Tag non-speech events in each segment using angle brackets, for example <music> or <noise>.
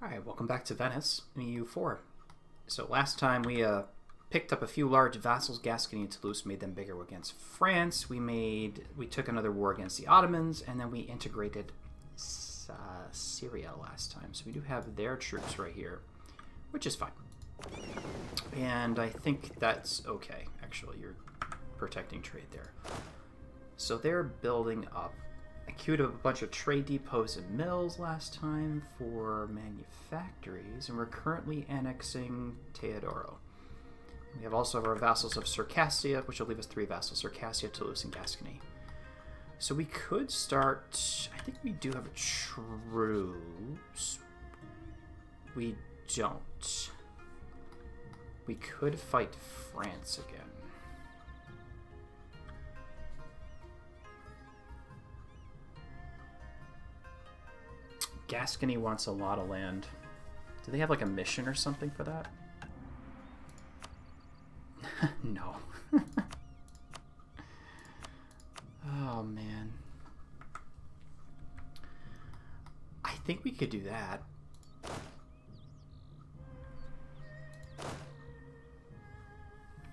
Alright, welcome back to Venice EU4. So last time we uh, picked up a few large vassals, Gascony and Toulouse, made them bigger against France. We made we took another war against the Ottomans, and then we integrated uh, Syria last time. So we do have their troops right here, which is fine. And I think that's okay, actually. You're protecting trade there. So they're building up I queued up a bunch of trade depots and mills last time for manufactories, and we're currently annexing Teodoro. We have also our vassals of Circassia, which will leave us three vassals, Circassia, Toulouse, and Gascony. So we could start... I think we do have a truce. We don't. We could fight France again. Gascony wants a lot of land. Do they have like a mission or something for that? <laughs> no. <laughs> oh man. I think we could do that.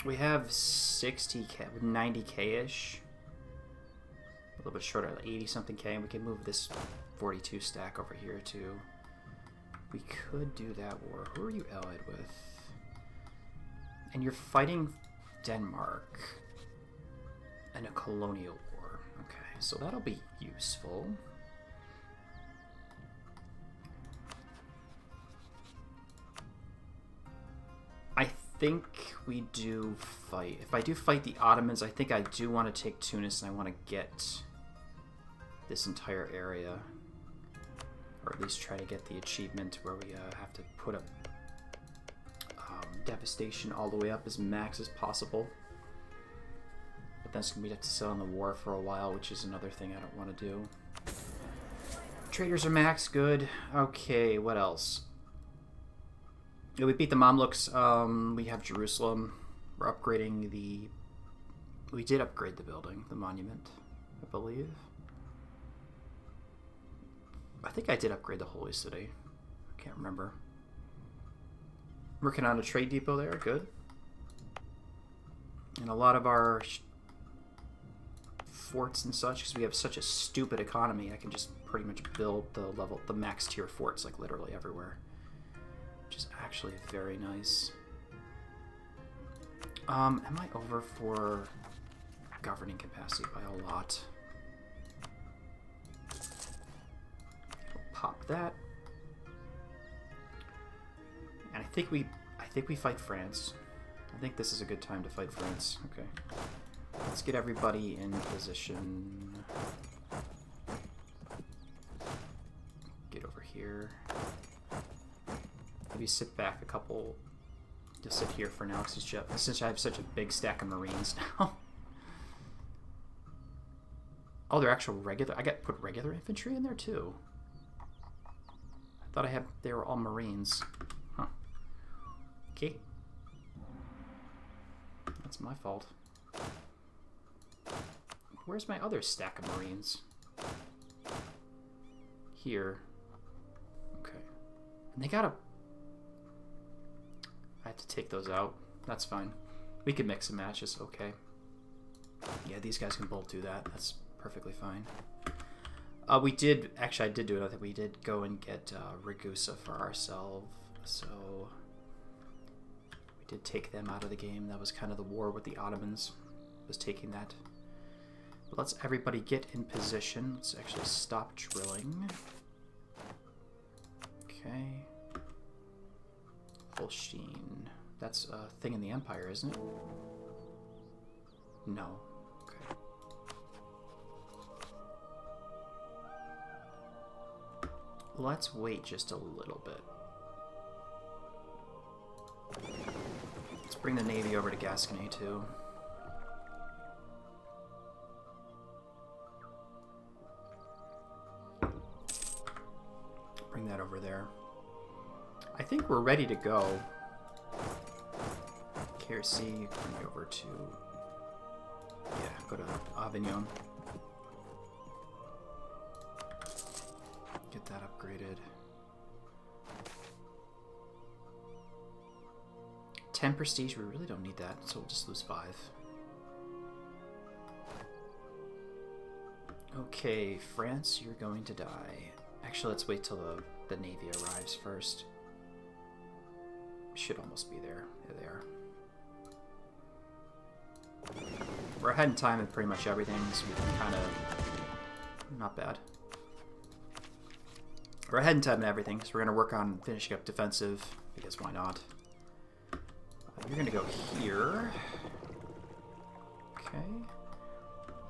We have 60k, 90k-ish. A little bit shorter, like 80 something k, and we can move this 42 stack over here too. We could do that war. Who are you allied with? And you're fighting Denmark in a colonial war. Okay, so that'll be useful. I think we do fight. If I do fight the Ottomans, I think I do want to take Tunis and I want to get this entire area or at least try to get the achievement where we uh, have to put up um, devastation all the way up as max as possible. But that's gonna be have to sit on the war for a while, which is another thing I don't want to do. Traders are max, good. Okay, what else? Yeah, we beat the Mamluks. Um, we have Jerusalem. We're upgrading the. We did upgrade the building, the monument, I believe. I think I did upgrade the Holy City. I can't remember. Working on a trade depot there, good. And a lot of our forts and such, because we have such a stupid economy, I can just pretty much build the level, the max tier forts like literally everywhere. Which is actually very nice. Um, am I over for governing capacity by a lot? Pop that. And I think we I think we fight France. I think this is a good time to fight France. Okay. Let's get everybody in position. Get over here. Maybe sit back a couple. Just sit here for now since I have such a big stack of Marines <laughs> now. oh, they're actual regular. I got put regular infantry in there too. Thought I had they were all Marines. Huh. Okay. That's my fault. Where's my other stack of Marines? Here. Okay. And they got a... I have to take those out. That's fine. We can mix and match. It's okay. Yeah, these guys can both do that. That's perfectly fine. Uh, we did actually. I did do it. I think we did go and get uh, Ragusa for ourselves. So we did take them out of the game. That was kind of the war with the Ottomans. Was taking that. But let's everybody get in position. Let's actually stop drilling. Okay. Holstein. That's a thing in the Empire, isn't it? No. Let's wait just a little bit. Let's bring the Navy over to Gascony, too. Bring that over there. I think we're ready to go. Quercy, bring me over to... Yeah, go to Avignon. get that upgraded. 10 prestige, we really don't need that, so we'll just lose 5. Okay, France, you're going to die. Actually, let's wait till the, the Navy arrives first. Should almost be there. There they are. We're ahead in time with pretty much everything, so we can kind of... Not bad. We're ahead in time and everything, so we're going to work on finishing up defensive, because why not? Uh, you're going to go here. Okay.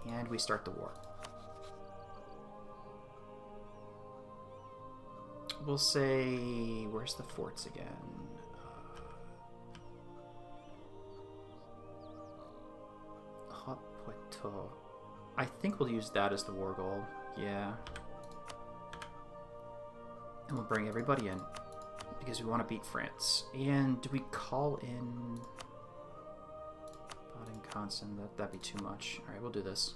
And we start the war. We'll say... Where's the forts again? Poitou. I think we'll use that as the war goal. Yeah. We'll bring everybody in. Because we want to beat France. And do we call in... Baden Constant? That, that'd be too much. Alright, we'll do this.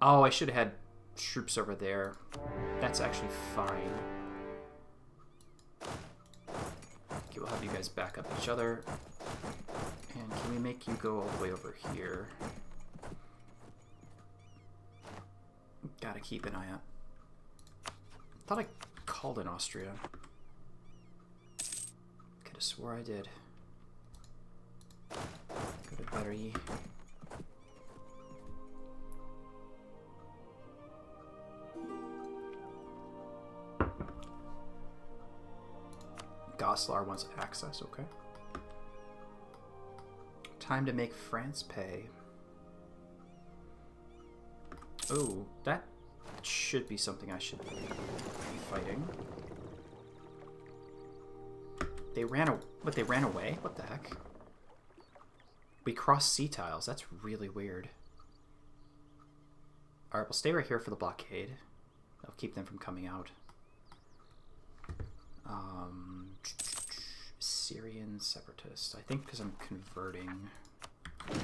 Oh, I should have had troops over there. That's actually fine. Okay, we'll have you guys back up each other. And can we make you go all the way over here? Gotta keep an eye out. Thought I called in Austria. Could have swore I did. Go to Paris. Goslar wants access, okay. Time to make France pay. Oh, that should be something I should be fighting. They ran away. But they ran away? What the heck? We crossed sea tiles. That's really weird. Alright, we'll stay right here for the blockade. That'll keep them from coming out. Um, Syrian separatists. I think because I'm converting. A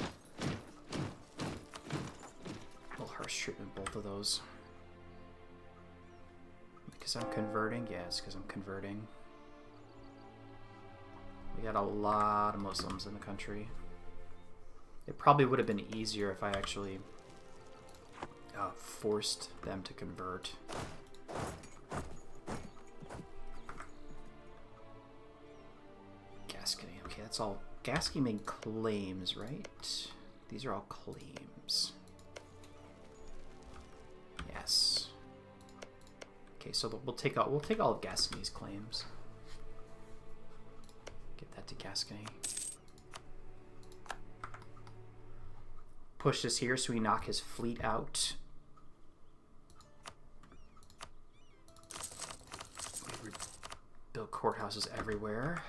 little harsh treatment, both of those. Because I'm converting? Yes, because I'm converting. We got a lot of Muslims in the country. It probably would have been easier if I actually uh, forced them to convert. Gascony. Okay, that's all. Made claims, right? These are all claims. Okay, so we'll take all we'll take all of Gascony's claims. Get that to Gascony. Push this here so we knock his fleet out. We build courthouses everywhere.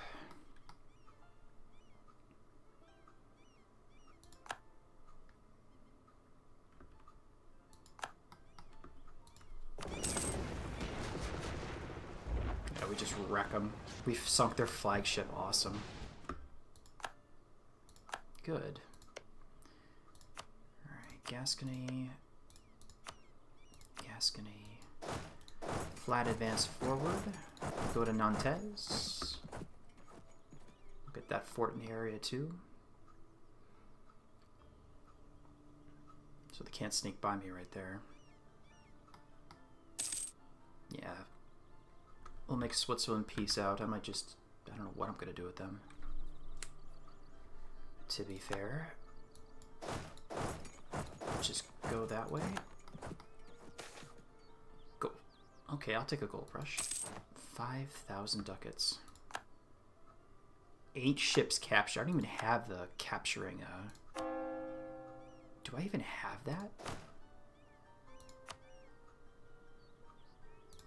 Yeah, we just wreck them. We've sunk their flagship. Awesome. Good. Alright, Gascony. Gascony. Flat advance forward. Go to Nantes. Look at that fort in the area too. So they can't sneak by me right there. Yeah. We'll make Switzerland peace out. I might just... I don't know what I'm going to do with them. To be fair. Just go that way. Go. Okay, I'll take a gold rush. 5,000 ducats. Eight ships captured. I don't even have the capturing... Uh... Do I even have that?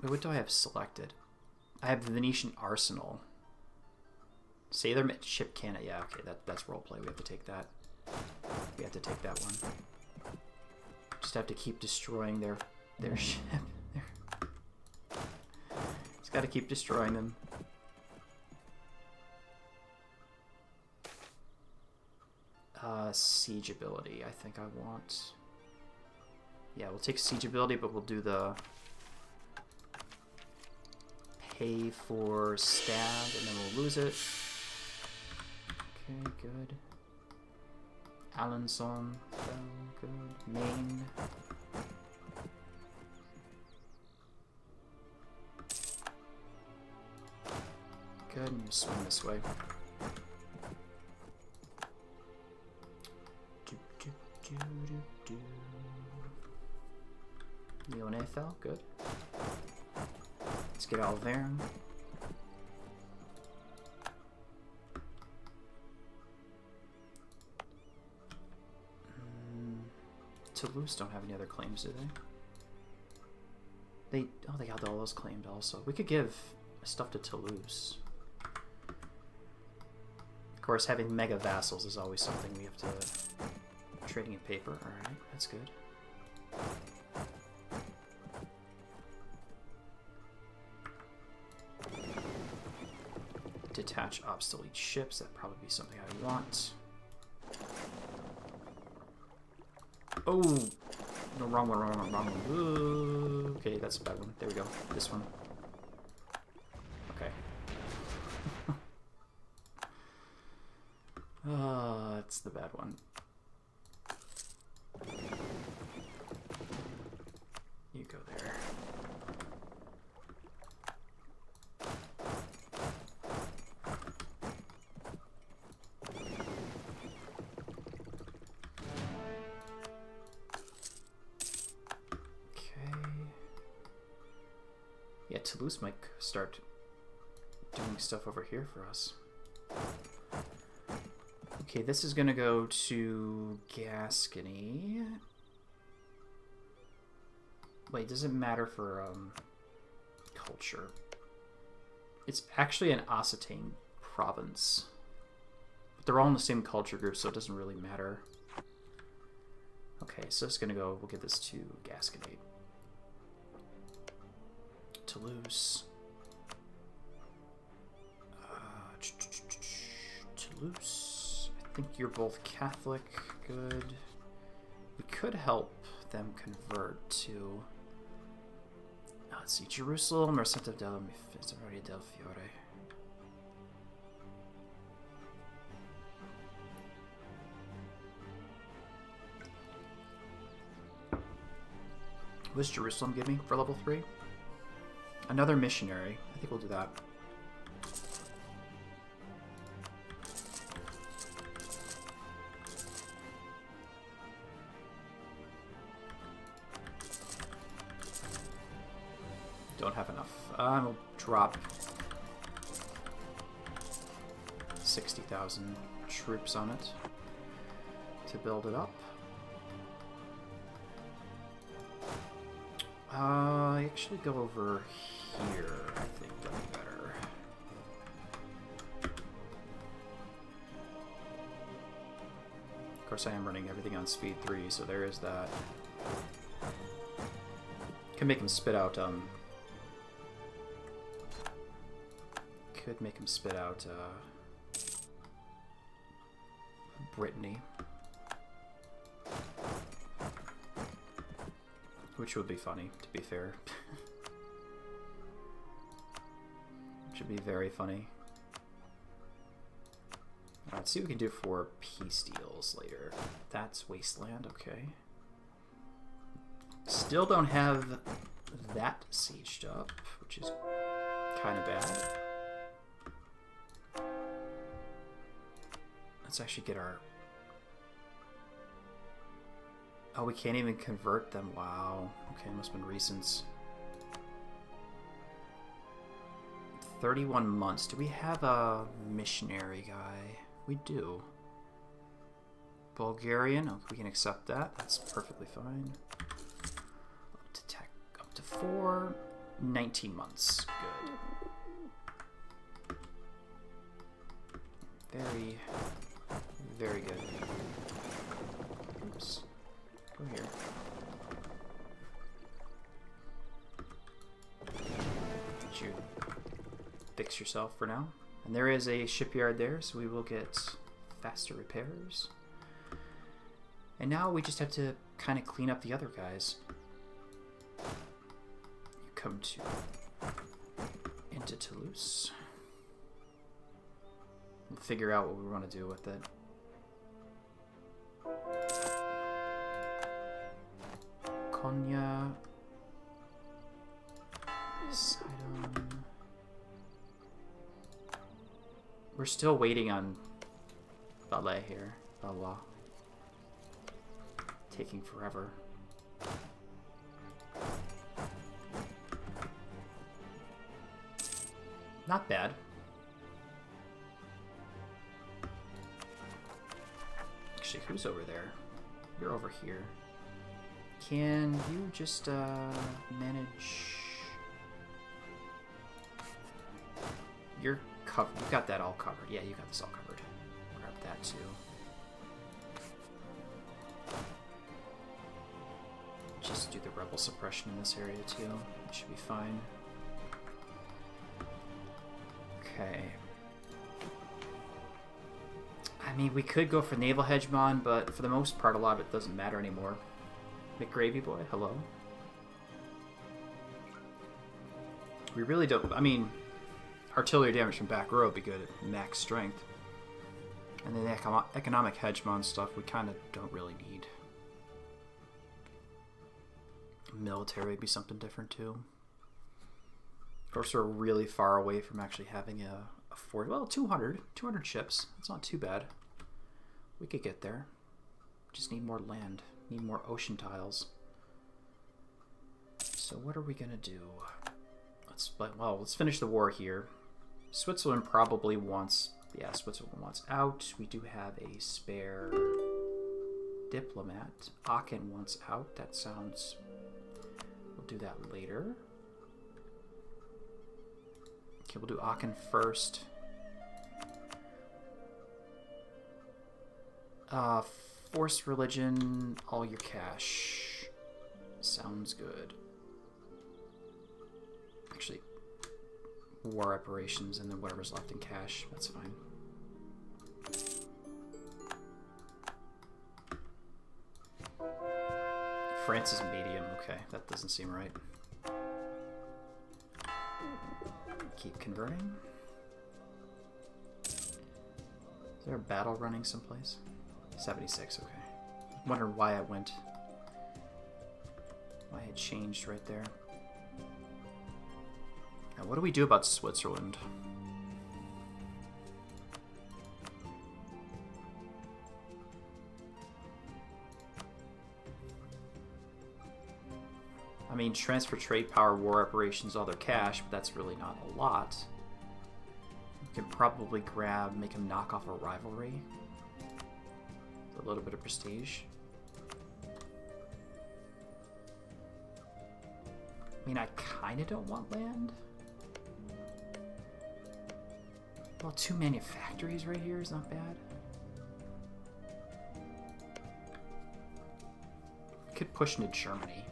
Wait, what do I have selected? I have the Venetian Arsenal. Sailor Ship Cannon. Yeah, okay, that, that's roleplay. We have to take that. We have to take that one. Just have to keep destroying their their <laughs> ship. Just got to keep destroying them. Uh, siege ability. I think I want. Yeah, we'll take siege ability, but we'll do the pay for stab, and then we'll lose it. Okay, good. Alençon, good. Maine. Good, and you swing this way. Do, do, do, do, do. Good. Let's get Alvarin. Mm, Toulouse don't have any other claims, do they? They oh they got all those claimed also. We could give stuff to Toulouse. Of course, having mega vassals is always something we have to trading in paper. All right, that's good. Detach obsolete ships. That'd probably be something I want. Oh, no, wrong one, wrong one, wrong one. Okay, that's a bad one. There we go. This one. Okay. Ah, <laughs> uh, that's the bad one. Stuff over here for us. Okay, this is gonna go to Gascony. Wait, does it matter for um, culture? It's actually an Occitane province. But they're all in the same culture group, so it doesn't really matter. Okay, so it's gonna go, we'll give this to Gascony. Toulouse. I think you're both Catholic. Good. We could help them convert to. Let's see, Jerusalem or Santa del del Fiore. What does Jerusalem give me for level 3? Another missionary. I think we'll do that. 60,000 troops on it to build it up. Uh, I actually go over here, I think that'd be better. Of course, I am running everything on speed 3, so there is that. Can make him spit out, um... Could make him spit out, uh... Brittany. Which would be funny, to be fair. <laughs> Which would be very funny. let's see what we can do for peace deals later. That's Wasteland, okay. Still don't have that sieged up, which is kind of bad. Let's actually get our Oh, we can't even convert them. Wow. Okay, must have been recent. 31 months. Do we have a missionary guy? We do. Bulgarian. Oh, we can accept that. That's perfectly fine. Up to tech. Up to four. 19 months. Good. Very, very good. Oops. Here. You fix yourself for now. And there is a shipyard there, so we will get faster repairs. And now we just have to kind of clean up the other guys. You come to into Toulouse. We'll figure out what we want to do with it. We're still waiting on Ballet here. Valois. Taking forever. Not bad. Actually, who's over there? You're over here. Can you just uh, manage? You're covered. You got that all covered. Yeah, you got this all covered. Grab that too. Just do the rebel suppression in this area too. It should be fine. Okay. I mean, we could go for naval hegemon, but for the most part, a lot of it doesn't matter anymore. McGravy boy, hello. We really don't. I mean, artillery damage from back row would be good at max strength. And then the econo economic hegemon stuff we kind of don't really need. Military would be something different too. Of course, we're really far away from actually having a, a fort. Well, 200. 200 ships. That's not too bad. We could get there. Just need more land. Need more ocean tiles. So what are we to do? Let's, well, let's finish the war here. Switzerland probably wants... Yeah, Switzerland wants out. We do have a spare diplomat. Aachen wants out. That sounds... We'll do that later. Okay, we'll do Aachen first. Uh, force religion, all your cash. Sounds good. Actually, war reparations and then whatever's left in cash. That's fine. France is medium. Okay, that doesn't seem right. Keep converting. Is there a battle running someplace? 76, okay. Wonder why I went... Why it changed right there. Now, what do we do about Switzerland? I mean, transfer trade power, war reparations, all their cash, but that's really not a lot. You can probably grab, make him knock off a rivalry. A little bit of prestige. I mean, I kind of don't want land. Well, two manufactories right here is not bad. Could push into Germany.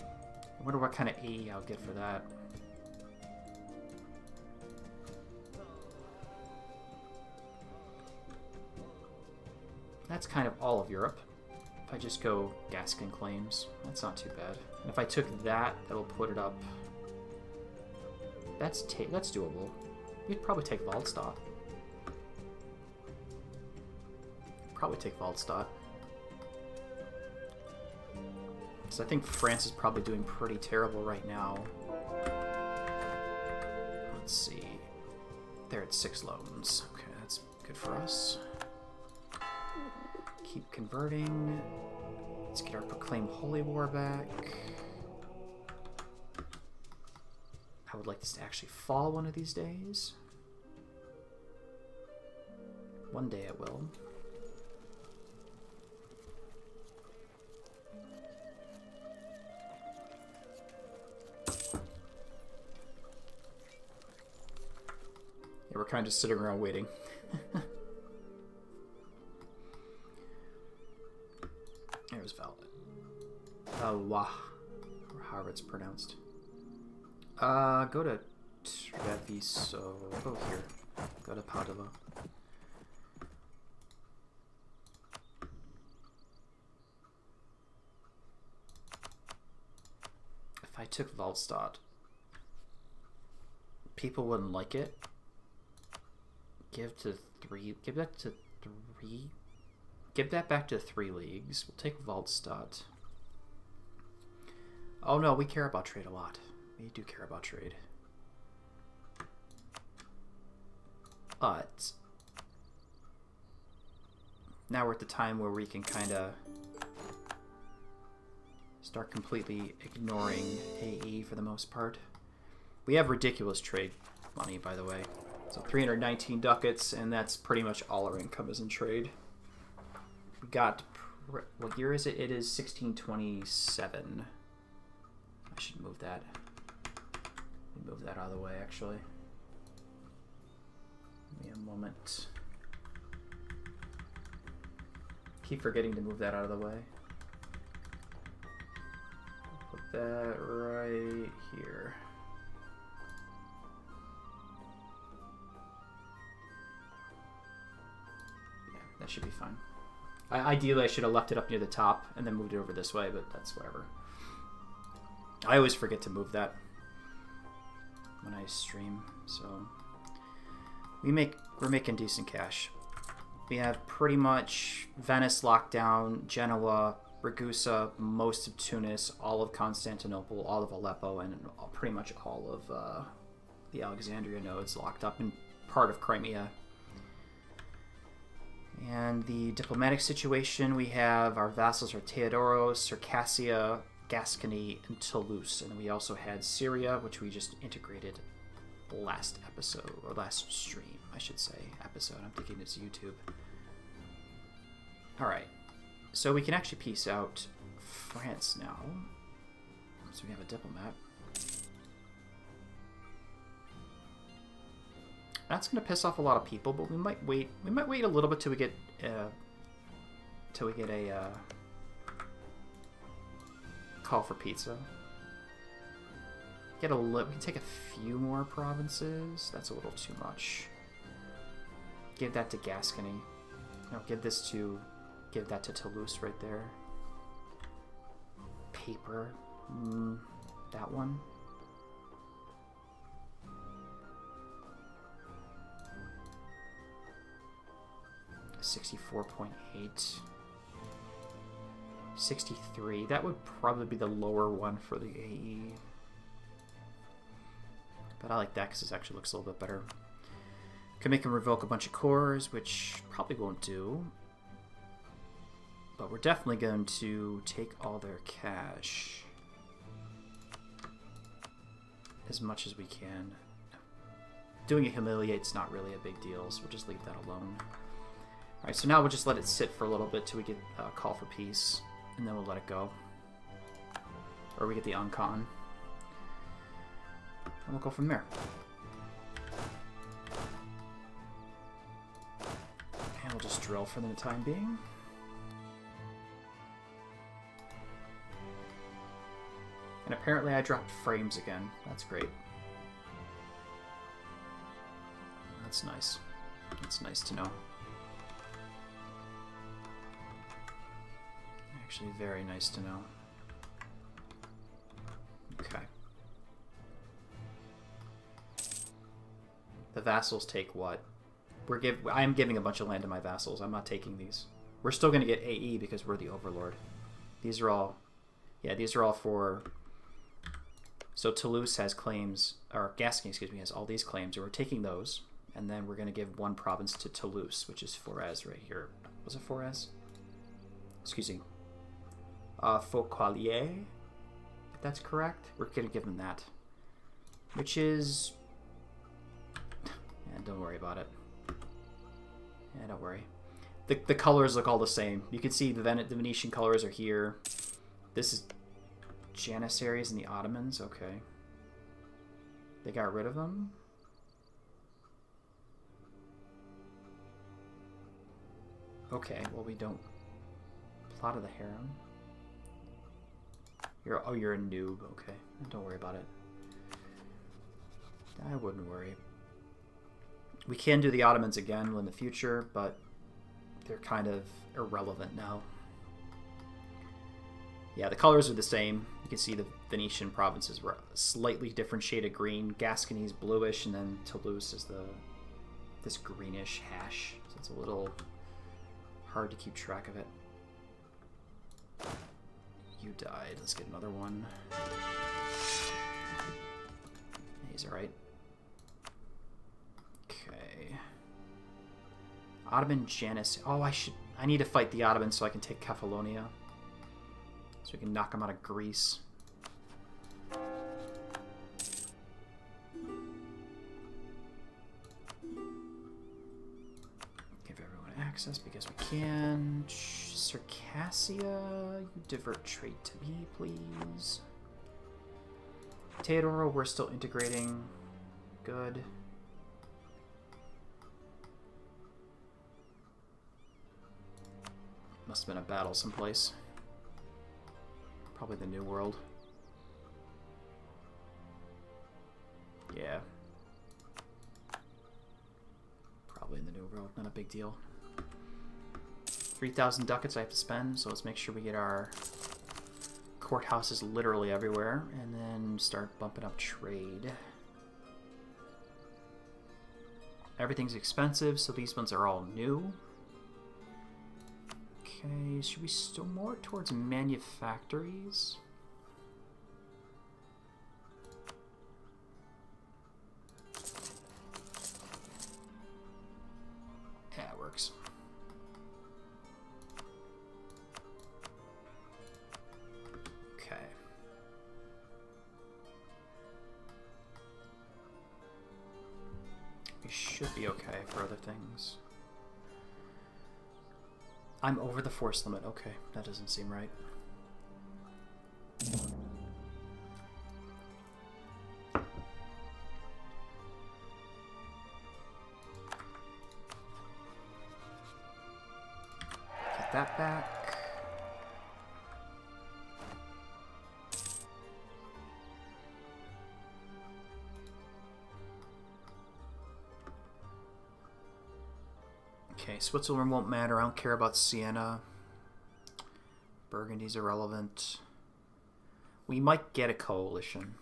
I wonder what kind of A I'll get for that. That's kind of all of Europe. If I just go Gascon claims, that's not too bad. And if I took that, that'll put it up. That's that's doable. You'd probably take Waldstadt. Probably take Waldstadt. Because I think France is probably doing pretty terrible right now. Let's see. They're at six loans. Okay, that's good for us. Keep converting. Let's get our Proclaim Holy War back. Would like this to actually fall one of these days. One day it will. Yeah, we're kind of just sitting around waiting. <laughs> There's valid. Valois, or however it's pronounced. Uh, go to Treviso. Go here. Go to Padova. If I took Waldstadt, people wouldn't like it. Give to three. Give that to three. Give that back to three leagues. We'll take Waldstadt. Oh no, we care about trade a lot. We do care about trade. But now we're at the time where we can kind of start completely ignoring AE for the most part. We have ridiculous trade money, by the way. So 319 ducats, and that's pretty much all our income is in trade. We got, what year is it? It is 1627. I should move that. Move that out of the way, actually. Give me a moment. Keep forgetting to move that out of the way. Put that right here. Yeah, that should be fine. I, ideally, I should have left it up near the top and then moved it over this way, but that's whatever. I always forget to move that when I stream, so we make we're making decent cash. We have pretty much Venice locked down, Genoa, Ragusa, most of Tunis, all of Constantinople, all of Aleppo, and pretty much all of uh, the Alexandria nodes locked up in part of Crimea. And the diplomatic situation, we have our vassals are Teodoros, Circassia, Gascony, and Toulouse. And we also had Syria, which we just integrated last episode, or last stream, I should say. Episode, I'm thinking it's YouTube. Alright, so we can actually peace out France now. So we have a diplomat. That's going to piss off a lot of people, but we might wait. We might wait a little bit till we get, uh, till we get a uh, call for pizza. Get a little. we can take a few more provinces. That's a little too much. Give that to Gascony. No, give this to, give that to Toulouse right there. Paper. Mm, that one. 64.8. 63. That would probably be the lower one for the AE. But I like that because it actually looks a little bit better. Can make him revoke a bunch of cores, which probably won't do. But we're definitely going to take all their cash. As much as we can. Doing a humiliate's not really a big deal, so we'll just leave that alone. Alright, so now we'll just let it sit for a little bit till we get a call for peace, and then we'll let it go. Or we get the Uncon. And we'll go from there. And we'll just drill for the time being. And apparently I dropped frames again. That's great. That's nice. That's nice to know. Actually very nice to know. Okay. The vassals take what? We're give I am giving a bunch of land to my vassals. I'm not taking these. We're still going to get AE because we're the overlord. These are all Yeah, these are all for So Toulouse has claims or Gascony, excuse me, has all these claims. and we're taking those and then we're going to give one province to Toulouse, which is Forez right here. Was it Forez? Excuse me, uh, if that's correct. We're going to give him that. Which is... <sighs> Yeah, don't worry about it. Yeah, don't worry. The, the colors look all the same. You can see the, Ven the Venetian colors are here. This is Janissaries and the Ottomans. Okay. They got rid of them? Okay, well we don't... Plot of the Harem. You're oh you're a noob. Okay, don't worry about it. I wouldn't worry. We can do the Ottomans again in the future, but they're kind of irrelevant now. Yeah, the colors are the same. You can see the Venetian provinces were a slightly different shade of green. Gascony is bluish, and then Toulouse is the this greenish hash. So it's a little hard to keep track of it. You died. Let's get another one. He's alright. Okay. Ottoman Janus. Oh, I should... I need to fight the Ottomans so I can take Kefalonia. So we can knock them out of Greece. Access because we can. Circassia, you divert trade to me, please. Teodoro, we're still integrating. Good. Must have been a battle someplace. Probably the New World. Yeah. Probably in the New World, not a big deal. 3,000 ducats I have to spend, so let's make sure we get our courthouses literally everywhere, and then start bumping up trade. Everything's expensive, so these ones are all new. Okay, should we still more towards manufactories? Should be okay for other things. I'm over the force limit. Okay, that doesn't seem right. Switzerland won't matter. I don't care about Siena. Burgundy's irrelevant. We might get a coalition.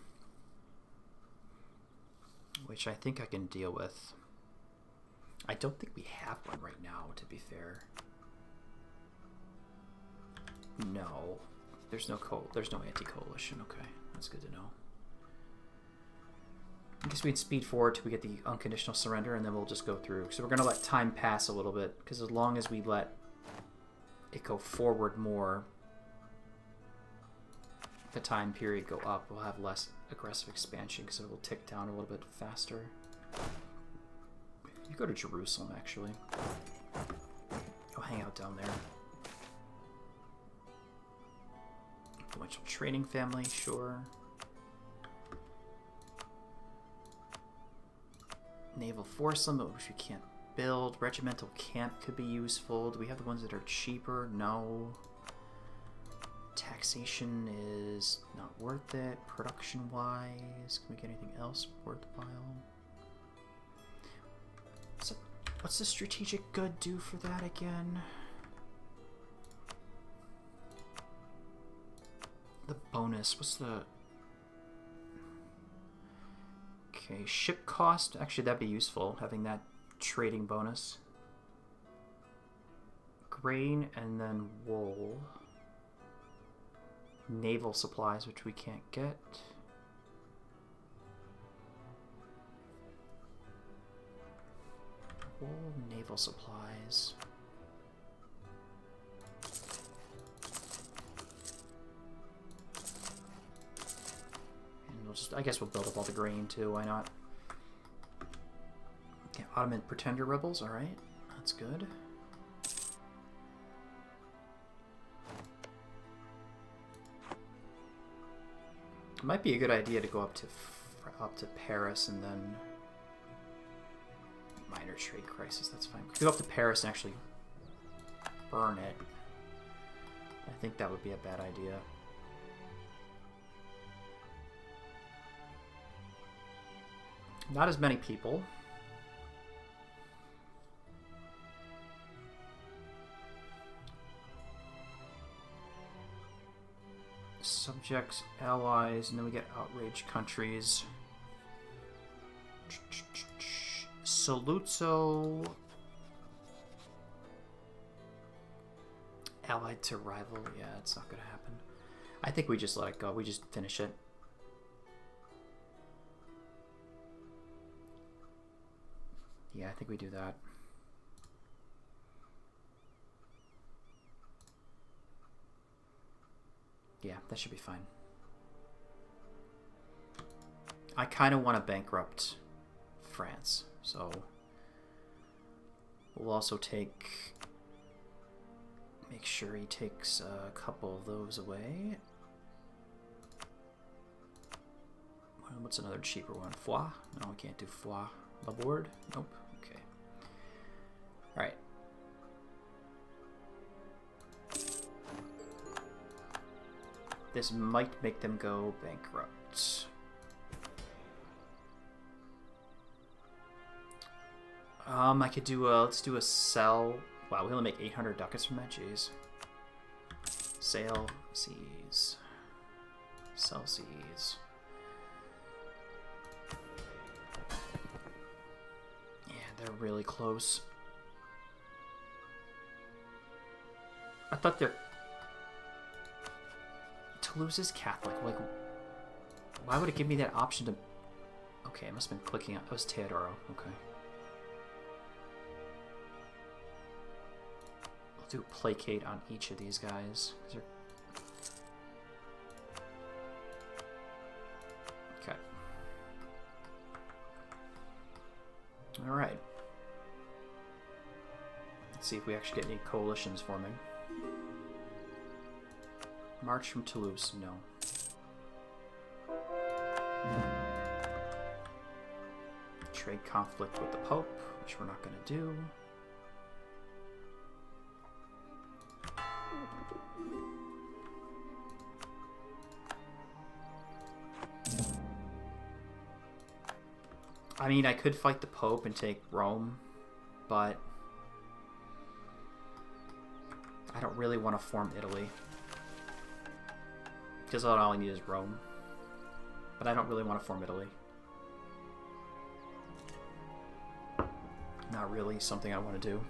Which I think I can deal with. I don't think we have one right now, to be fair. No. There's no co there's no anti-coalition. Okay, that's good to know. I guess we'd speed forward till we get the unconditional surrender, and then we'll just go through. So we're going to let time pass a little bit, because as long as we let it go forward more, the time period go up, we'll have less aggressive expansion, because it will tick down a little bit faster. You go to Jerusalem, actually. Go hang out down there. Influential trading family, sure. Naval force limit, which we can't build. Regimental camp could be useful. Do we have the ones that are cheaper? No. Taxation is not worth it. Production-wise, can we get anything else worthwhile? So, what's the strategic good do for that again? The bonus, what's the... Okay, ship cost. Actually, that'd be useful, having that trading bonus. Grain and then wool. Naval supplies, which we can't get. Wool, naval supplies. We'll just, I guess we'll build up all the grain too, why not? Okay, Ottoman Pretender Rebels, alright, that's good. It might be a good idea to go up to up to Paris and then minor trade crisis. That's fine. Go up to Paris and actually burn it. I think that would be a bad idea. Not as many people. subjects, allies, and then we get outraged countries. Saluzzo. Allied to rival. Yeah, it's not going to happen. I think we just let it go. We just finish it. Yeah, I think we do that. Yeah, that should be fine. I kind of want to bankrupt France, so we'll also take make sure he takes a couple of those away. What's another cheaper one? Foix? No, we can't do Foix. Labourd? Nope. This might make them go bankrupt. Um, I could do a, let's do a sell. Wow, we only make 800 ducats from that, jeez. Sale, seas. Sell seas. Yeah, they're really close. I thought they're Toulouse Catholic. Like, why would it give me that option to... Okay, I must have been clicking on... Was Teodoro. Okay. I'll do placate on each of these guys. Okay. Alright. Let's see if we actually get any coalitions forming. March from Toulouse, no. Trade conflict with the Pope, which we're not going to do. I mean, I could fight the Pope and take Rome, but I don't really want to form Italy. Because all I need is Rome. But I don't really want to form Italy. Not really something I want to do.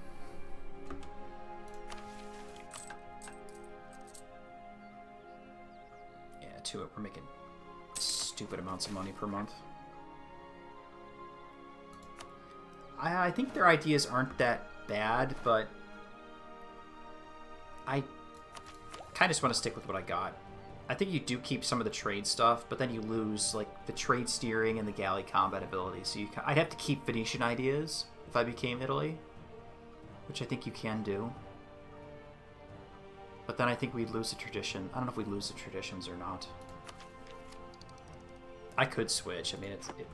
Yeah, to it, we're making stupid amounts of money per month. I, I think their ideas aren't that bad, but I kind of just want to stick with what I got. I think you do keep some of the trade stuff, but then you lose like the trade steering and the galley combat ability. So you, I'd have to keep Venetian ideas if I became Italy, which I think you can do. But then I think we'd lose the tradition. I don't know if we'd lose the traditions or not. I could switch. I mean, it's it,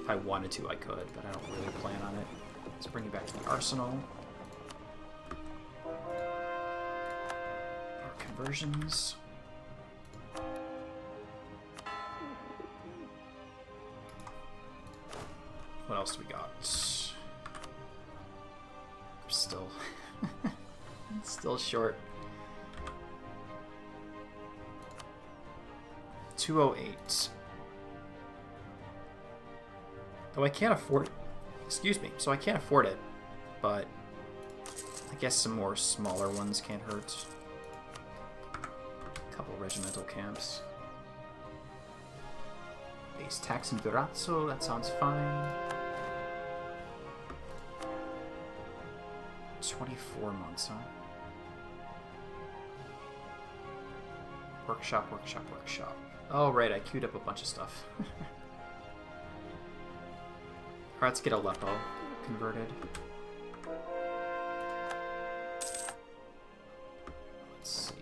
if I wanted to, I could, but I don't really plan on it. Let's bring you back to the arsenal. Our conversions. Else we got? Still, <laughs> still short. 208. Oh, I can't afford. Excuse me. So I can't afford it, but I guess some more smaller ones can't hurt. A couple regimental camps. Base tax in Durazzo, that sounds fine. 24 months, huh? Workshop, workshop, workshop. Oh, right, I queued up a bunch of stuff. <laughs> Alright, let's get Aleppo converted. Let's see.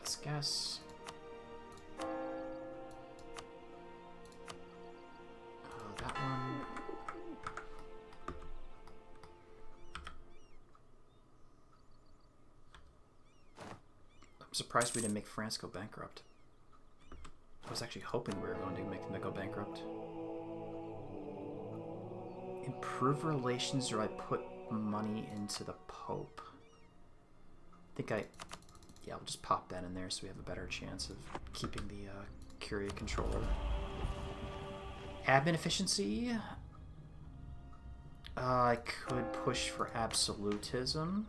Best guess. Surprised we didn't make France go bankrupt. I was actually hoping we were going to make them go bankrupt. Improve relations or I put money into the Pope? I think I... yeah, we'll just pop that in there so we have a better chance of keeping the uh, Curia controller. Admin efficiency. Uh, I could push for absolutism.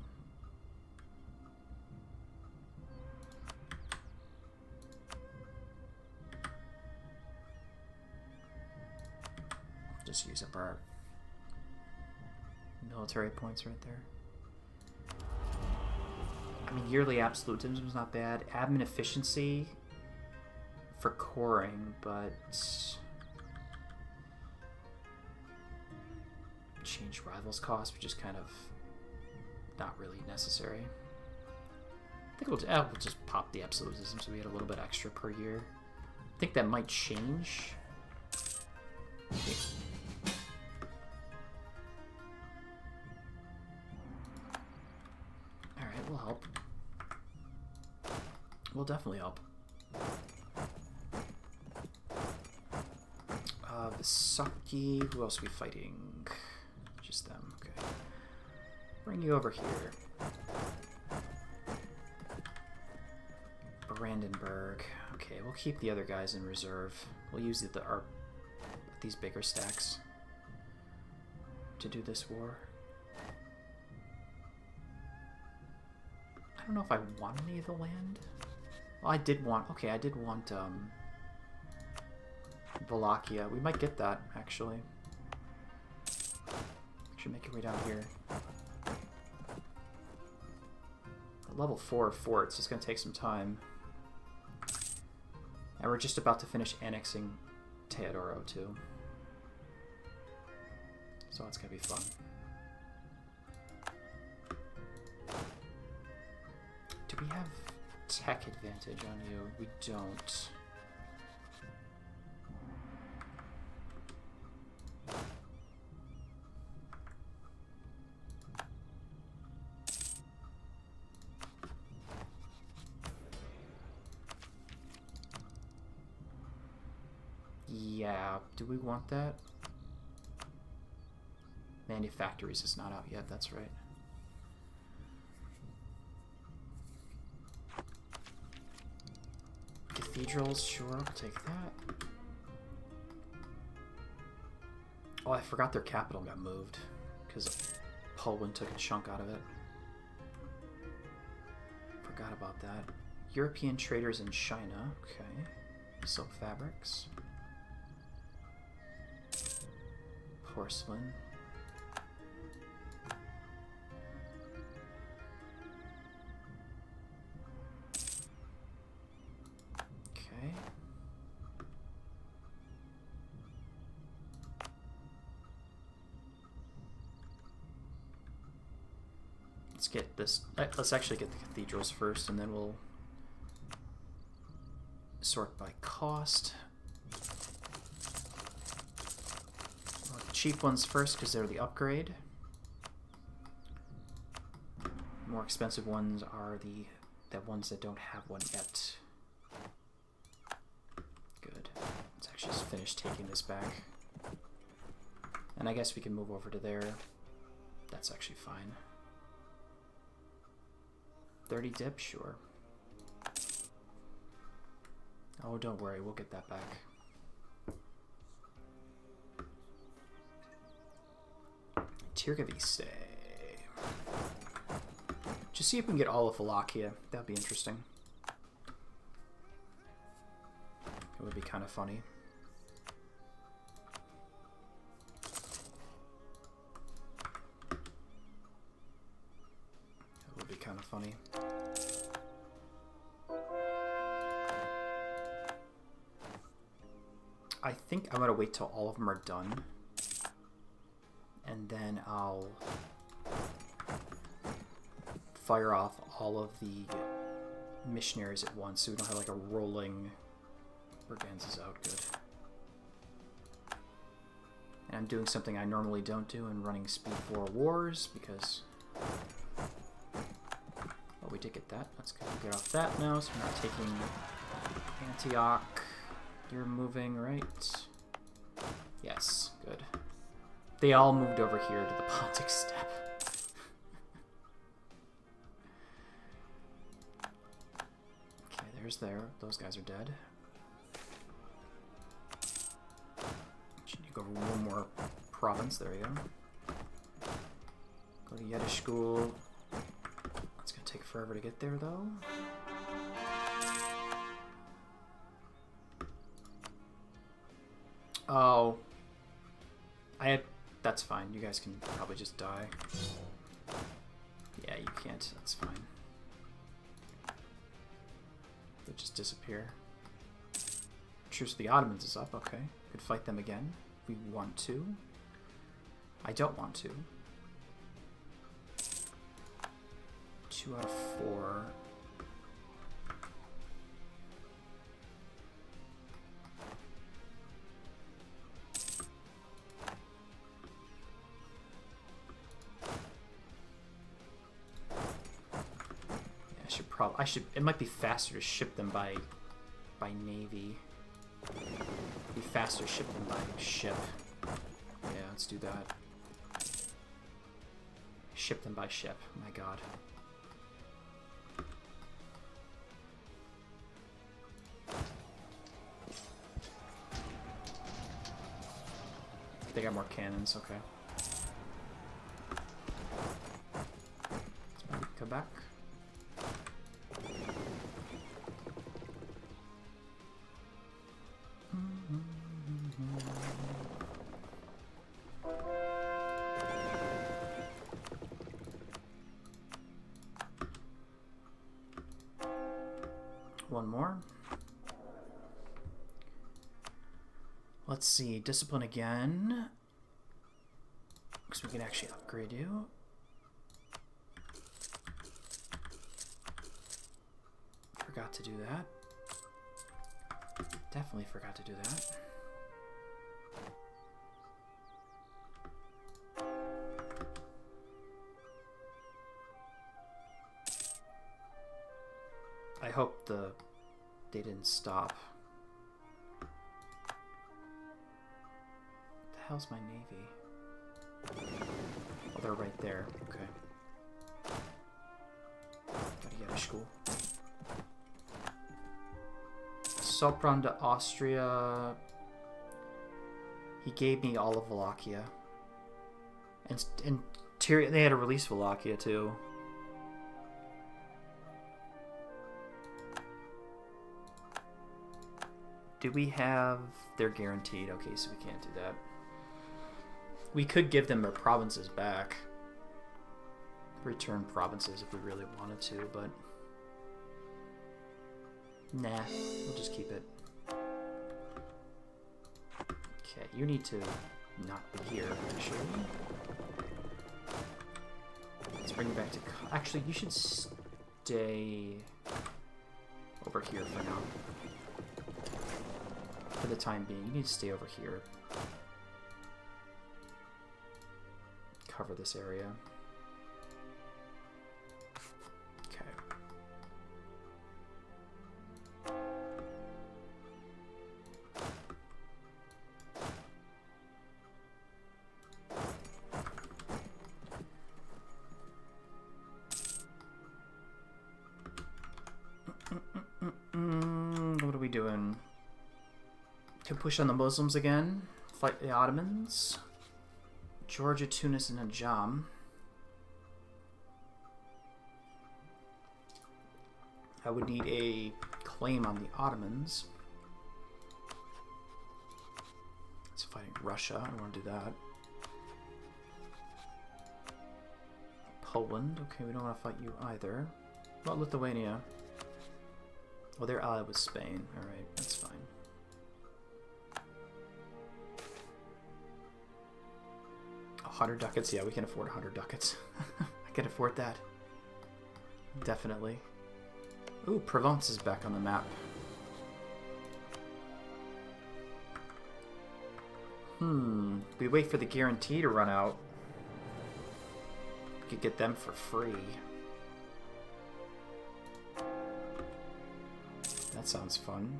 Military points right there. I mean, yearly absolutism is not bad. Admin efficiency for coring, but change rivals cost, which is kind of not really necessary. I think we'll, uh, we'll just pop the absolutism so we get a little bit extra per year. I think that might change. We'll definitely help. Uh, Visaki, who else are we fighting? Just them, okay. Bring you over here. Brandenburg. Okay, we'll keep the other guys in reserve. We'll use the, our these bigger stacks to do this war. I don't know if I want any of the land. Well, I did want... Okay, I did want, um... Wallachia. We might get that, actually. Should make our way down here. level 4 forts is going to take some time. And we're just about to finish annexing Teodoro, too. So it's going to be fun. Do we have tech advantage on you? We don't. Yeah, do we want that? Manufactories is not out yet, that's right. Cathedrals, sure, I'll take that. Oh, I forgot their capital got moved, because Polwin took a chunk out of it. Forgot about that. European traders in China, okay. Silk fabrics. Porcelain. This. Let's actually get the cathedrals first, and then we'll sort by cost. cheap ones first because they're the upgrade. More expensive ones are the the ones that don't have one yet. Good. Let's actually just finish taking this back. And I guess we can move over to there. That's actually fine. 30 dip? Sure. Oh, don't worry. We'll get that back. Tirgaviste. Just see if we can get all of Wallachia. That'd be interesting. It would be kind of funny. Think I'm to wait till all of them are done and then I'll fire off all of the missionaries at once so we don't have like a rolling Braganza's out good. And I'm doing something I normally don't do in running Speed for Wars because well we did get that. Let's get off that now so we're not taking Antioch. You're moving, right? Yes, good. They all moved over here to the <laughs> Pontic steppe. Okay, there's there. Those guys are dead. You go over one more province. There you go. Go to Yiddish school. It's gonna take forever to get there, though. Oh. I had... That's fine. You guys can probably just die. Yeah, you can't. That's fine. They just disappear. Truce of the Ottomans is up. Okay. Could fight them again. We want to. I don't want to. Two out of four. I should. It might be faster to ship them by by navy. It'd be faster to ship them by ship. Yeah, let's do that. Ship them by ship. My God. They got more cannons. Okay. Come back. See, discipline again. Because we can actually upgrade you. Forgot to do that. Definitely forgot to do that. I hope the they didn't stop. Hell's my navy? Oh, they're right there. Okay. Gotta get to school. Sopron to Austria. He gave me all of Wallachia. And, and Tyrion, they had to release Wallachia too. Do we have... They're guaranteed. Okay, so we can't do that. We could give them their provinces back. Return provinces if we really wanted to, but... Nah, we'll just keep it. Okay, you need to not be here, actually. Let's bring you back to... Actually, you should stay over here for now for the time being. You need to stay over here. Cover this area. Okay. Mm, what are we doing? Can push on the Muslims again. Fight the Ottomans. Georgia, Tunis, and Ajam. I would need a claim on the Ottomans. It's fighting Russia. I want to do that. Poland. Okay, we don't want to fight you either. About Lithuania? Well, they're allied with Spain. Alright, that's 100 ducats? Yeah, we can afford 100 ducats. <laughs> I can afford that. Definitely. Ooh, Provence is back on the map. Hmm. We wait for the guarantee to run out. We could get them for free. That sounds fun.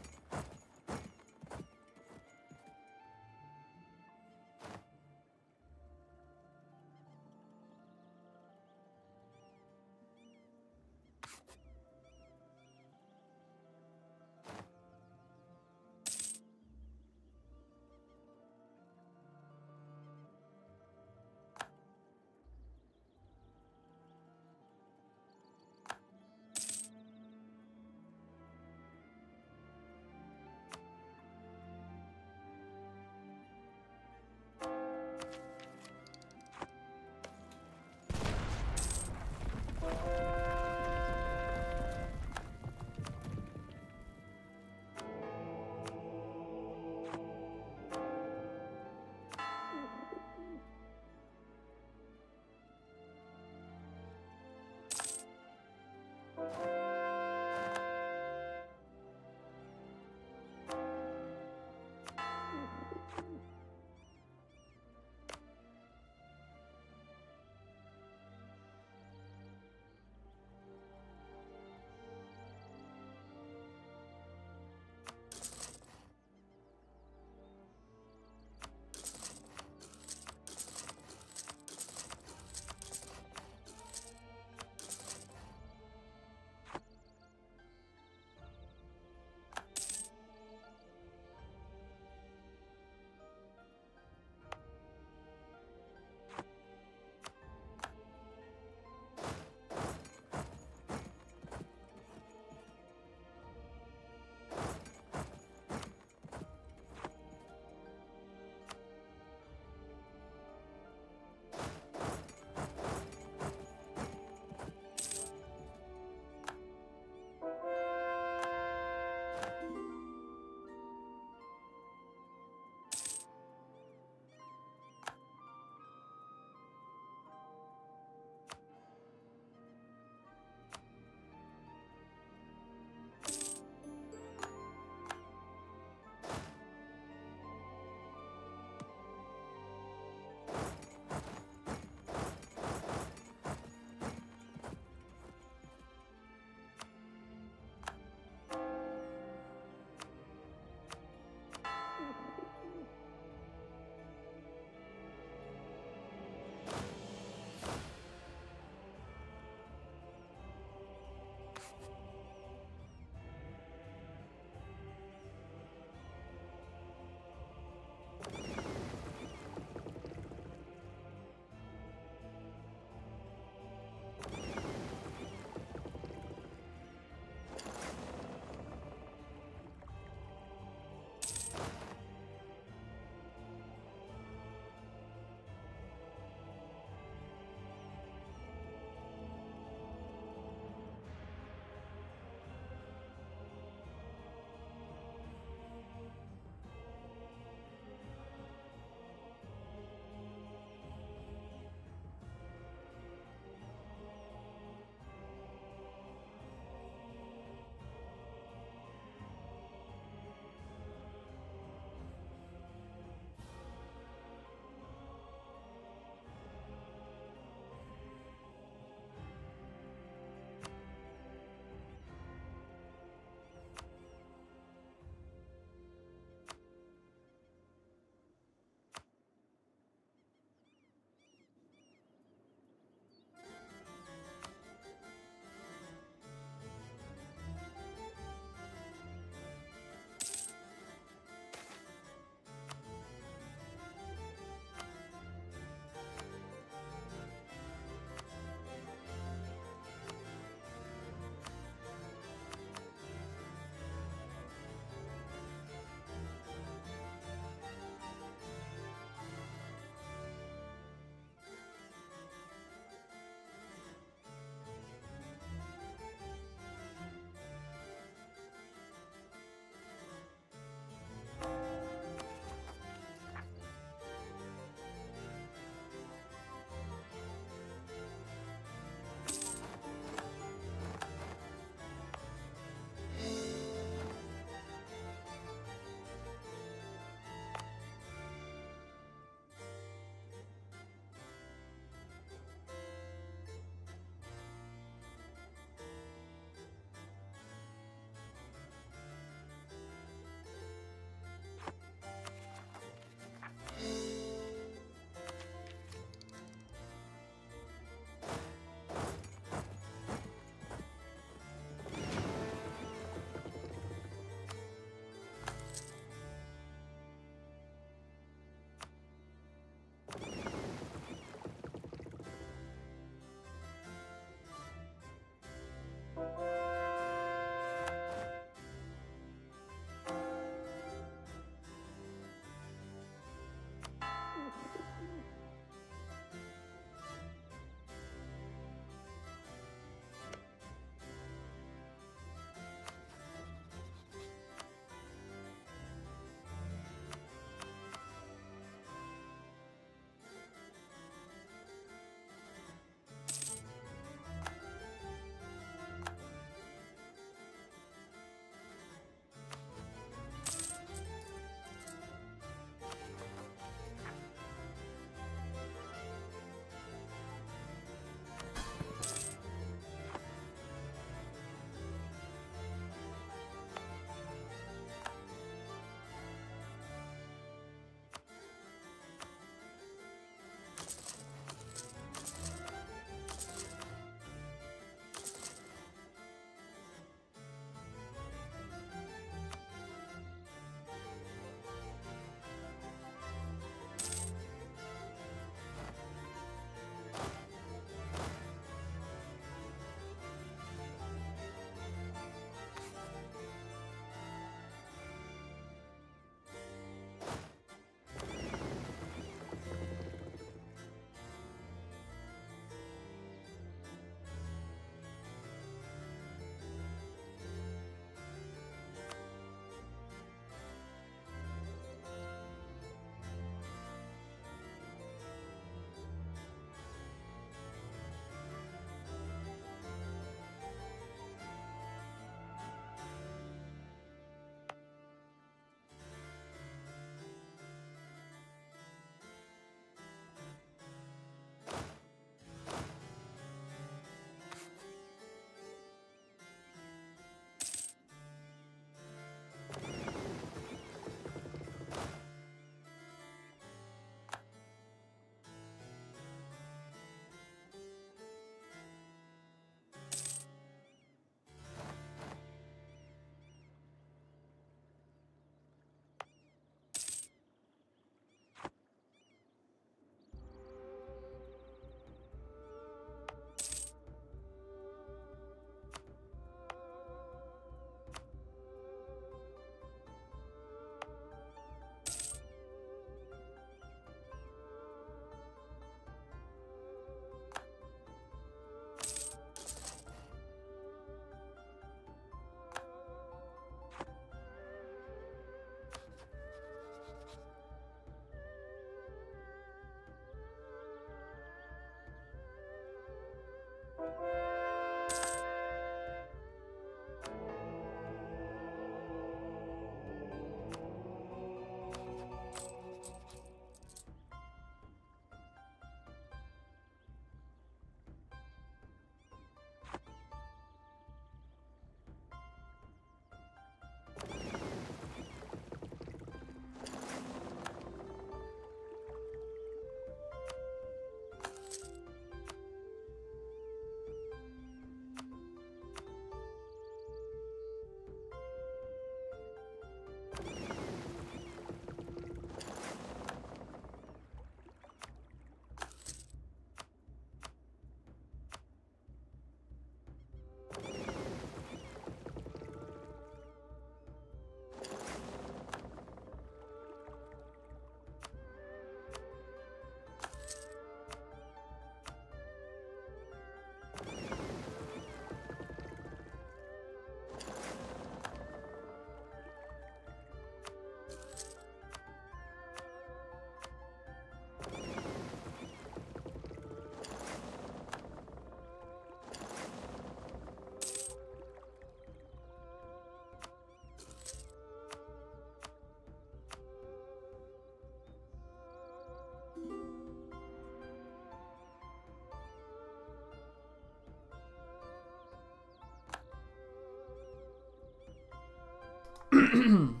<clears throat>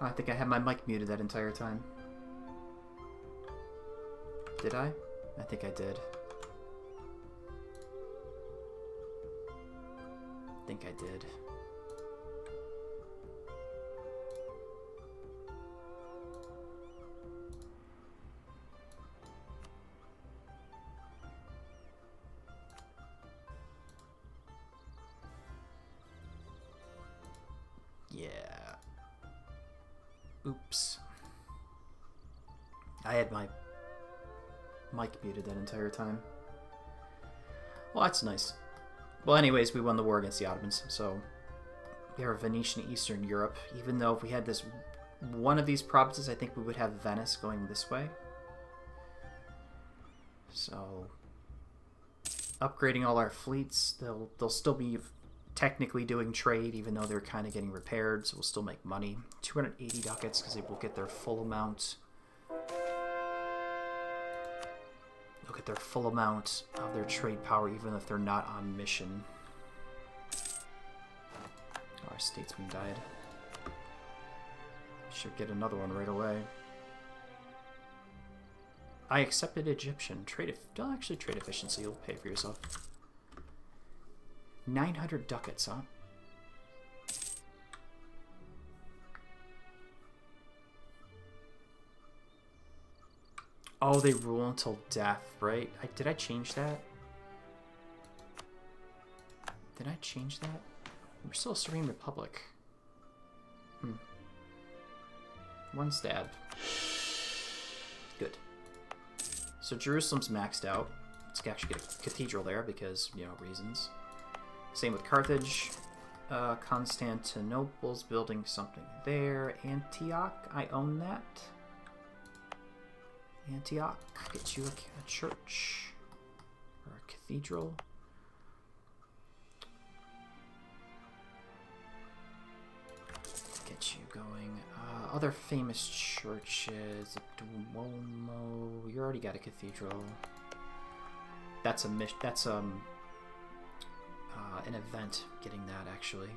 I think I had my mic muted that entire time. Did I? I think I did. I think I did. Entire time. Well, that's nice. Well, anyways, we won the war against the Ottomans, so we are Venetian Eastern Europe. Even though if we had this one of these provinces, I think we would have Venice going this way. So, upgrading all our fleets, they'll they'll still be technically doing trade, even though they're kind of getting repaired, so we'll still make money. 280 ducats because they will get their full amount. Their full amount of their trade power, even if they're not on mission. Oh, our statesman died. Should get another one right away. I accepted Egyptian. Trade, don't actually trade efficiency. You'll pay for yourself. 900 ducats, huh? Oh, they rule until death, right? I, did I change that? Did I change that? We're still a Serene Republic. Hmm. One stab. Good. So Jerusalem's maxed out. Let's actually get a cathedral there because, you know, reasons. Same with Carthage. Uh, Constantinople's building something there. Antioch, I own that. Antioch, get you a, a church or a cathedral. Get you going. Uh, other famous churches, Duomo. You already got a cathedral. That's a mission. That's um uh, an event getting that actually.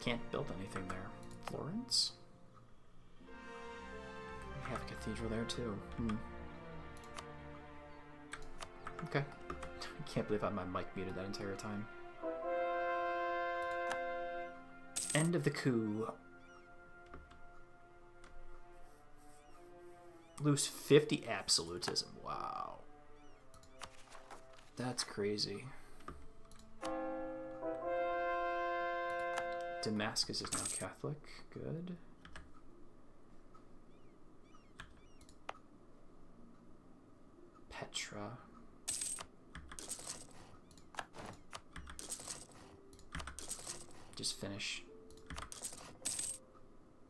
Can't build anything there. Florence? We have a cathedral there too. Hmm. Okay. <laughs> I can't believe I had my mic muted that entire time. End of the coup. Lose 50 absolutism. Wow. That's crazy. Damascus is now Catholic. Good. Petra. Just finish.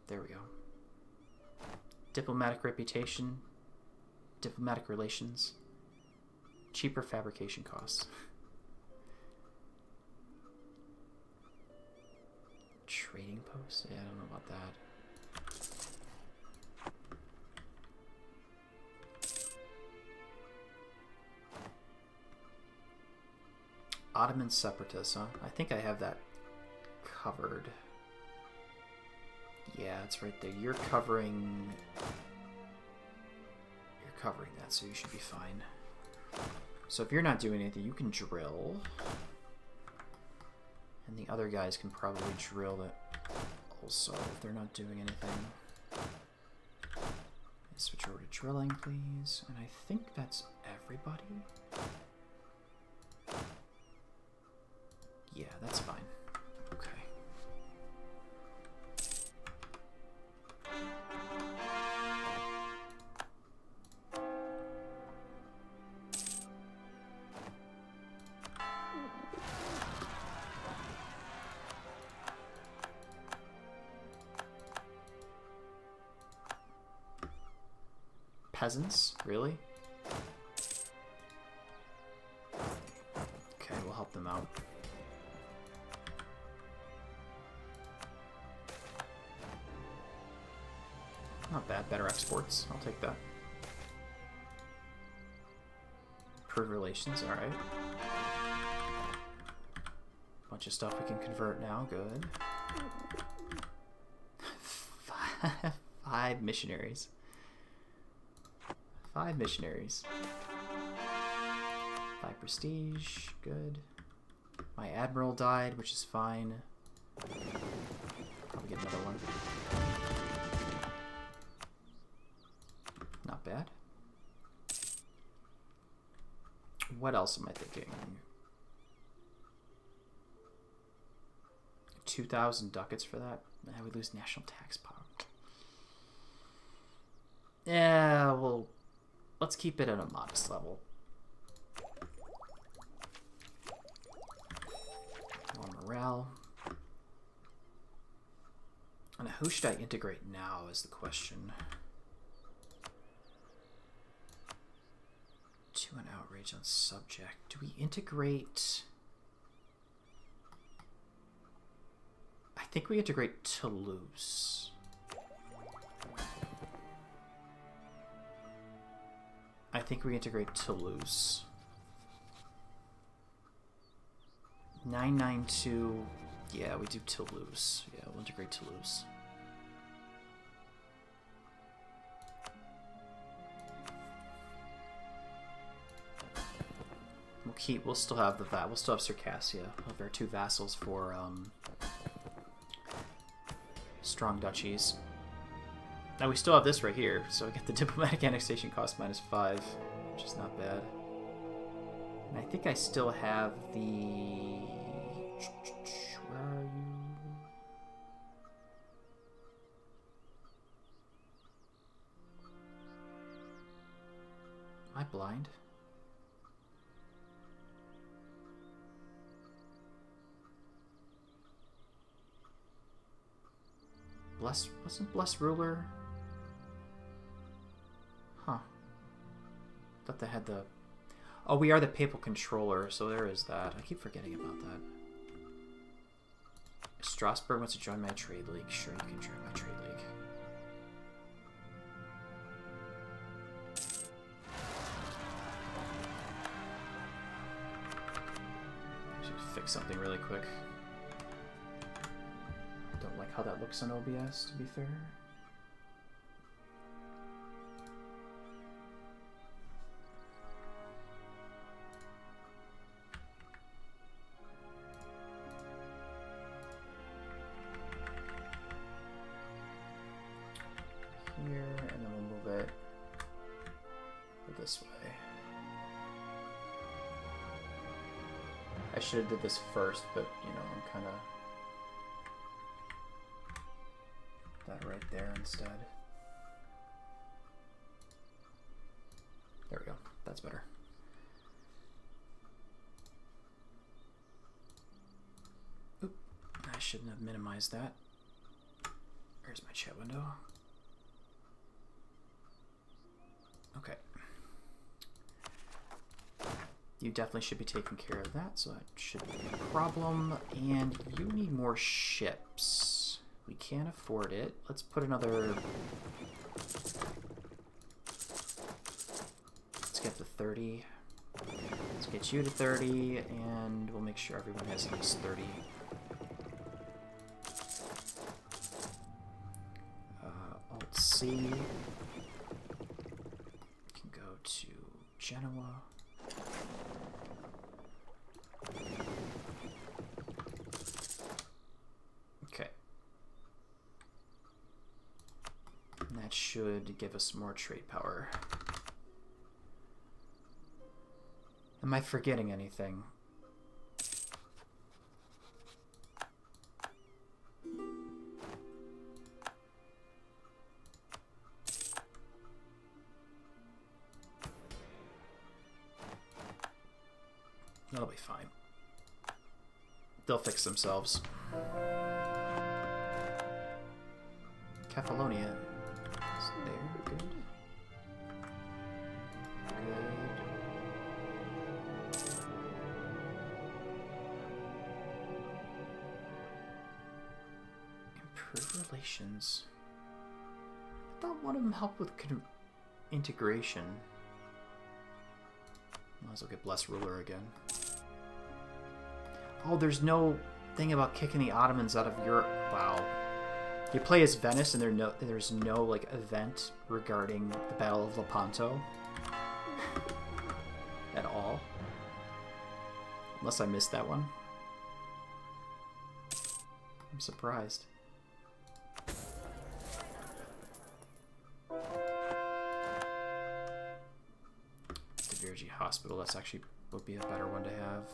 There we go. Diplomatic reputation. Diplomatic relations. Cheaper fabrication costs. <laughs> Post? Yeah, I don't know about that. Ottoman separatists, huh? I think I have that covered. Yeah, it's right there. You're covering... You're covering that, so you should be fine. So if you're not doing anything, you can drill. And the other guys can probably drill it also if they're not doing anything. Switch over to drilling, please. And I think that's everybody. Peasants? Really? Okay, we'll help them out. Not bad. Better exports. I'll take that. Improve relations. Alright. Bunch of stuff we can convert now. Good. <laughs> Five missionaries. Five missionaries. Five prestige. Good. My admiral died, which is fine. Probably get another one. Not bad. What else am I thinking? 2,000 ducats for that? I would lose national tax power. Yeah, well, let's keep it at a modest level. More morale. And who should I integrate now is the question. To an outrage on subject. Do we integrate... I think we integrate Toulouse. I think we integrate Toulouse. 992. Yeah, we do Toulouse. Yeah, we'll integrate Toulouse. We'll keep. We'll still have the that. We'll still have Circassia. We'll have our two vassals for um, strong duchies. Now we still have this right here, so I get the <laughs> diplomatic annexation cost minus five, which is not bad. And I think I still have the. Where are you? Am I blind? Bless wasn't Bless ruler? Thought they had the Oh, we are the papal controller, so there is that. I keep forgetting about that. Strasbourg wants to join my trade league. Sure, you can join my trade league. Should fix something really quick. Don't like how that looks on OBS, to be fair. Did this first, but you know, I'm kind of that right there instead. There we go. That's better. Oop. I shouldn't have minimized that. There's my chat window. Okay. You definitely should be taking care of that, so that shouldn't be a problem. And you need more ships. We can't afford it. Let's put another... Let's get to 30. Let's get you to 30, and we'll make sure everyone has at least 30. Uh, Alt-C. Can go to Genoa. Okay. And that should give us more trade power. Am I forgetting anything? That'll be fine. They'll fix themselves. Catalonia I not want to help with integration. Might as well get Blessed Ruler again. Oh, there's no thing about kicking the Ottomans out of Europe. Wow. You play as Venice, and there no, there's no like event regarding the Battle of Lepanto <laughs> at all. Unless I missed that one. I'm surprised. That's actually would be a better one to have.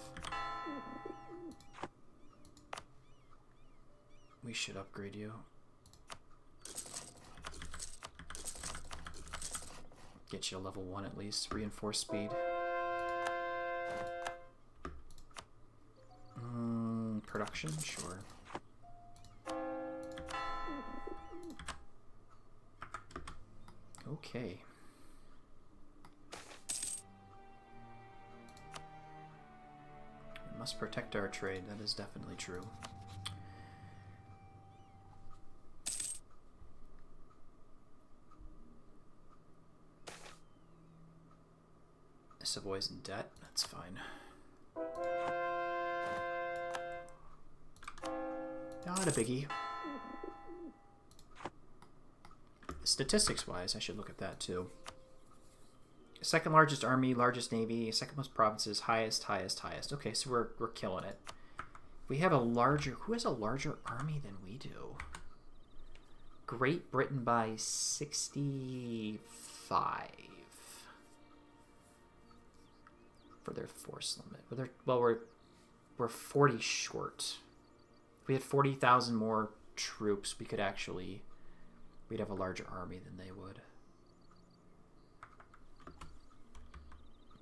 We should upgrade you. Get you a level 1 at least. Reinforce speed. Mm, production? Sure. Okay. Must protect our trade, that is definitely true. Savoy's in debt, that's fine. Not a biggie. Statistics-wise, I should look at that too. Second largest army, largest navy, second most provinces, highest, highest, highest. Okay, so we're, we're killing it. We have a larger... Who has a larger army than we do? Great Britain by 65 for their force limit. Well, well we're we're 40 short. If we had 40,000 more troops, we could actually we'd have a larger army than they would.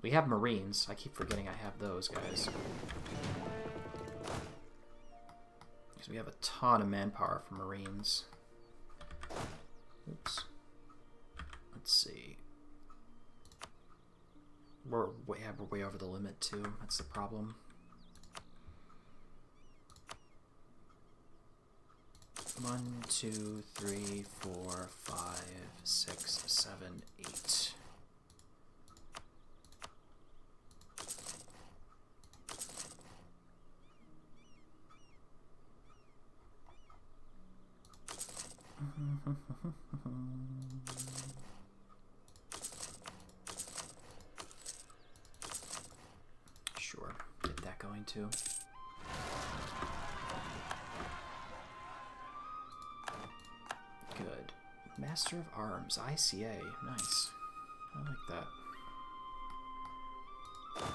We have Marines. I keep forgetting I have those guys. Because we have a ton of manpower for Marines. Oops. Let's see. We're way, we're way over the limit too. That's the problem. One, two, three, four, five, six, seven, eight. Sure, get that going too. Good. Master of Arms, ICA. Nice. I like that. <laughs>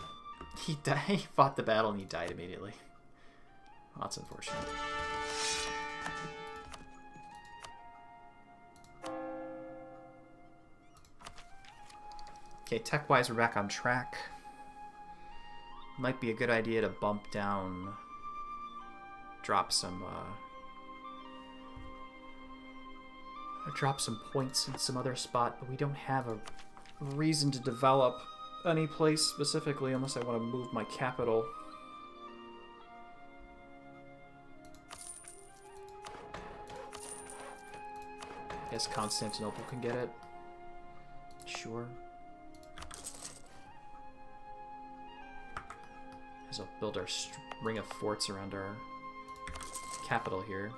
He died. He <laughs> fought the battle and he died immediately. That's unfortunate. Okay, tech-wise, we're back on track. Might be a good idea to bump down, drop some uh, drop some points in some other spot, but we don't have a reason to develop any place specifically unless I want to move my capital. I guess Constantinople can get it. Sure. As I'll build our ring of forts around our capital here.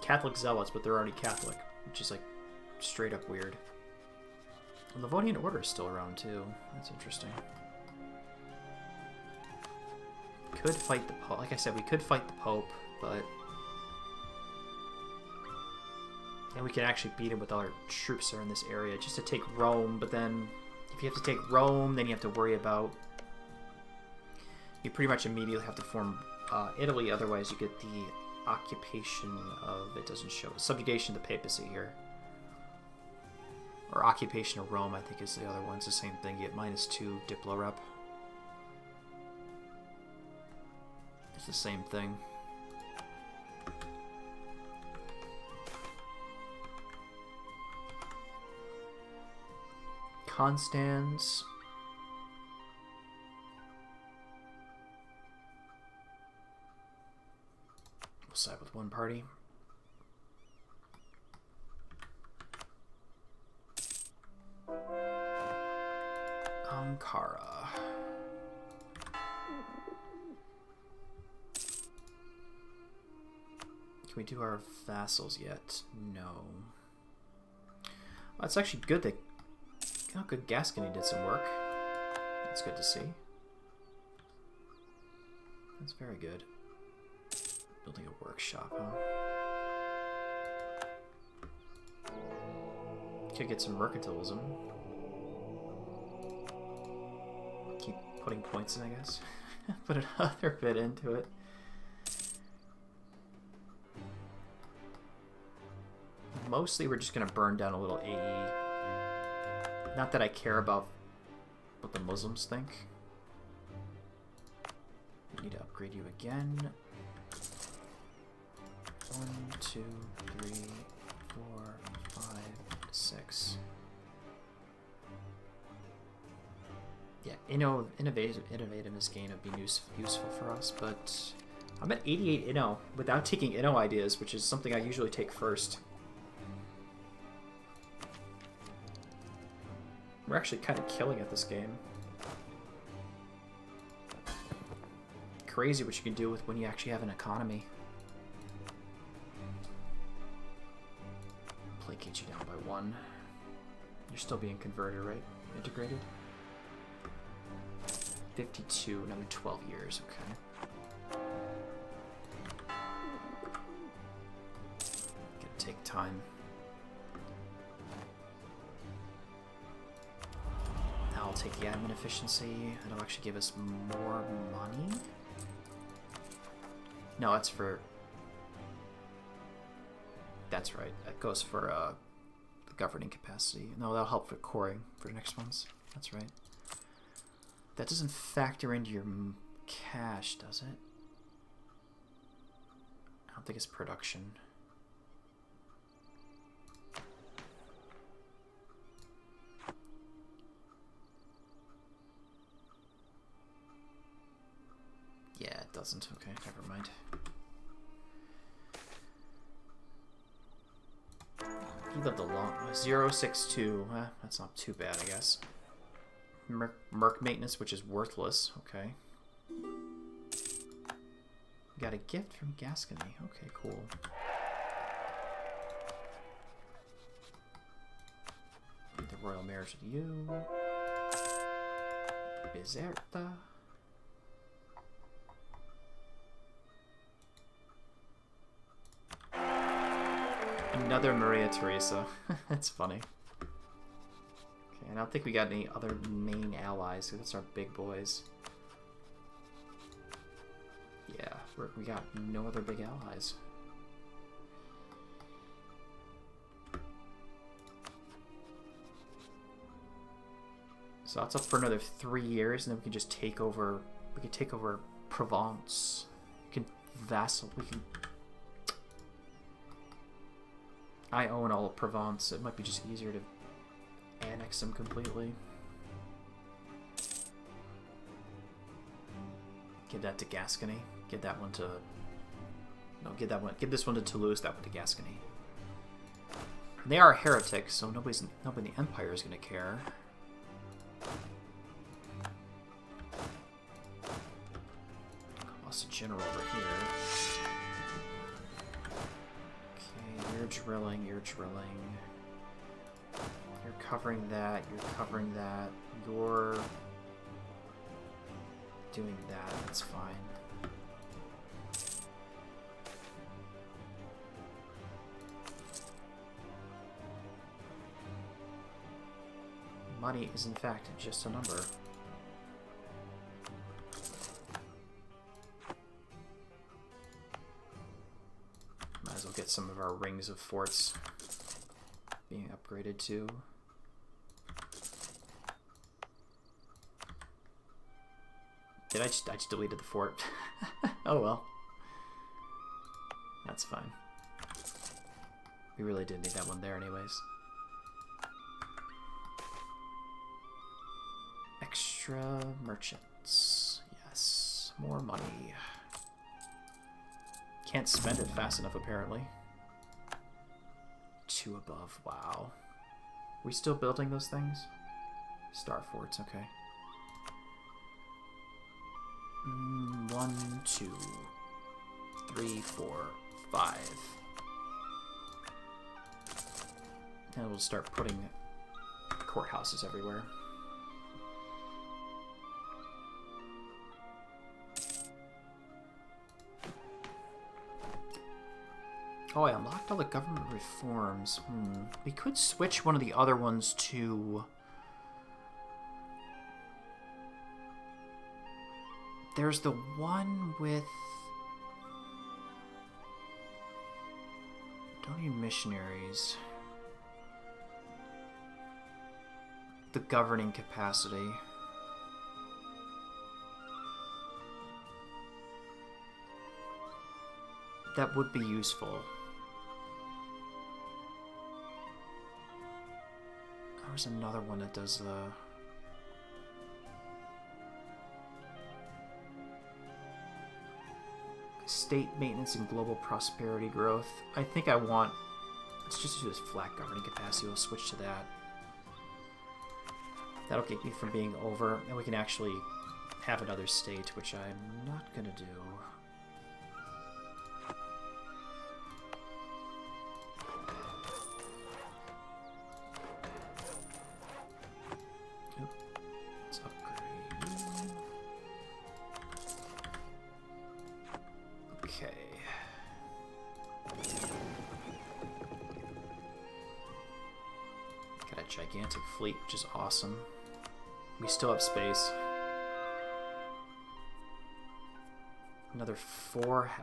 Catholic zealots, but they're already Catholic, which is like straight up weird. The Livonian Order is still around too. That's interesting. Could fight the Pope. Like I said, we could fight the Pope, but and we can actually beat him with all our troops that are in this area just to take Rome, but then if you have to take Rome, then you have to worry about... You pretty much immediately have to form uh, Italy, otherwise you get the occupation of... It doesn't show. Subjugation of the papacy here. Or Occupation of Rome, I think is the other one. It's the same thing. You get minus two Diplo Rep. It's the same thing. Constans. We'll side with one party. Ankara. Can we do our vassals yet? No. Well, actually good that oh, good Gascony did some work. That's good to see. That's very good. Building a workshop, huh? Could get some mercantilism. Putting points in, I guess. <laughs> Put another bit into it. Mostly we're just going to burn down a little AE. Not that I care about what the Muslims think. We need to upgrade you again. One, two, three, four, five, six. Yeah, inno, innovative, innovativeness gain would be use, useful for us, but I'm at 88 inno without taking inno ideas, which is something I usually take first. We're actually kind of killing at this game. Crazy what you can do with when you actually have an economy. Placate you down by one. You're still being converted, right? Integrated? 52, another 12 years, okay. Gonna take time. I'll take the admin efficiency. It'll actually give us more money. No, that's for... That's right. That goes for uh, the governing capacity. No, that'll help for coring for the next ones. That's right. That doesn't factor into your cash, does it? I don't think it's production. Yeah, it doesn't. Okay, never mind. You lived a long... 062. Eh, that's not too bad, I guess. Merc, Merc maintenance, which is worthless. Okay. Got a gift from Gascony. Okay, cool. The Royal Marriage with you. Bizerta. Another Maria Theresa. <laughs> That's funny. I don't think we got any other main allies. So that's our big boys. Yeah, we got no other big allies. So that's up for another three years, and then we can just take over. We can take over Provence. We can vassal. We can. I own all of Provence. It might be just easier to annex them completely. Give that to Gascony. Give that one to... No, give that one. Give this one to Toulouse. That one to Gascony. They are heretics, so nobody's nobody in the Empire is going to care. Lost a general over here. Okay, you're drilling. You're drilling. Covering that, you're covering that, you're doing that, that's fine. Money is in fact just a number. Might as well get some of our rings of forts being upgraded to. Did I just, I just deleted the fort? <laughs> oh well. That's fine. We really did need that one there anyways. extra merchants. Yes, more money. Can't spend it fast enough, apparently. Two above, wow. We still building those things? Star forts, okay. Mm, one, two, three, four, five. And we'll start putting courthouses everywhere. Oh, I unlocked all the government reforms. Hmm. We could switch one of the other ones to... There's the one with... Don't need missionaries. The governing capacity. That would be useful. There's another one that does the... State maintenance and global prosperity growth. I think I want... Let's just do this flat governing capacity. We'll switch to that. That'll keep me from being over, and we can actually have another state, which I'm not going to do.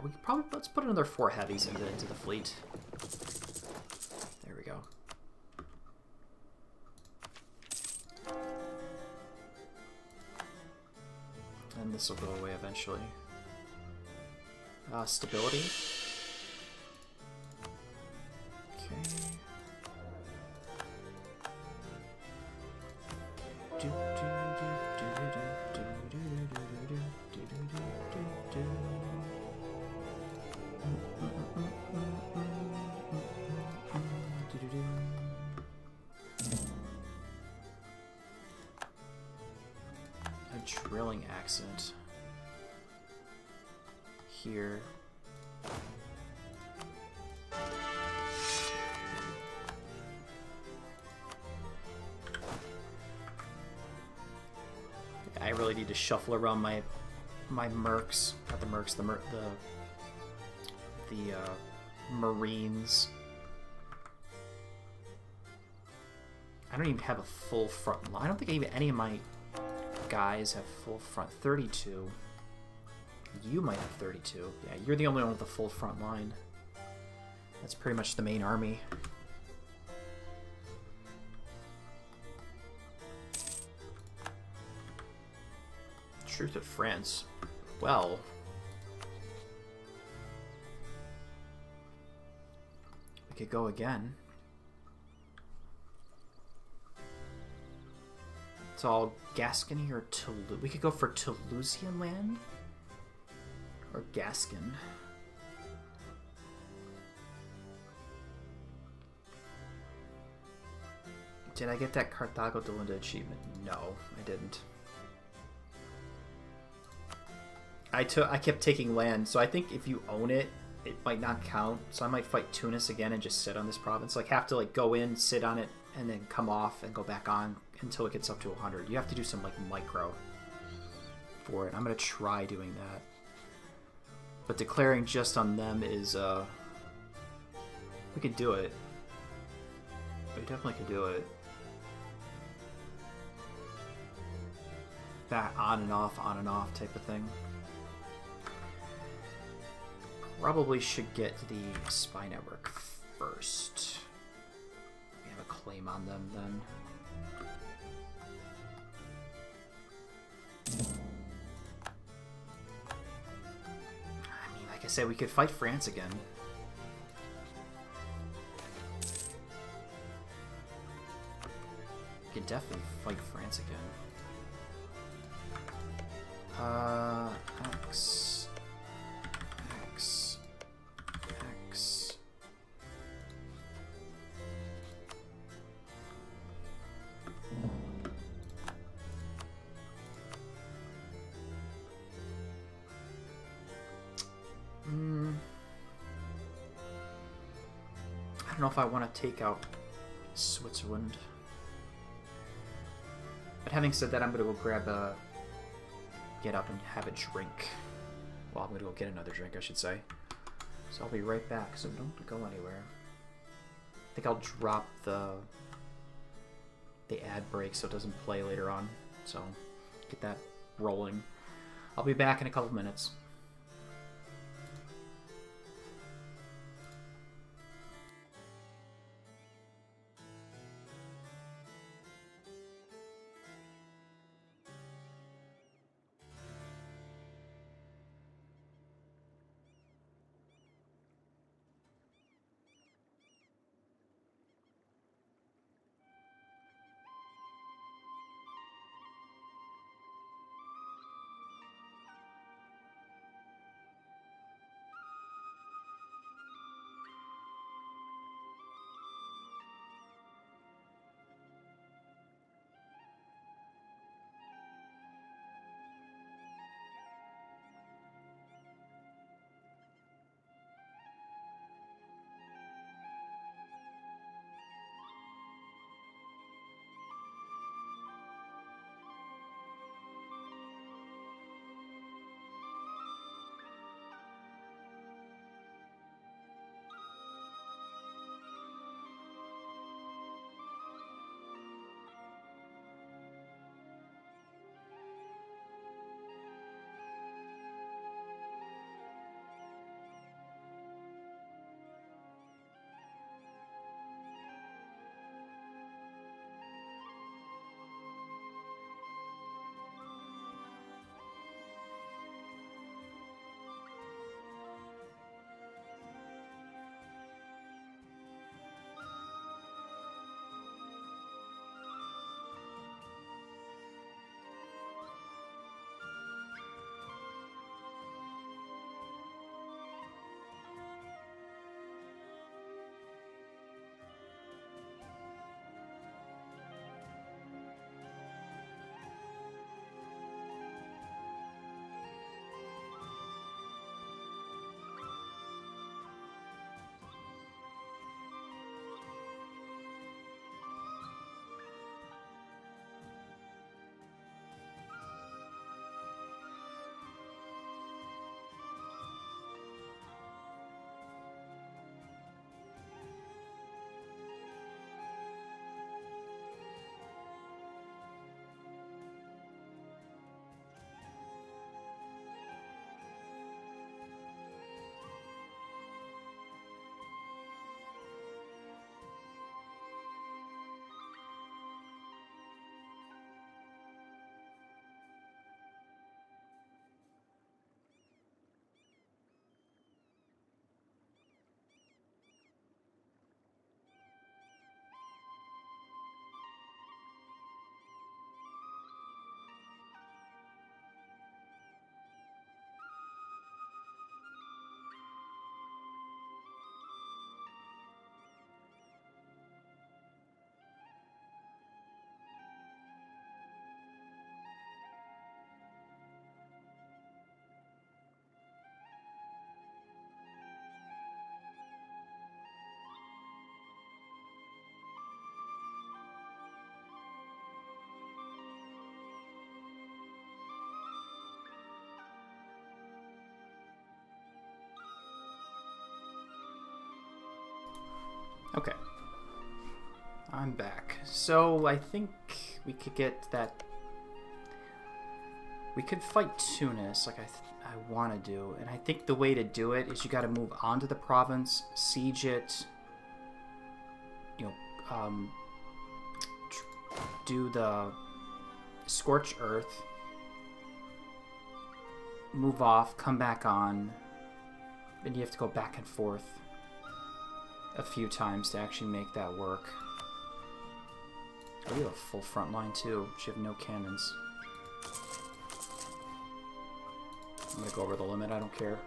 We probably let's put another four heavies into into the fleet. There we go. And this will go away eventually. Uh, stability. Really need to shuffle around my my mercs, not the mercs, the mer the the uh, marines. I don't even have a full front line. I don't think even any of my guys have full front. 32. You might have 32. Yeah, you're the only one with a full front line. That's pretty much the main army. Truth of France. Well. We could go again. It's all Gascony or Toulouse. We could go for Toulousian land? Or Gascon. Did I get that Carthago Delenda achievement? No, I didn't. I took I kept taking land, so I think if you own it, it might not count. So I might fight Tunis again and just sit on this province. Like have to like go in, sit on it, and then come off and go back on until it gets up to 100. You have to do some like micro for it. I'm gonna try doing that. But declaring just on them is uh we could do it. We definitely could do it. That on and off, on and off type of thing probably should get the spy network first. On them then. I mean, like I said, we could fight France again. We could definitely fight France again. Uh, X, if I want to take out Switzerland. But having said that, I'm gonna go grab a get up and have a drink. Well, I'm gonna go get another drink, I should say. So I'll be right back. So don't go anywhere. I think I'll drop the the ad break so it doesn't play later on. So get that rolling. I'll be back in a couple minutes. Okay. I'm back. So I think we could get that. We could fight Tunis, like I, I want to do, and I think the way to do it is you got to move onto the province, siege it. You know, um, do the scorch earth, move off, come back on, and you have to go back and forth a few times to actually make that work. Oh, you have a full front line too, you have no cannons. I'm gonna go over the limit, I don't care.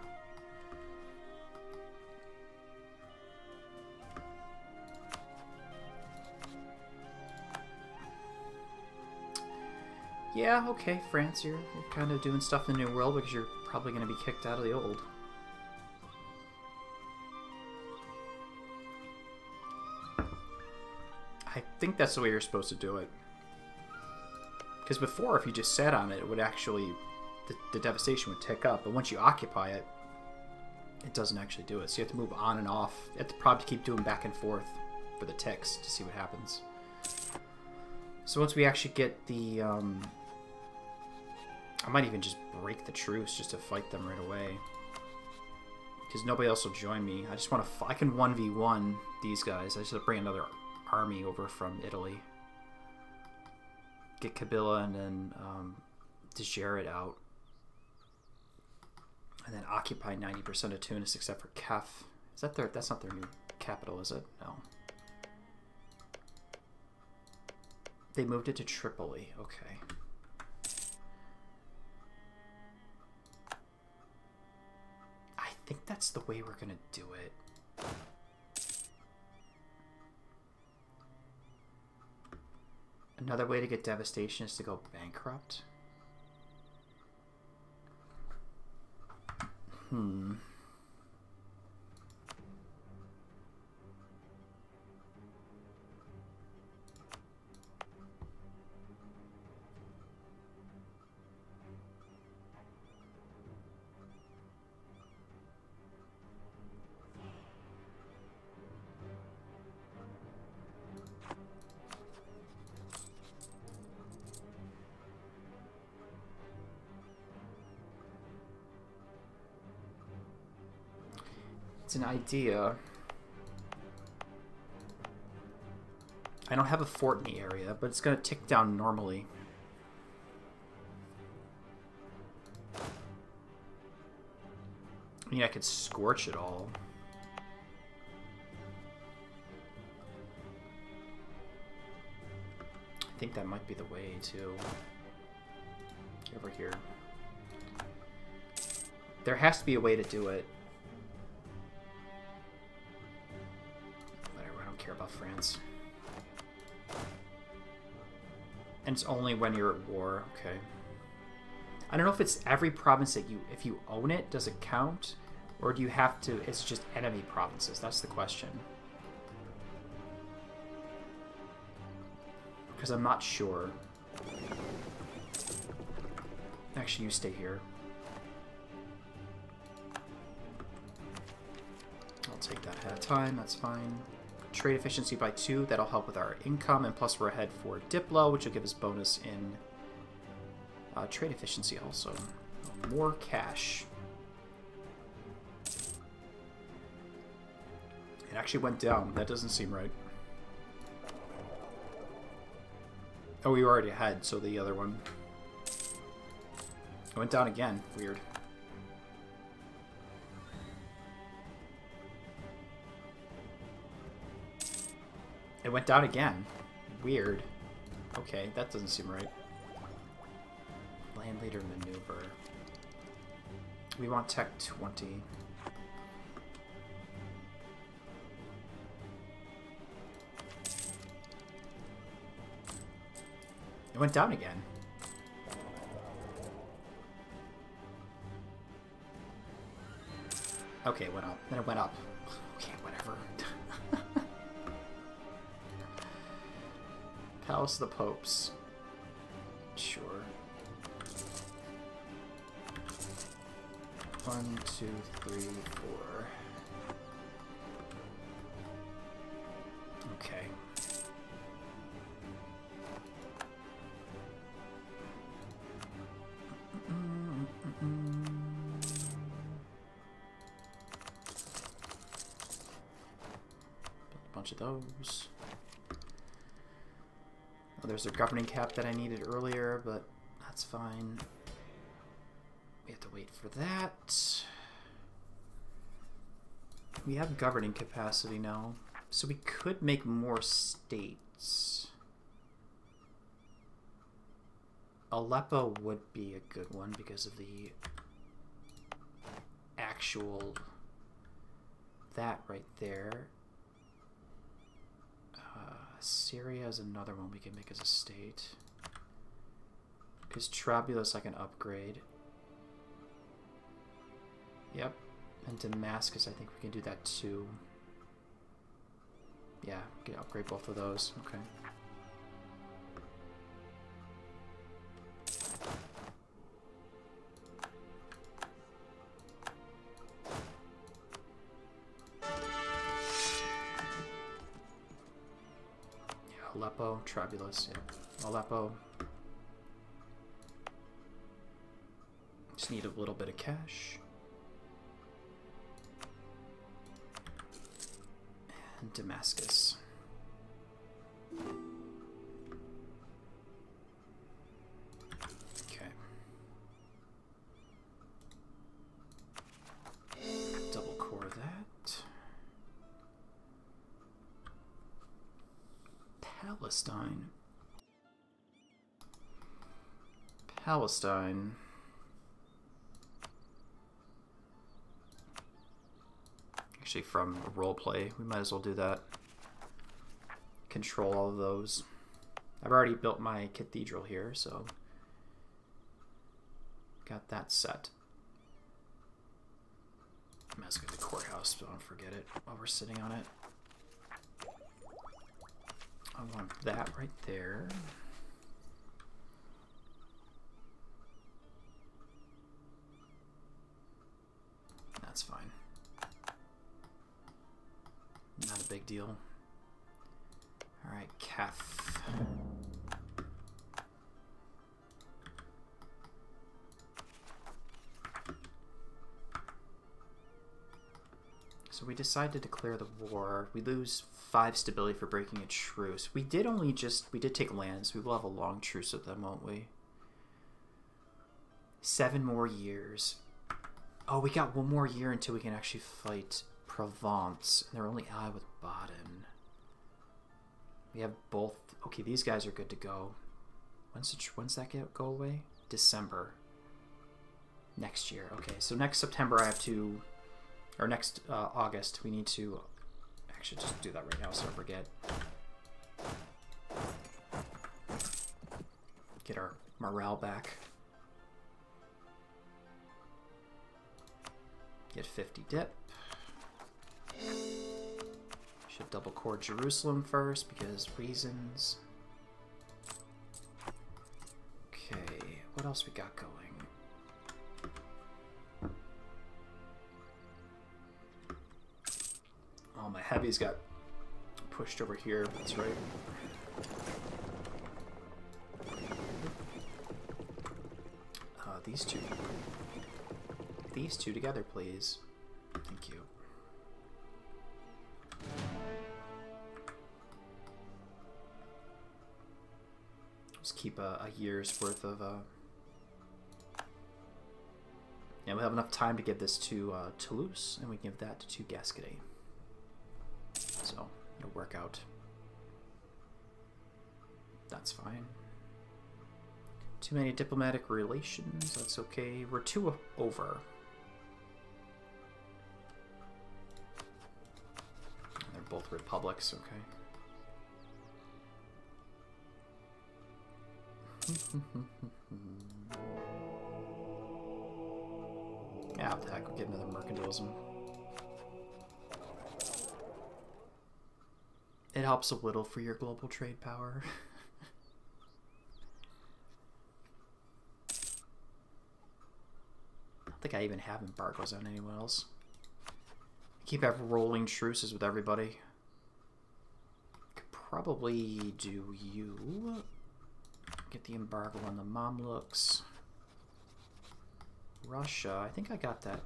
Yeah, okay, France, you're, you're kind of doing stuff in the new world because you're probably going to be kicked out of the old. I think that's the way you're supposed to do it. Because before, if you just sat on it, it would actually... The, the devastation would tick up, but once you occupy it, it doesn't actually do it. So you have to move on and off. You have to probably keep doing back and forth for the ticks to see what happens. So once we actually get the... Um, I might even just break the truce just to fight them right away. Because nobody else will join me. I just want to... I can 1v1 these guys. I just bring another army over from Italy. Get Kabila and then um, Djerid out. And then occupy 90% of Tunis except for Kef. Is that their... That's not their new capital, is it? No. They moved it to Tripoli. Okay. I think that's the way we're to do it. Another way to get devastation is to go bankrupt. Hmm. An idea. I don't have a fort in the area, but it's going to tick down normally. I mean, I could scorch it all. I think that might be the way, too. Over here. There has to be a way to do it. France. And it's only when you're at war. Okay. I don't know if it's every province that you, if you own it, does it count? Or do you have to, it's just enemy provinces? That's the question. Because I'm not sure. Actually, you stay here. I'll take that ahead of time, that's fine trade efficiency by 2. That'll help with our income, and plus we're ahead for Diplo, which will give us bonus in uh, trade efficiency also. More cash. It actually went down. That doesn't seem right. Oh, we were already ahead, so the other one. It went down again. Weird. It went down again. Weird. Okay, that doesn't seem right. Land leader maneuver. We want tech 20. It went down again. Okay, it went up. Then it went up. Palace of the Popes. Sure. One, two, three, four. There's a governing cap that I needed earlier, but that's fine. We have to wait for that. We have governing capacity now, so we could make more states. Aleppo would be a good one because of the actual that right there. Syria is another one we can make as a state. Because Trabulus I can upgrade. Yep. And Damascus, I think we can do that too. Yeah, can upgrade both of those. Okay. Aleppo, Trablus, yeah. Aleppo. Just need a little bit of cash. And Damascus. Palestine. Actually, from roleplay, we might as well do that. Control all of those. I've already built my cathedral here, so got that set. I might as well get the courthouse, so don't forget it while we're sitting on it. I want that right there. That's fine. Not a deal. Alright, Kef. So we decide to declare the war. We lose five stability for breaking a truce. We did only just we did take lands. We will have a long truce with them, won't we? Seven more years. Oh, we got one more year until we can actually fight Provence. And they're only allied with Baden. We have both. Okay, these guys are good to go. When's the, when's that get go away? December. Next year. Okay, so next September I have to or next uh, August, we need to actually just do that right now so I forget. Get our morale back. Get 50 dip. Should double core Jerusalem first because reasons. Okay, what else we got going? Oh, my heavies got pushed over here. That's right. Uh, these two. These two together, please. Thank you. Keep a, a year's worth of... Uh... Yeah, we have enough time to give this to uh, Toulouse, and we give that to Gascony so it'll work out. That's fine. Too many diplomatic relations, that's okay. We're two over. They're both republics, okay. <laughs> yeah, what the heck, we'll get another mercantilism. It helps a little for your global trade power. <laughs> I don't think I even have embargoes on anyone else. I keep having rolling truces with everybody. Could probably do you. Get the embargo on the Mamluks. Russia, I think I got that.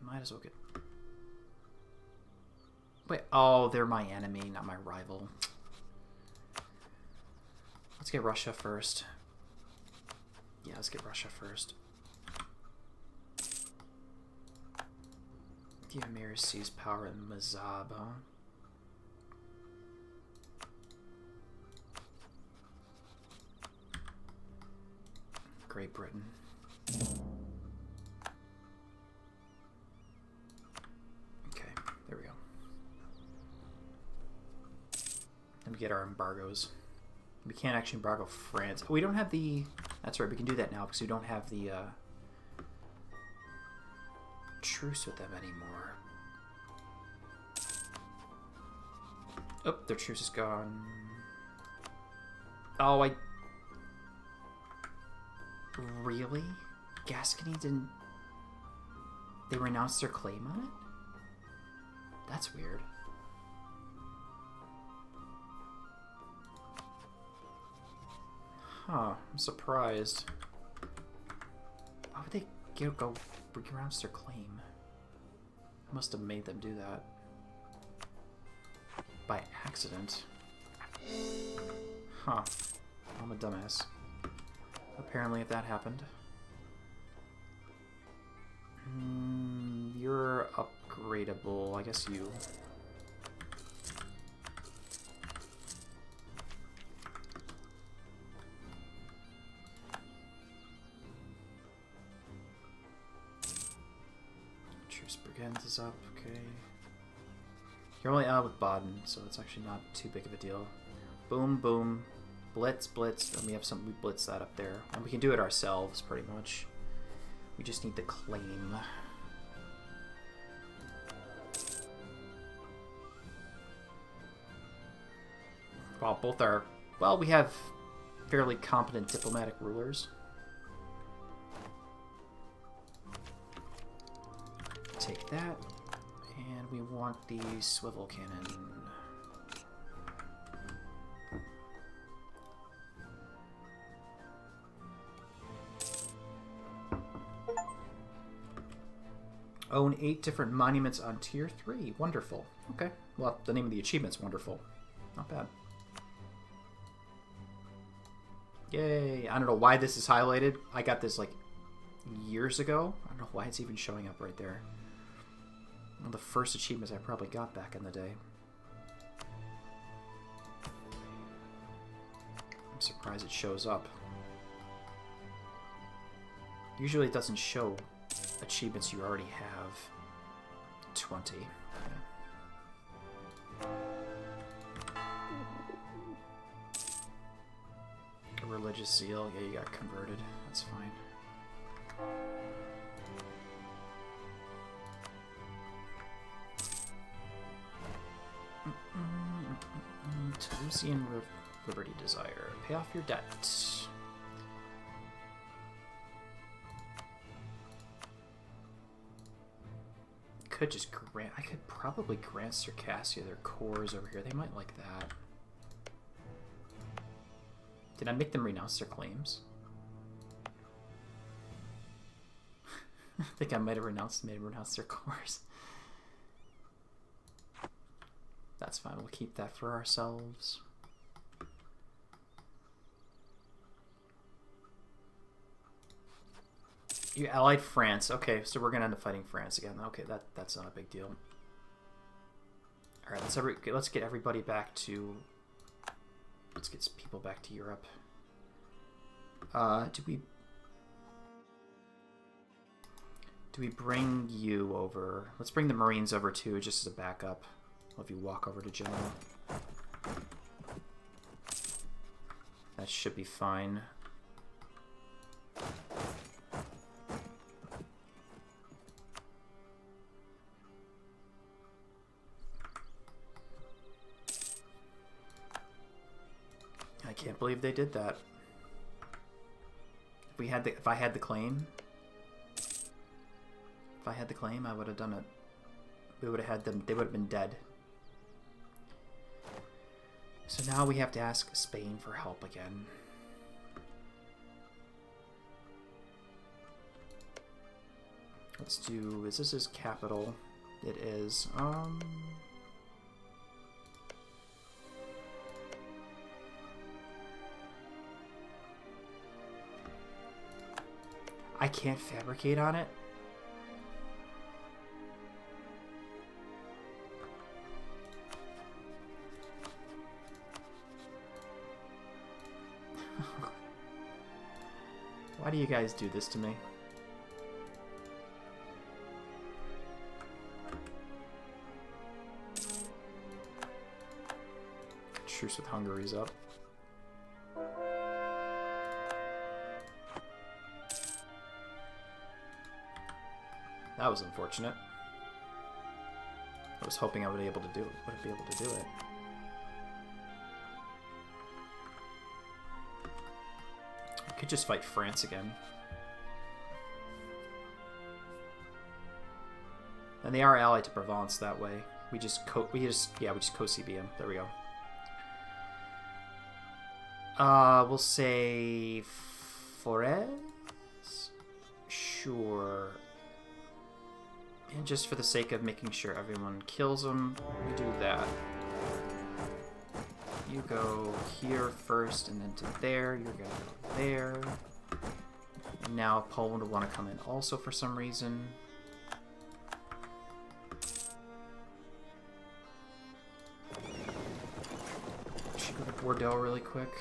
Might as well get Wait, oh, they're my enemy, not my rival. Let's get Russia first. Yeah, let's get Russia first. The Emir sees power in Mazaba. Great Britain. Okay, there we go. Let me get our embargoes. We can't actually embargo France. We don't have the... That's right, we can do that now because we don't have the uh, truce with them anymore. Oh, their truce is gone. Oh, I... Really? Gascony didn't... They renounced their claim on it? That's weird. Huh, I'm surprised. Why would they go, go renounce their claim? Must have made them do that. By accident. Huh. I'm a dumbass. Apparently, if that happened. Mm, you're upgradable. I guess you. Truce Brigands is up, okay. You're only out with Baden, so it's actually not too big of a deal. Boom, boom. Blitz, blitz. And we have some, we blitz that up there. And we can do it ourselves, pretty much. We just need the claim. Well, both are... Well, we have fairly competent diplomatic rulers. Take that. And we want the swivel cannon. Own eight different monuments on tier three. Wonderful. Okay. Well, the name of the achievement's wonderful. Not bad. Yay. I don't know why this is highlighted. I got this like years ago. I don't know why it's even showing up right there. One of the first achievements I probably got back in the day. I'm surprised it shows up. Usually it doesn't show achievements you already have. 20. A religious zeal. Yeah, you got converted. That's fine. Toulousian Liberty Desire. Pay off your debt. Could just grant. I could probably grant Circassia their cores over here. They might like that. Did I make them renounce their claims? <laughs> I think I might have renounced made them renounce their <laughs> cores. That's fine, we'll keep that for ourselves. You allied France. Okay, so we're gonna end up fighting France again. Okay, that that's not a big deal. All right, let's every let's get everybody back to. Let's get people back to Europe. Uh, do we? Do we bring you over? Let's bring the Marines over too, just as a backup. if you walk over to Genoa. That should be fine. Believe they did that. If we had the, if I had the claim, if I had the claim, I would have done it. We would have had them. They would have been dead. So now we have to ask Spain for help again. Let's do. Is this his capital? It is. Um. I can't fabricate on it? <laughs> Why do you guys do this to me? Truce with Hungary's up. That was unfortunate. I was hoping I would be able to do it. Would be able to do it. I could just fight France again. And they are allied to Provence that way. We just co we just yeah, we just co-CB them. There we go. Uh we'll say Flores? Sure. And just for the sake of making sure everyone kills them, we do that. You go here first and then to there. You're gonna go there. And now Poland will want to come in also for some reason. Should go to Bordeaux really quick.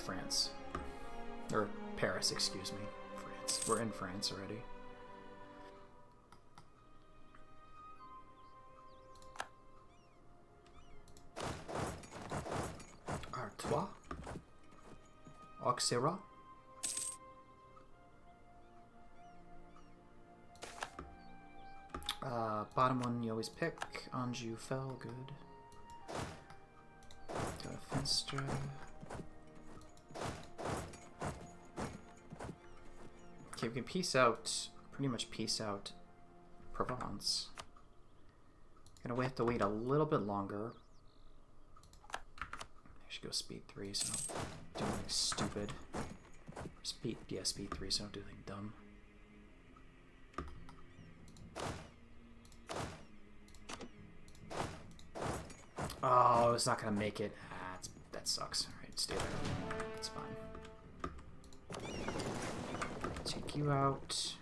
France, or Paris, excuse me. France. We're in France already. Artois. Auxerre. Uh, bottom one you always pick. Anjou fell, good. Got a Finster. Okay, we can peace out, pretty much peace out Provence. Gonna have to wait a little bit longer. I should go speed 3 so don't do anything stupid. Speed, yeah, speed 3 so don't do anything dumb. Oh, it's not gonna make it. Ah, that sucks. Alright, stay there. Take you out.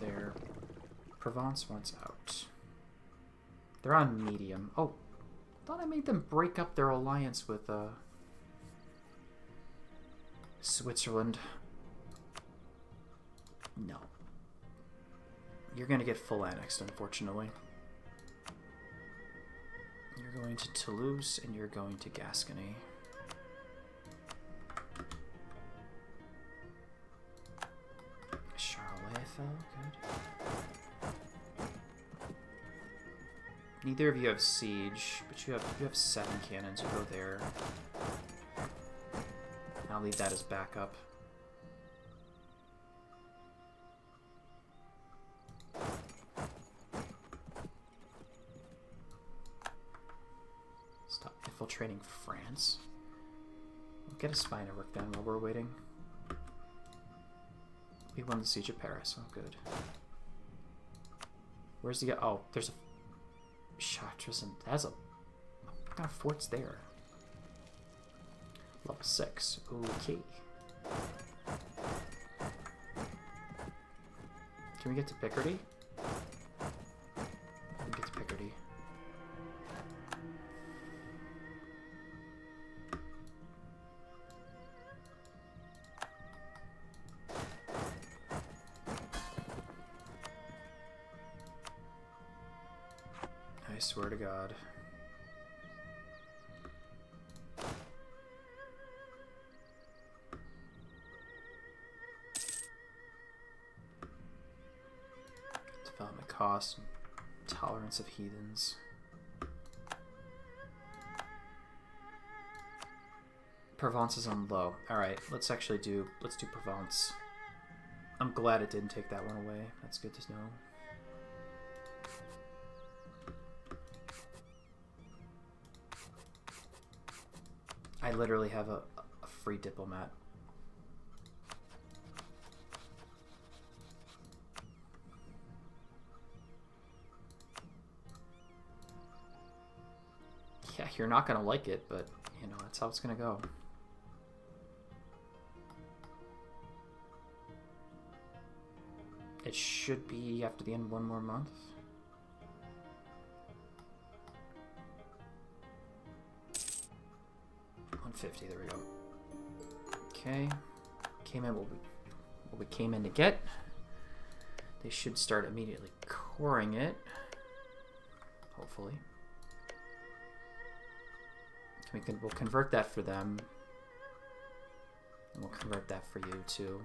There. Provence wants out. They're on medium. Oh, thought I made them break up their alliance with uh, Switzerland. No. You're going to get full annexed, unfortunately. You're going to Toulouse, and you're going to Gascony. Charolais fell, oh, good. Neither of you have siege, but you have you have seven cannons. Go there. I'll leave that as backup. Infiltrating France. We'll get a spy network then while we're waiting. We won the siege of Paris. Oh, good. Where's the... Oh, there's a... Chartres and... That's a... What kind of fort's there? Level 6. Okay. Can we get to Picardy? Cost, tolerance of heathens. Provence is on low. Alright, let's actually do, let's do Provence. I'm glad it didn't take that one away. That's good to know. I literally have a, a free diplomat. Yeah, you're not going to like it, but, you know, that's how it's going to go. It should be after the end of one more month. One fifty. There we go. Okay, came in what we, what we came in to get. They should start immediately coring it. Hopefully. We can we'll convert that for them. And we'll convert that for you too.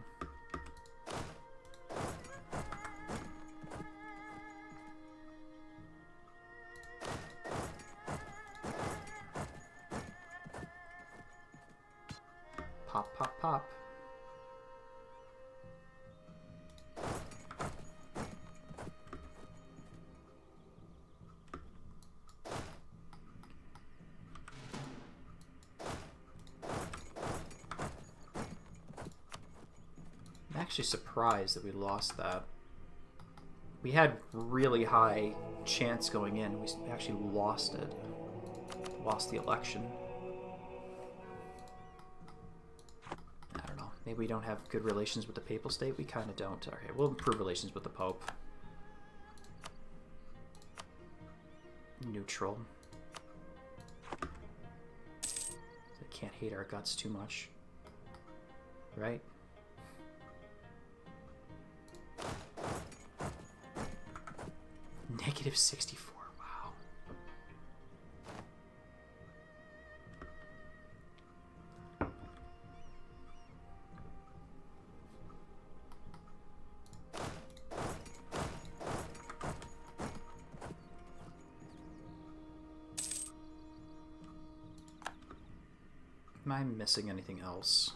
Actually surprised that we lost that. We had really high chance going in. We actually lost it. Lost the election. I don't know. Maybe we don't have good relations with the papal state. We kind of don't. Okay, we'll improve relations with the pope. Neutral. They can't hate our guts too much. Right? Negative 64, wow. Am I missing anything else?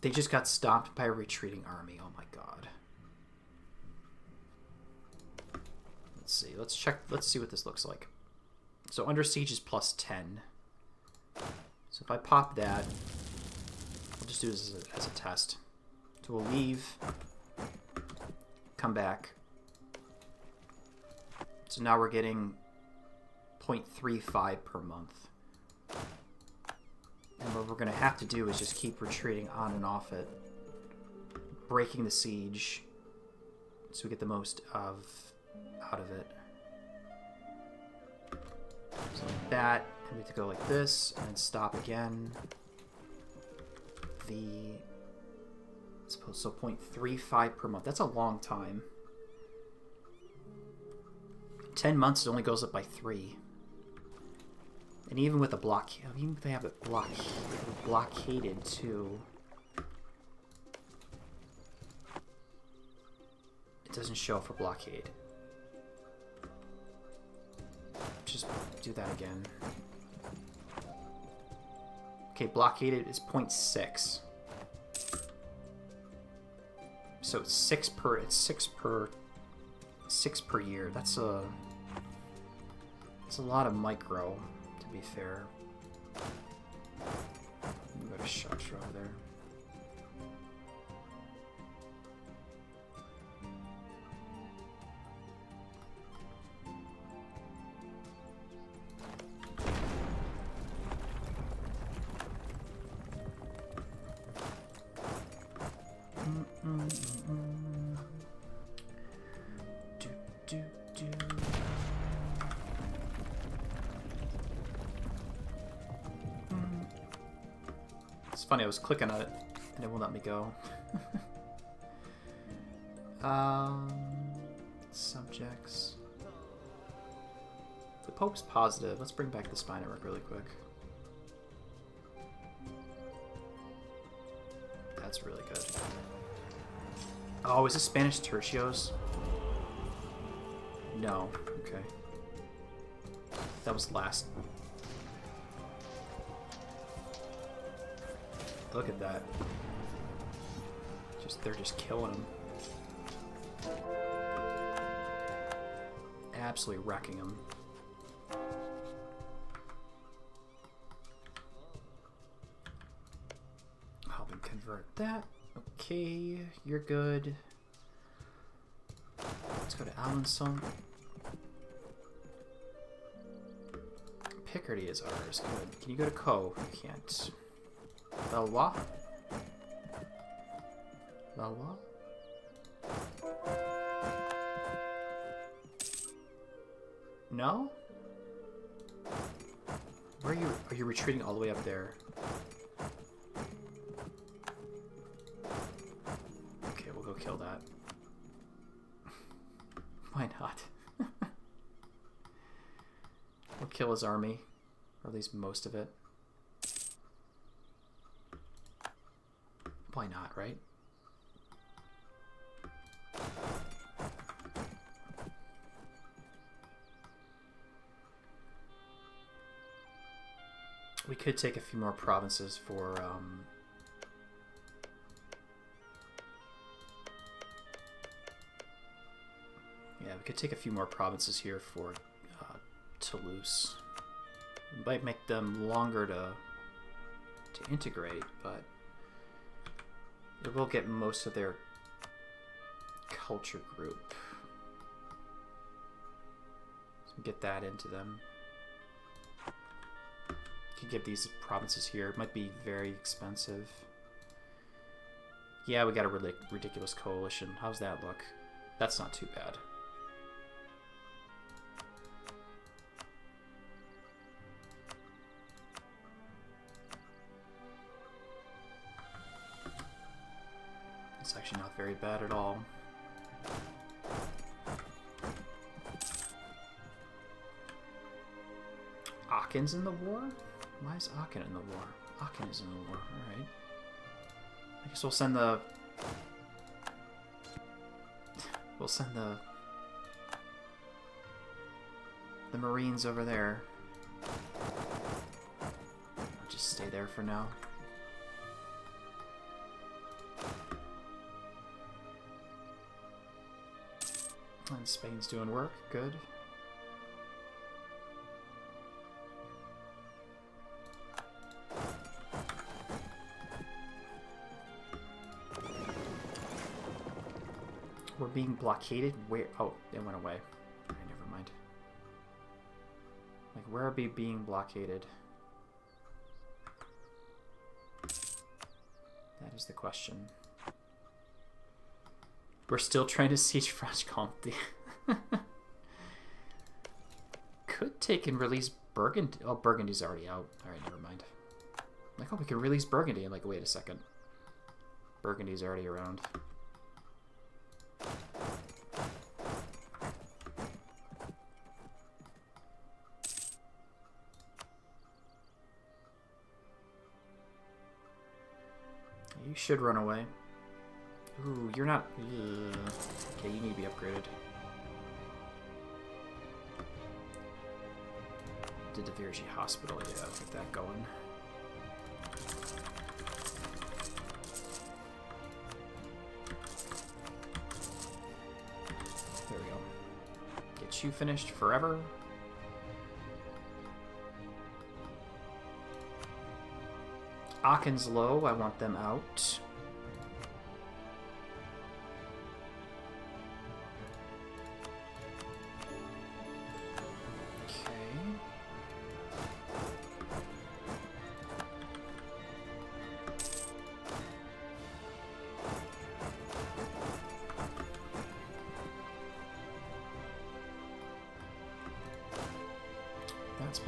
They just got stopped by a retreating army. Oh my god. Let's check. Let's see what this looks like. So under siege is plus 10. So if I pop that, I'll just do this as a, as a test. So we'll leave, come back. So now we're getting 0.35 per month. And what we're going to have to do is just keep retreating on and off it. Breaking the siege. So we get the most of out of it. So like that. We have to go like this. And stop again. The... Suppose so 0.35 per month. That's a long time. 10 months it only goes up by 3. And even with a block, even if they have it block, blockaded too, it doesn't show for blockade. Just do that again. Okay, blockaded is 0.6. So it's six per. It's six per. Six per year. That's a. That's a lot of micro to be fair. Go to Chartres over there. Was clicking on it and it won't let me go. <laughs> um, subjects. The Pope's positive. Let's bring back the spy network really quick. That's really good. Oh, is this Spanish tertios? No. Okay. That was last. Look at that. Just they're just killing them. Absolutely wrecking them. Help him convert that. Okay, you're good. Let's go to Alençon. Picardy is ours. Good. Can you go to Caux? You can't. Valois? Valois? No? Where are you? Are you retreating all the way up there? Okay, we'll go kill that. <laughs> Why not? <laughs> we'll kill his army. Or at least most of it. Could take a few more provinces for um, Yeah, we could take a few more provinces here for uh, Toulouse. It might make them longer to to integrate, but it will get most of their culture group. So get that into them. Could give these provinces here. It might be very expensive. Yeah, we got a really ridiculous coalition. How's that look? That's not too bad. It's actually not very bad at all. Aachen's in the war? Why is Aachen in the war? Aachen is in the war, alright. I guess we'll send the... We'll send the... The Marines over there. I'll just stay there for now. And Spain's doing work, good. Being blockaded? Where? Oh, it went away. Never mind. Like, where are we being blockaded? That is the question. We're still trying to <laughs> siege Franche-Comté. <laughs> Could take and release Burgundy. Oh, Burgundy's already out. Alright, never mind. Like, oh, we can release Burgundy. I'm like, wait a second. Burgundy's already around. Should run away. Ooh, you're not... Ugh. Okay, you need to be upgraded. Did the Virgie Hospital, yeah, get that going. There we go. Get you finished forever. Aachen's low, I want them out.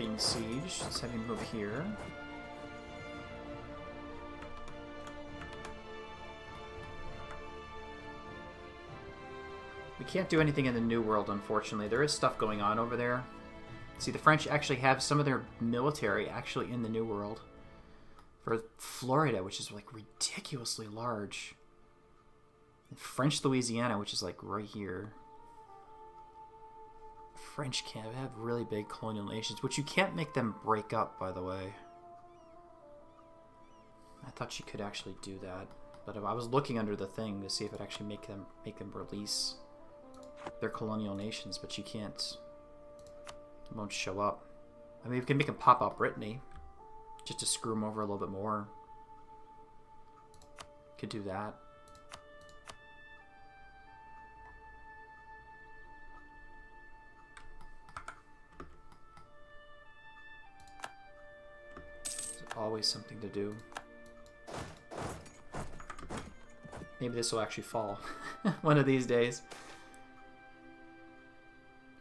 Being sieged. Let's have you move here. We can't do anything in the New World, unfortunately. There is stuff going on over there. See, the French actually have some of their military actually in the New World. For Florida, which is like ridiculously large. French Louisiana, which is like right here. French can have really big colonial nations, which you can't make them break up, by the way. I thought you could actually do that, but I was looking under the thing to see if it actually make them make them release their colonial nations, but you can't. It won't show up. I mean, we can make them pop up Brittany, just to screw them over a little bit more. Could do that. Always something to do. Maybe this will actually fall <laughs> one of these days.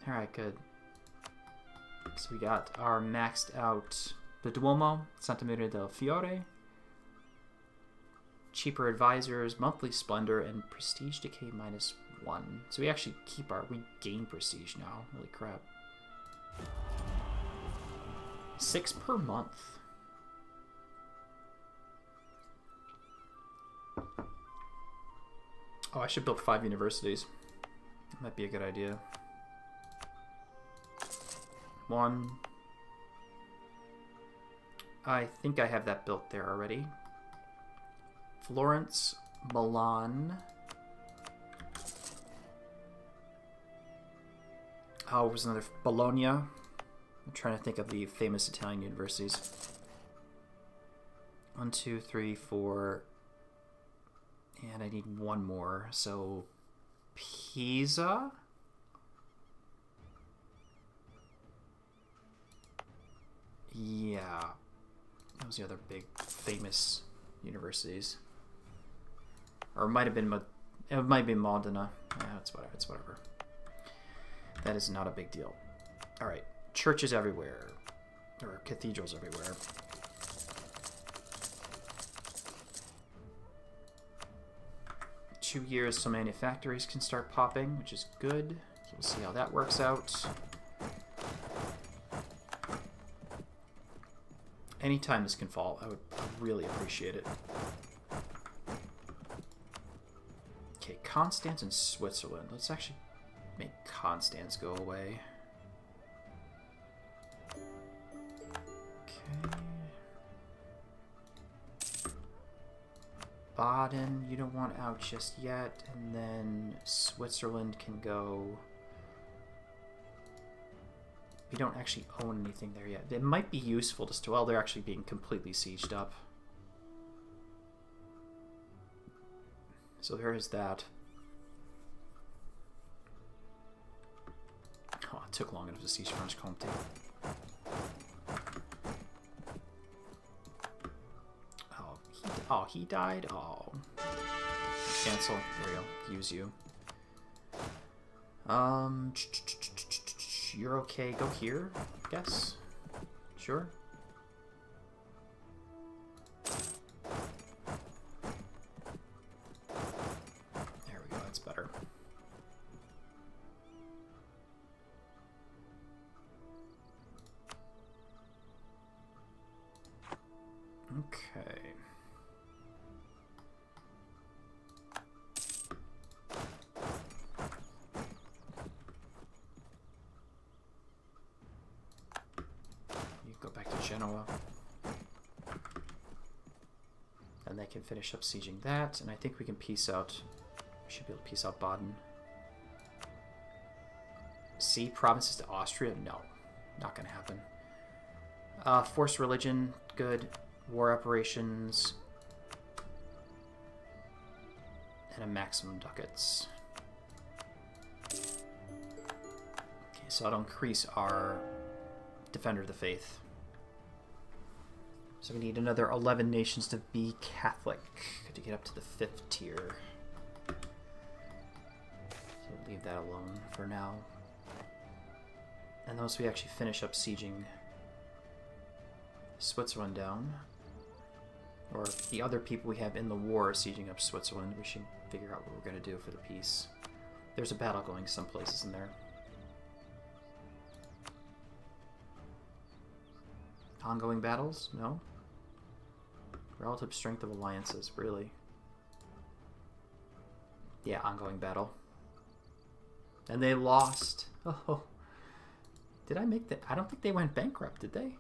Alright, good. So we got our maxed out the Duomo, Santa Maria del Fiore, cheaper advisors, monthly splendor, and prestige decay minus one. So we actually keep our we gain prestige now. Holy crap. Six per month. Oh, I should build five universities. That might be a good idea. One. I think I have that built there already. Florence, Milan. Oh, was another Bologna. I'm trying to think of the famous Italian universities. One, two, three, four, and I need one more. So, Pisa. Yeah. That was the other big famous universities. Or it might have been it might be Modena. Yeah, it's whatever. It's whatever. That is not a big deal. All right, churches everywhere, or cathedrals everywhere. Two years, so manufactories can start popping, which is good. So we'll see how that works out. Anytime this can fall, I would really appreciate it. Okay, Constance in Switzerland. Let's actually make Constance go away. Baden, you don't want out just yet. And then Switzerland can go we don't actually own anything there yet. It might be useful just to, well, they're actually being completely sieged up. So there is that. Oh, it took long enough to siege Franche Comté. Oh, he died? Oh. Cancel. There we go. Use you. Um you're okay. Go here, I guess. Sure. Finish up sieging that, and I think we can peace out. We should be able to peace out Baden. See provinces to Austria? No, not going to happen. Uh, forced religion, good. War operations. And a maximum ducats. Okay, so that'll increase our Defender of the Faith. So we need another 11 nations to be Catholic to get up to the fifth tier. So leave that alone for now. And once we actually finish up sieging Switzerland down, or the other people we have in the war sieging up Switzerland, we should figure out what we're going to do for the peace. There's a battle going some places in there. Ongoing battles? No? Relative strength of alliances, really. Yeah, ongoing battle. And they lost. <laughs> Oh. Did I make that? I don't think they went bankrupt, did they?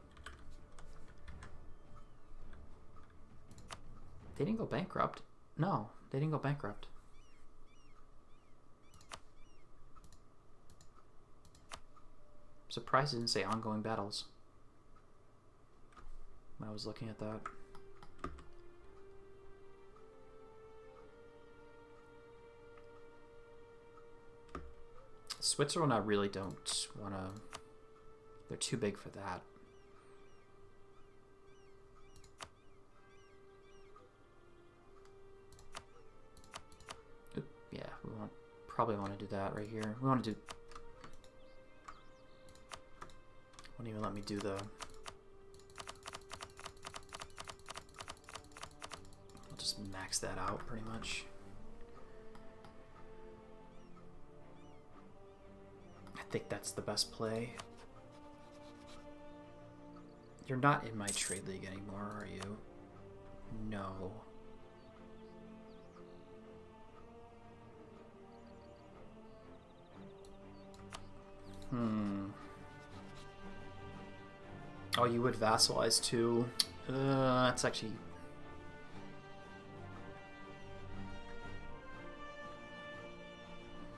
They didn't go bankrupt. No, they didn't go bankrupt. surprised it didn't say ongoing battles I was looking at that. Switzerland, I really don't want to... They're too big for that. yeah, we want probably want to do that right here. We want to do... Won't even let me do the... I'll just max that out pretty much. Think that's the best play. You're not in my trade league anymore, are you? No. Hmm. Oh, you would vassalize too. Uh, that's actually...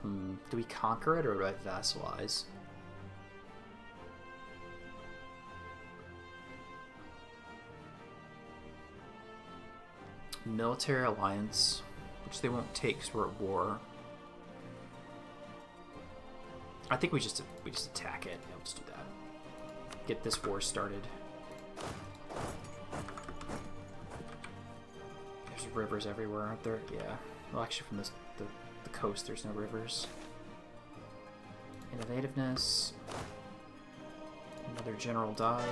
Hmm. Do we conquer it or do I vassalize? Military alliance, which they won't take because we're at war. I think we just we just attack it. Yeah, let's do that. Get this war started. There's rivers everywhere, aren't there? Yeah. Well, actually, from this, the coast, there's no rivers. Innovativeness. Another general died.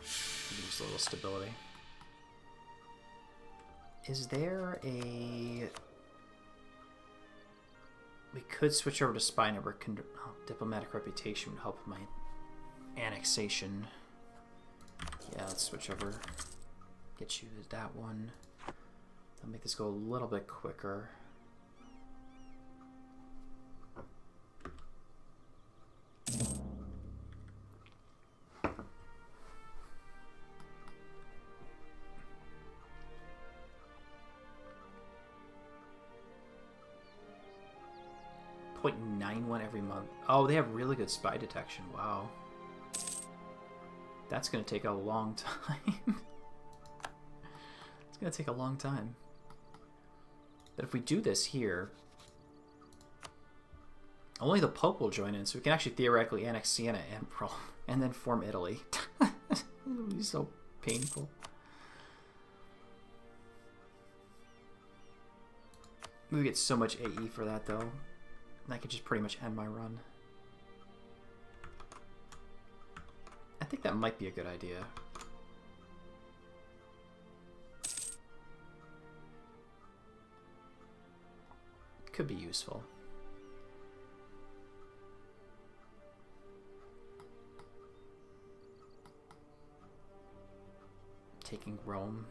Lose a little stability. Is there a... Could switch over to spy network. Oh, diplomatic reputation would help my annexation. Yeah, let's switch over. Get you that one. I'll make this go a little bit quicker. Every month. Oh, they have really good spy detection. Wow. That's going to take a long <laughs> time. it's going to take a long time. But if we do this here, only the Pope will join in, so we can actually theoretically annex Siena and Pro <laughs> and then form Italy. <laughs> It'll be so painful. We get so much AE for that, though. I could just pretty much end my run. I think that might be a good idea. Could be useful. Taking Rome.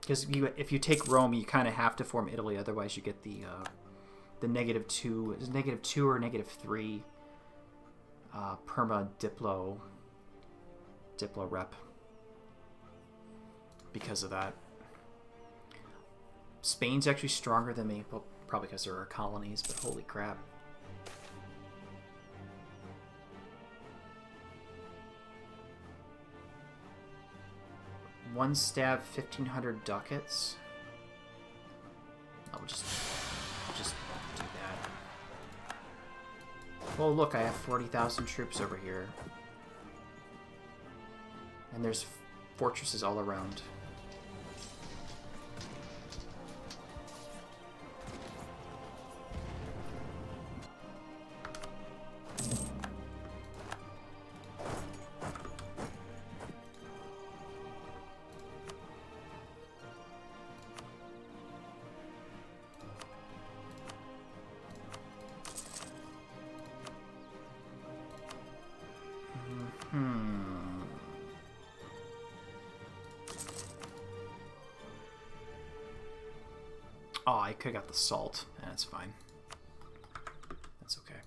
Because hmm. you, if you take Rome, you kind of have to form Italy, otherwise you get the... Uh, the negative two is negative two or negative three uh, perma diplo diplo rep because of that. Spain's actually stronger than me, probably because there are colonies, but holy crap. One stab, 1500 ducats. I'll just Well, oh, look, I have 40,000 troops over here. And there's fortresses all around. I got the salt. That's fine. That's okay.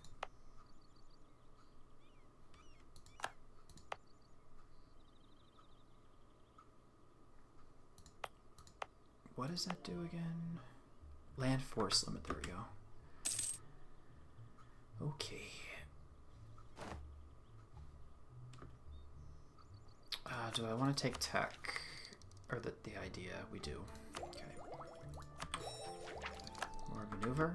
What does that do again? Land force limit. There we go. Okay. Uh, do I want to take tech? Or the, the idea? We do. Maneuver.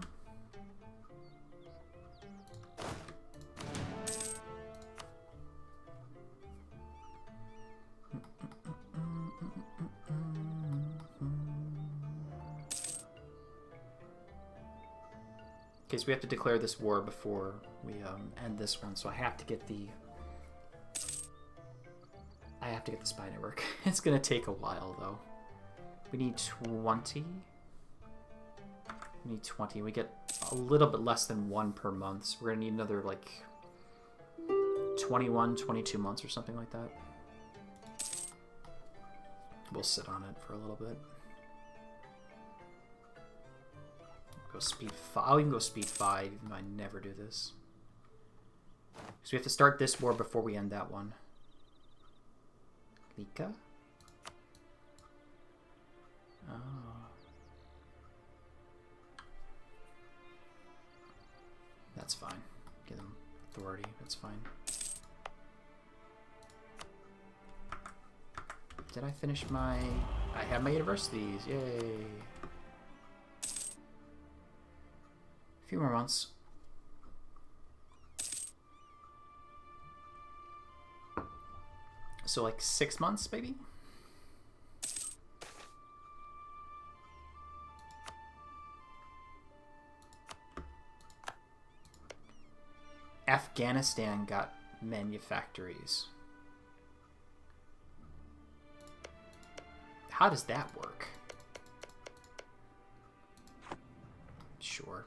Okay, so we have to declare this war before we um, end this one, so I have to get the... I have to get the spy network. <laughs> it's gonna take a while, though. We need 20. We need 20. We get a little bit less than one per month, so we're gonna need another, like, 21, 22 months or something like that. We'll sit on it for a little bit. Go speed 5. I'll even go speed 5, even I never do this. So we have to start this war before we end that one. Lika? Oh. That's fine. Give them authority. That's fine. Did I finish my... I have my universities. Yay. A few more months. So like six months, maybe? Afghanistan got manufactories. How does that work? Sure.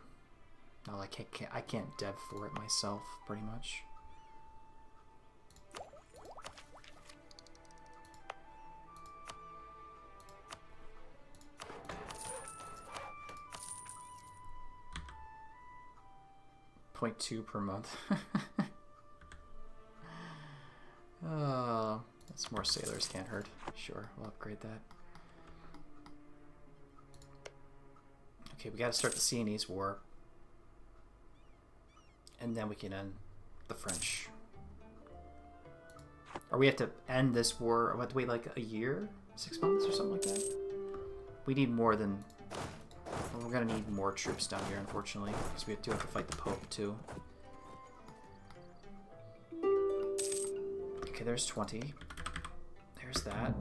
No, I can't, I can't dev for it myself, pretty much. Point two per month. <laughs> oh, that's more sailors can't hurt. Sure, we'll upgrade that. Okay, we gotta start the Sienese War and then we can end the French. Or we have to end this war, to wait like a year? Six months or something like that? We need more than... Well, we're gonna need more troops down here, unfortunately, because we do have to fight the Pope, too. Okay, there's 20. There's that.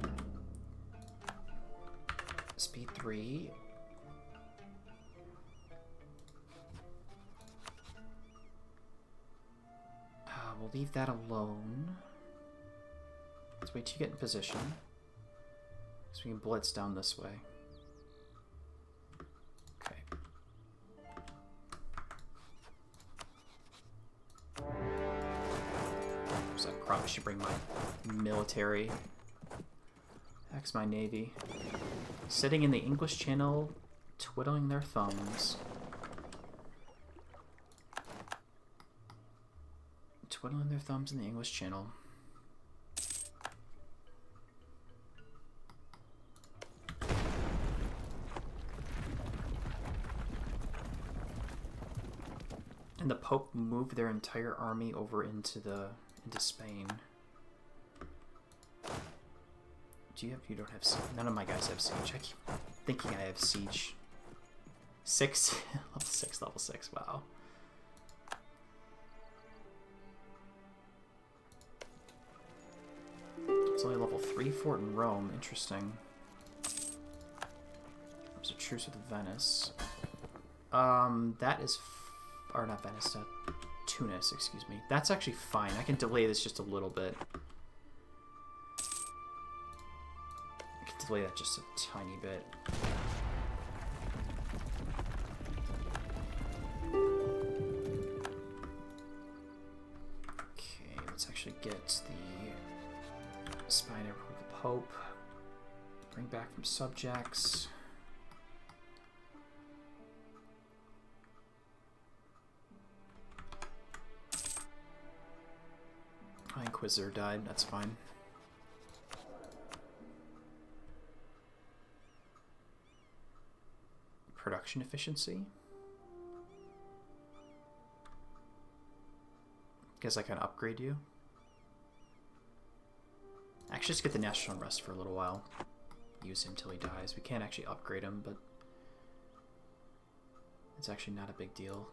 Speed 3. Uh, we'll leave that alone. Let's wait till you get in position. So we can blitz down this way. Should bring my military. Hex my navy. Sitting in the English Channel, twiddling their thumbs. twiddling their thumbs in the English Channel. And the Pope moved their entire army over into the into Spain. Do you have? You don't have. None of my guys have siege. I keep thinking I have siege. Six, <laughs> level six, level six. Wow. It's only level 3 fort in Rome. Interesting. There's a truce with Venice. Um, that is... or not Venice, uh, Tunis, excuse me. That's actually fine. I can delay this just a little bit. Delay that just a tiny bit. Okay, let's actually get the Spine of the Pope. Bring back from subjects. My Inquisitor died, that's fine. Production efficiency. Guess I can upgrade you. Actually, just get the National Unrest for a little while. Use him till he dies. We can't actually upgrade him, but it's actually not a big deal.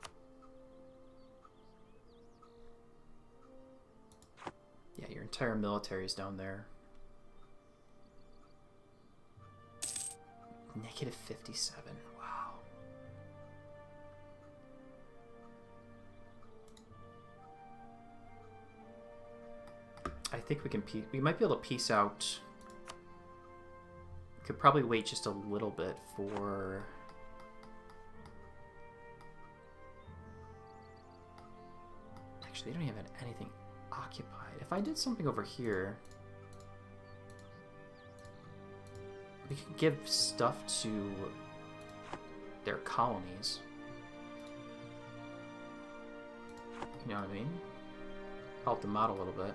Yeah, your entire military is down there. Negative 57. Think we can we might be able to peace out. Could probably wait just a little bit for. Actually, they don't even have anything occupied. If I did something over here, we can give stuff to their colonies. You know what I mean? Help them out a little bit.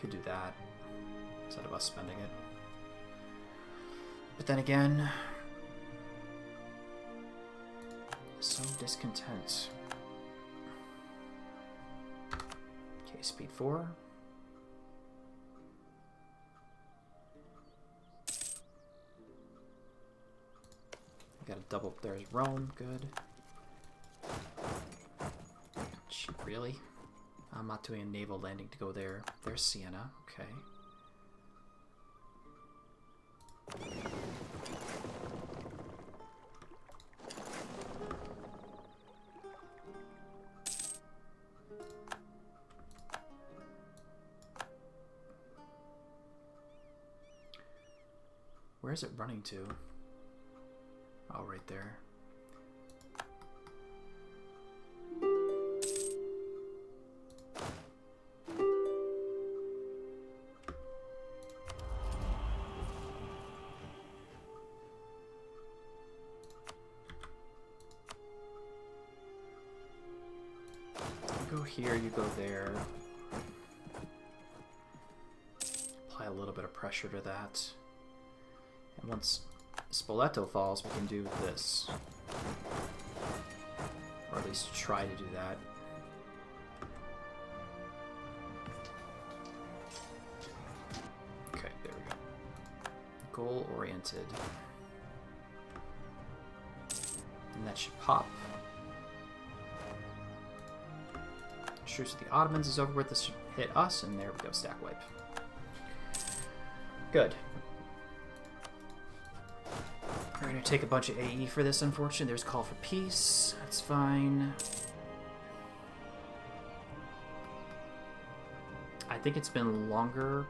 Could do that instead of us spending it. But then again, some discontent. Okay, speed 4. Got a double. There's Rome. Good. Really? I'm not doing a naval landing to go there. There's Siena. Okay. Where is it running to? Oh, right there. Here, you go there. Apply a little bit of pressure to that. And once Spoleto falls, we can do this. Or at least try to do that. Okay, there we go. Goal-oriented. And that should pop. Truce with the Ottomans is over with. This should hit us, and there we go, stack wipe. Good. We're going to take a bunch of AE for this, unfortunately. There's call for peace. That's fine. I think it's been longer.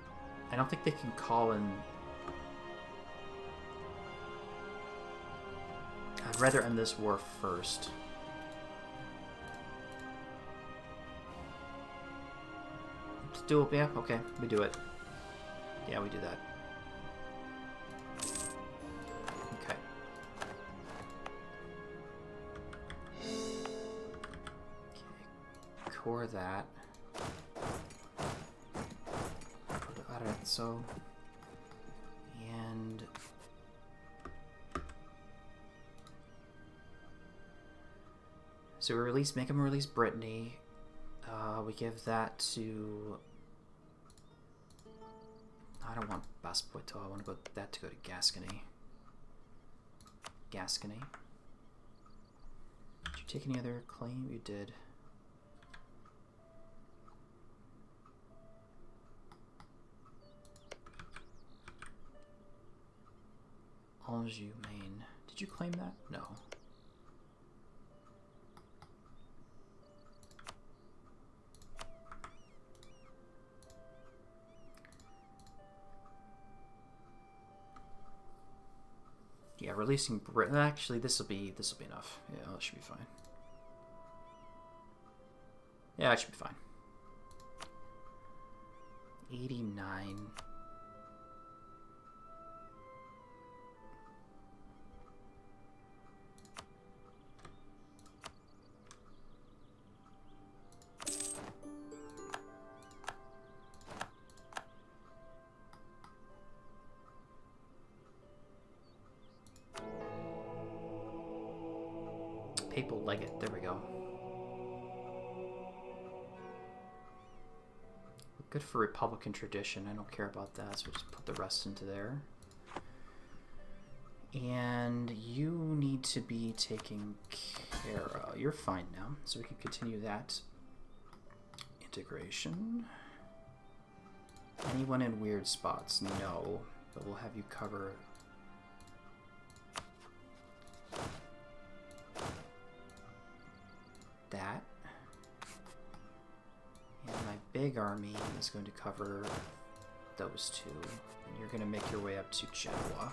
I don't think they can call in... I'd rather end this war first. Do it, yeah, okay, we do it. Yeah, we do that. Okay. Core that. So, and so we release, make them release Brittany. Uh, we give that to. I don't want Baspoito. Oh, I want to go that to go to Gascony. Gascony. Did you take any other claim? You did. Anjou, Maine. Did you claim that? No. Yeah, releasing Brit. Actually, this will be this will be enough. Yeah, that should be fine. Yeah, it should be fine. 89. For Republican tradition. I don't care about that, so just put the rest into there. And you need to be taken care of. You're fine now, so we can continue that integration. Anyone in weird spots? No, but we'll have you cover big army is going to cover those two. And you're going to make your way up to Genoa.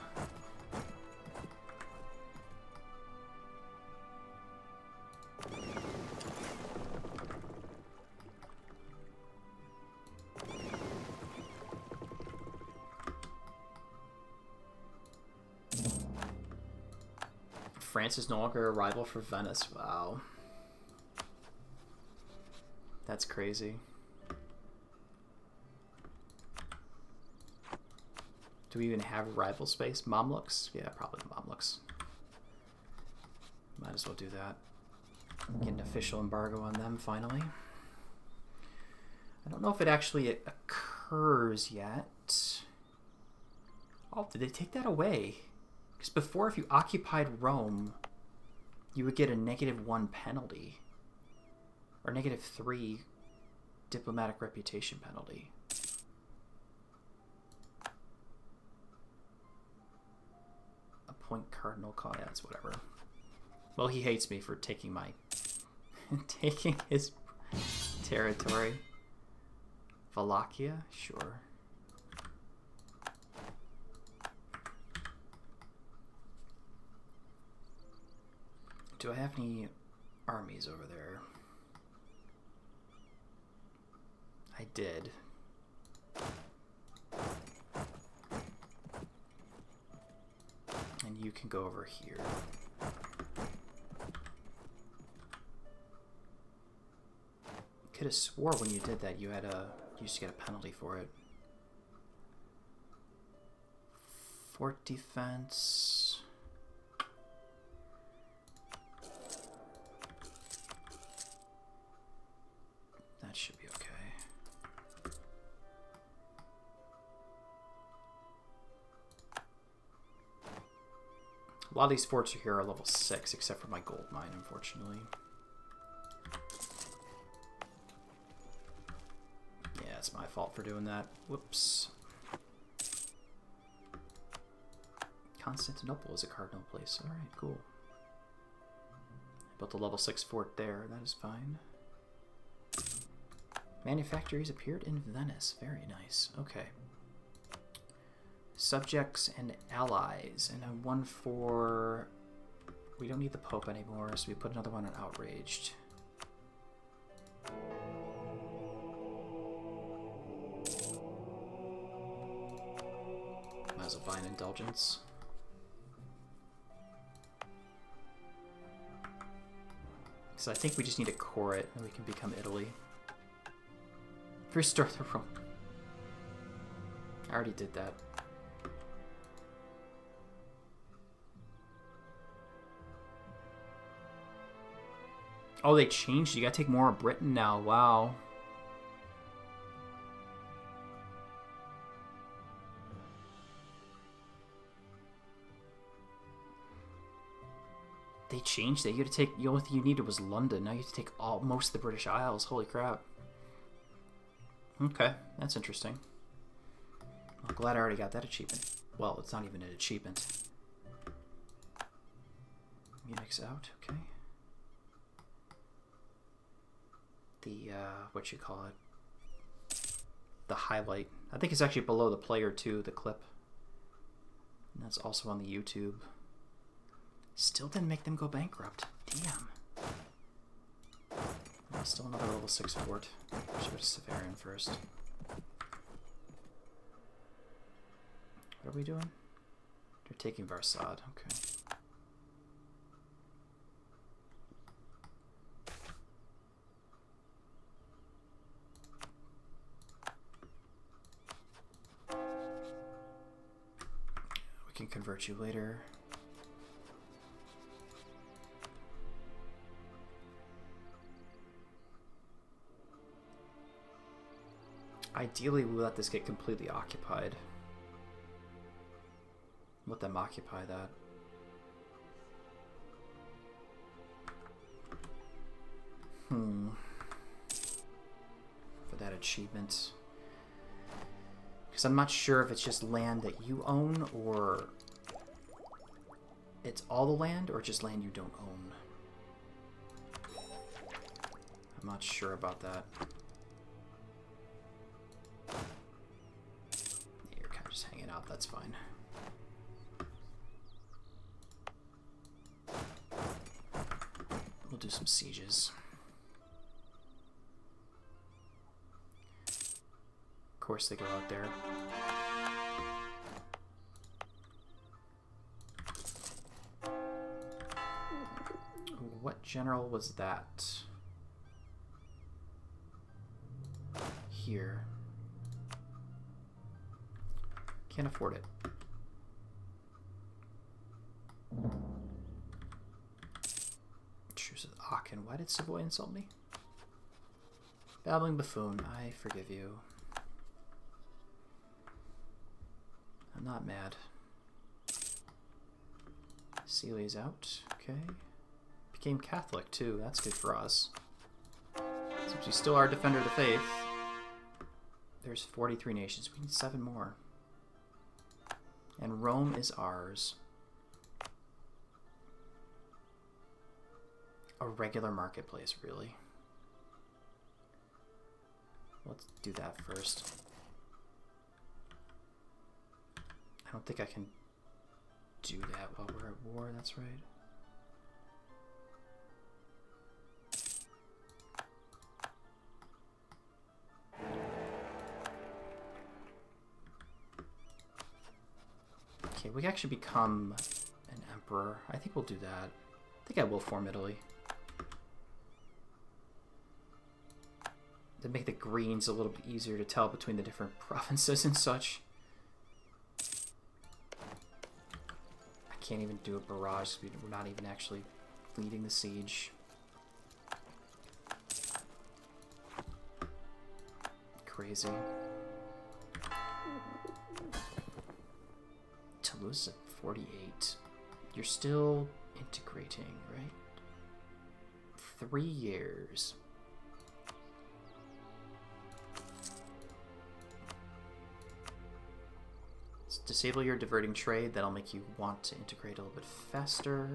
France is no longer a rival for Venice. Wow. That's crazy. Do we even have rival space? Mamluks? Yeah, probably Mamluks. Might as well do that. Get an official embargo on them finally. I don't know if it actually occurs yet. Oh, did they take that away? Because before, if you occupied Rome, you would get a negative one penalty. Or negative three diplomatic reputation penalty. Appoint Cardinal that's whatever. Well, he hates me for taking my... <laughs> taking his territory. Wallachia? Sure. Do I have any armies over there? I did. And you can go over here. Could have swore when you did that you had a you used to get a penalty for it. Fort defense. A lot of these forts are here are level 6, except for my gold mine, unfortunately. Yeah, it's my fault for doing that. Whoops. Constantinople is a cardinal place. Alright, cool. I built a level 6 fort there. That is fine. Manufactories appeared in Venice. Very nice. Okay. Subjects and allies. And a one for... We don't need the Pope anymore, so we put another one on Outraged. Might as well buy Indulgence. So I think we just need to core it, and we can become Italy. Restore the room. I already did that. Oh, they changed. You gotta take more of Britain now. Wow. They changed it. You to take. The only thing you needed was London. Now you have to take all most of the British Isles. Holy crap. Okay, that's interesting. I'm glad I already got that achievement. Well, it's not even an achievement. Munich's out, okay. The, uh, what you call it? The highlight. I think it's actually below the player too, the clip. And that's also on the YouTube. Still didn't make them go bankrupt. Damn. Still another level 6 fort. Should go to Severian first. What are we doing? They're taking Varsad, okay. Can convert you later. Ideally, we let this get completely occupied. Let them occupy that. Hmm. For that achievement. Because I'm not sure if it's just land that you own or it's all the land or just land you don't own. I'm not sure about that. You're kind of just hanging out, that's fine. We'll do some sieges. Course they go out there. What general was that? Here. Can't afford it. Truce with Aachen. Why did Savoy insult me? Babbling buffoon, I forgive you. I'm not mad. Celia's out, okay. Became Catholic too, that's good for us. Since we still are Defender of the Faith, there's 43 nations, we need seven more. And Rome is ours. A regular marketplace, really. Let's do that first. Don't think I can do that while we're at war, that's right. Okay, we actually become an emperor. I think we'll do that. I think I will form Italy. To make the greens a little bit easier to tell between the different <laughs> provinces and such. Can't even do a barrage we're not even actually leading the siege. Crazy. Toulouse at 48. You're still integrating, right? Three years. Disable your diverting trade. That'll make you want to integrate a little bit faster.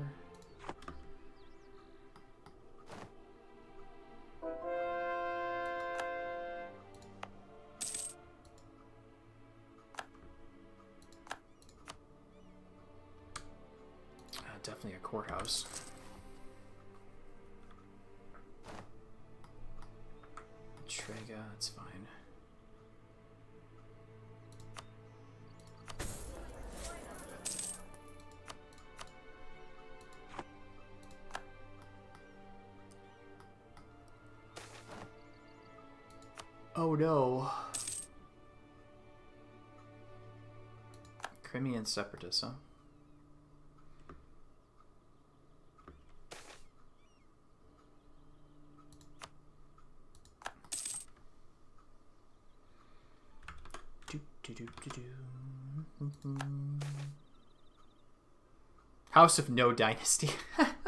Separatists, huh? Mm-hmm. House of No Dynasty. <laughs>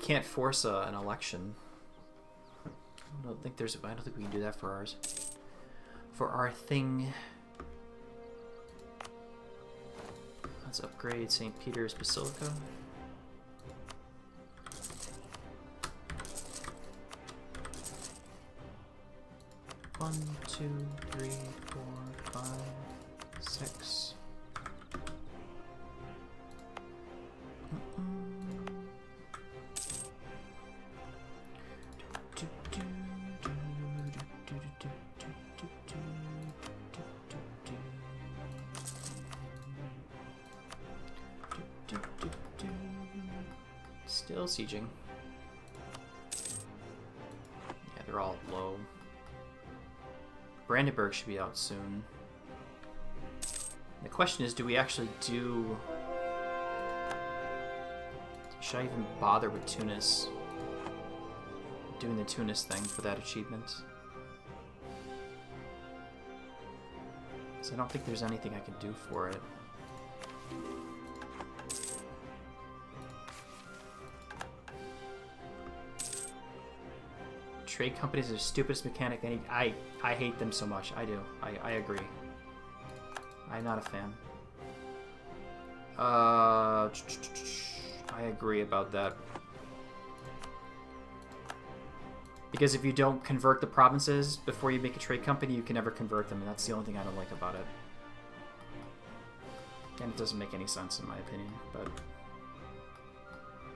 can't force uh, an election. I don't think there's. I don't think we can do that for ours. For our thing. Let's upgrade St. Peter's Basilica. One, two, three, four, five, six. Should be out soon. The question is, do we actually do... Should I even bother with Tunis? Doing the Tunis thing for that achievement? Because I don't think there's anything I can do for it. Trade companies are the stupidest mechanic any I I hate them so much. I do. I, I agree. I'm not a fan. Uh I agree about that. Because if you don't convert the provinces before you make a trade company, you can never convert them, and that's the only thing I don't like about it. And it doesn't make any sense in my opinion, but...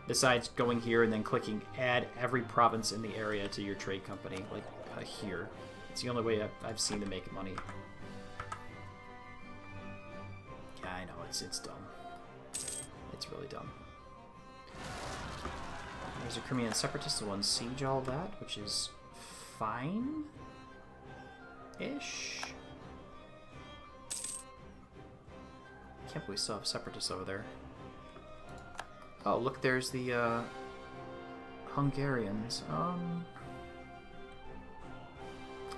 Besides going here and then clicking add every province in the area to your trade company, like uh, here. It's the only way I've, I've seen to make money. Yeah, I know, it's, it's dumb. It's really dumb. There's a Crimean separatist who won siege all that, which is fine. Ish. Can't believe we still have separatists over there. Oh, look, there's the uh, Hungarians. Um,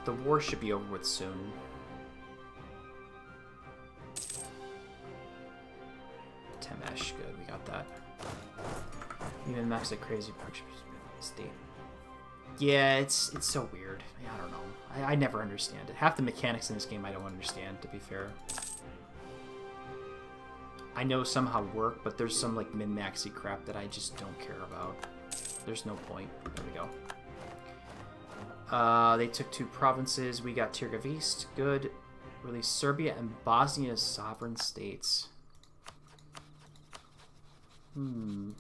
the war should be over with soon. Temesh, good, we got that. Even max a crazy state. Yeah, it's it's so weird. I don't know. I, I never understand it. Half the mechanics in this game I don't understand, to be fair. I know somehow work, but there's some like min-maxy crap that I just don't care about. There's no point. There we go. Uh, they took two provinces. We got Targoviste. Good. Release Serbia and Bosnia as sovereign states. Hmm.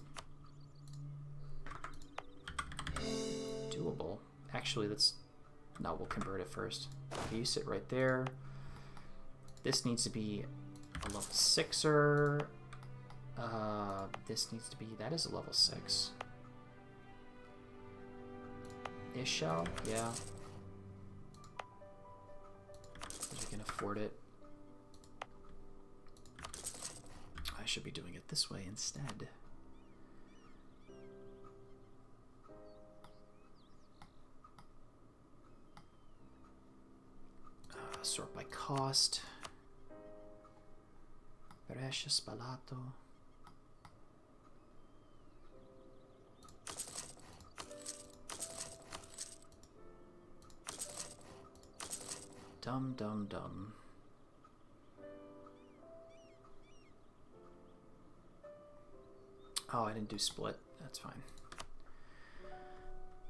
Doable. Actually, let's... No, we'll convert it first. Okay, you sit right there. This needs to be a level 6er. Uh, this needs to be... That is a level 6. Ishel? Yeah. We can afford it. I should be doing it this way instead. Uh, sort by cost. Brescia, Spalato. Dum dum dum. Oh, I didn't do split. That's fine.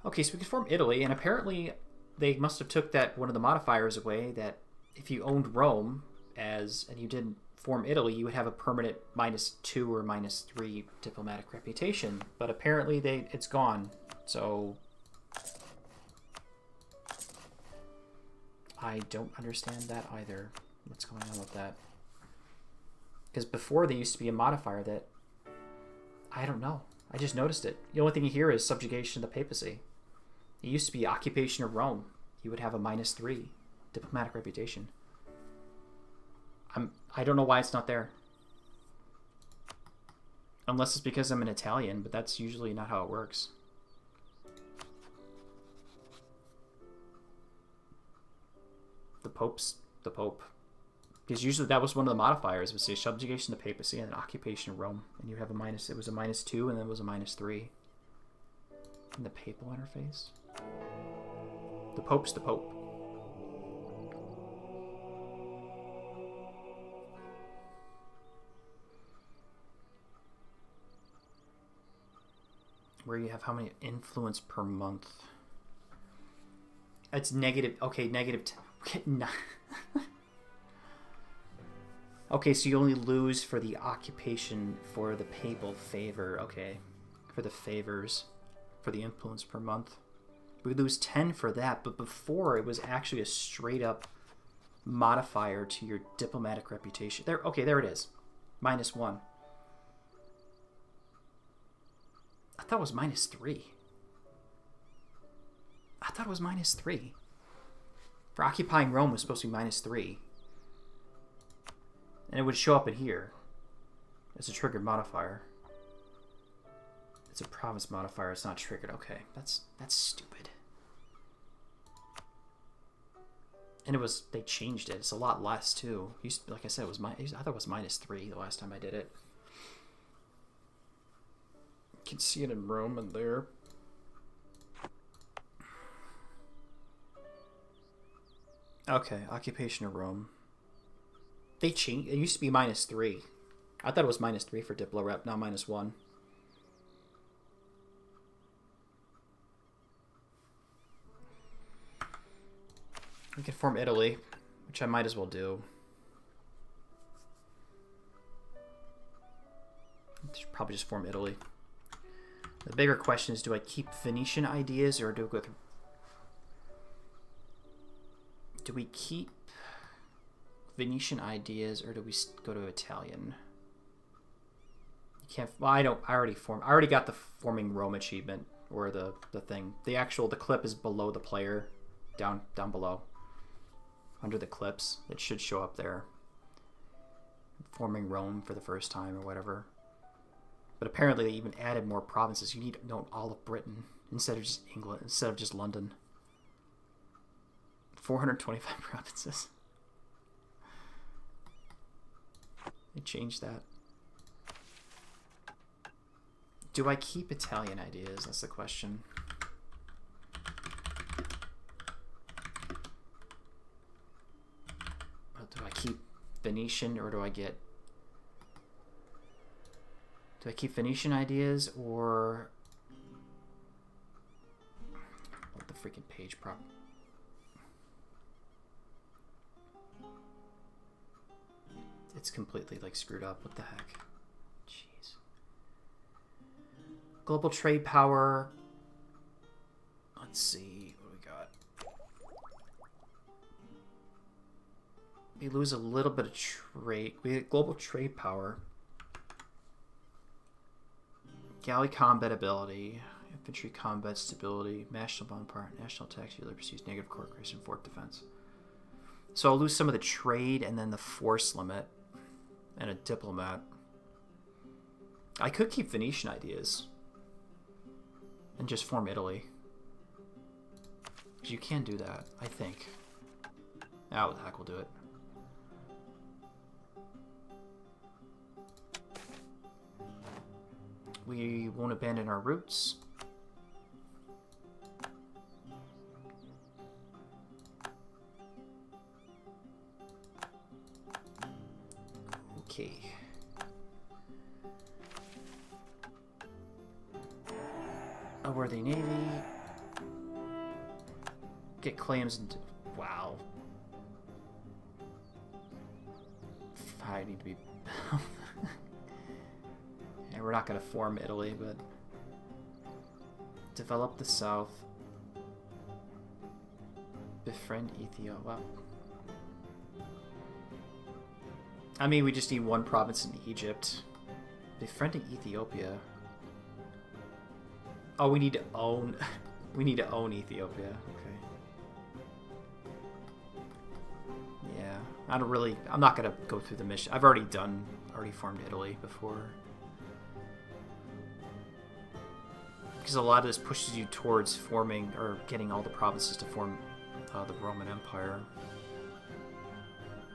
Okay, so we can form Italy, and apparently they must have took that one of the modifiers away that if you owned Rome as and you didn't form Italy, you would have a permanent minus two or minus three diplomatic reputation. But apparently they it's gone. So I don't understand that either. What's going on with that? Because before there used to be a modifier that I don't know. I just noticed it. The only thing you hear is subjugation of the papacy. It used to be occupation of Rome. You would have a minus three diplomatic reputation. I'm I don't know why it's not there. Unless it's because I'm an Italian, but that's usually not how it works. The Pope's the Pope. Because usually that was one of the modifiers was say subjugation to papacy and occupation of Rome. And you have a minus it was a minus two and then it was a minus three. In the papal interface. The Pope's the Pope. Where you have how many influence per month. It's negative. Okay, negative. Okay, <laughs> okay, so you only lose for the occupation for the papal favor. Okay, for the favors, for the influence per month. We lose 10 for that, but before it was actually a straight up modifier to your diplomatic reputation. There, okay, there it is. Minus one. Thought it was minus three. I thought it was minus three. For occupying Rome was supposed to be minus three. And it would show up in here It's a triggered modifier. It's a province modifier, it's not triggered. Okay, that's that's stupid. And it was they changed it. It's a lot less too. Used like I said, it was my I thought it was minus three the last time I did it. Can see it in Rome and there. Okay, occupation of Rome. They changed. It used to be minus three. I thought it was minus three for Diplo Rep, now minus one. We can form Italy, which I might as well do. Should probably just form Italy. The bigger question is, do I keep Venetian ideas or do I go through... Do we keep Venetian ideas or do we go to Italian? You can't... Well, I don't... I already formed... I already got the forming Rome achievement or the, the thing. The actual... The clip is below the player. Down, down below under the clips. It should show up there. Forming Rome for the first time or whatever. But apparently they even added more provinces. You need to know all of Britain instead of just England, instead of just London. 425 <laughs> provinces. They changed that. Do I keep Italian ideas? That's the question. do I keep Venetian or do I get... Do I keep Venetian ideas or... The freaking page prop... It's completely like screwed up. What the heck? Jeez. Global trade power. Let's see. What we got. We lose a little bit of trade. We global trade power. Galley combat ability, infantry combat stability, national bombard, national attack dealer pursues negative court grace and fort defense. So I'll lose some of the trade and then the force limit and a diplomat. I could keep Venetian ideas and just form Italy. You can do that, I think. Ah, what the heck, we'll do it. We won't abandon our roots. Okay. A worthy navy. Get claims and wow. I need to be <laughs> and we're not going to form Italy, but develop the south, befriend Ethiopia. I mean, we just need one province in Egypt. Befriending Ethiopia. Oh, we need to own. <laughs> we need to own Ethiopia. Okay. Yeah, I don't really. I'm not gonna go through the mission. I've already done. Already formed Italy before. Because a lot of this pushes you towards forming or getting all the provinces to form uh, the Roman Empire.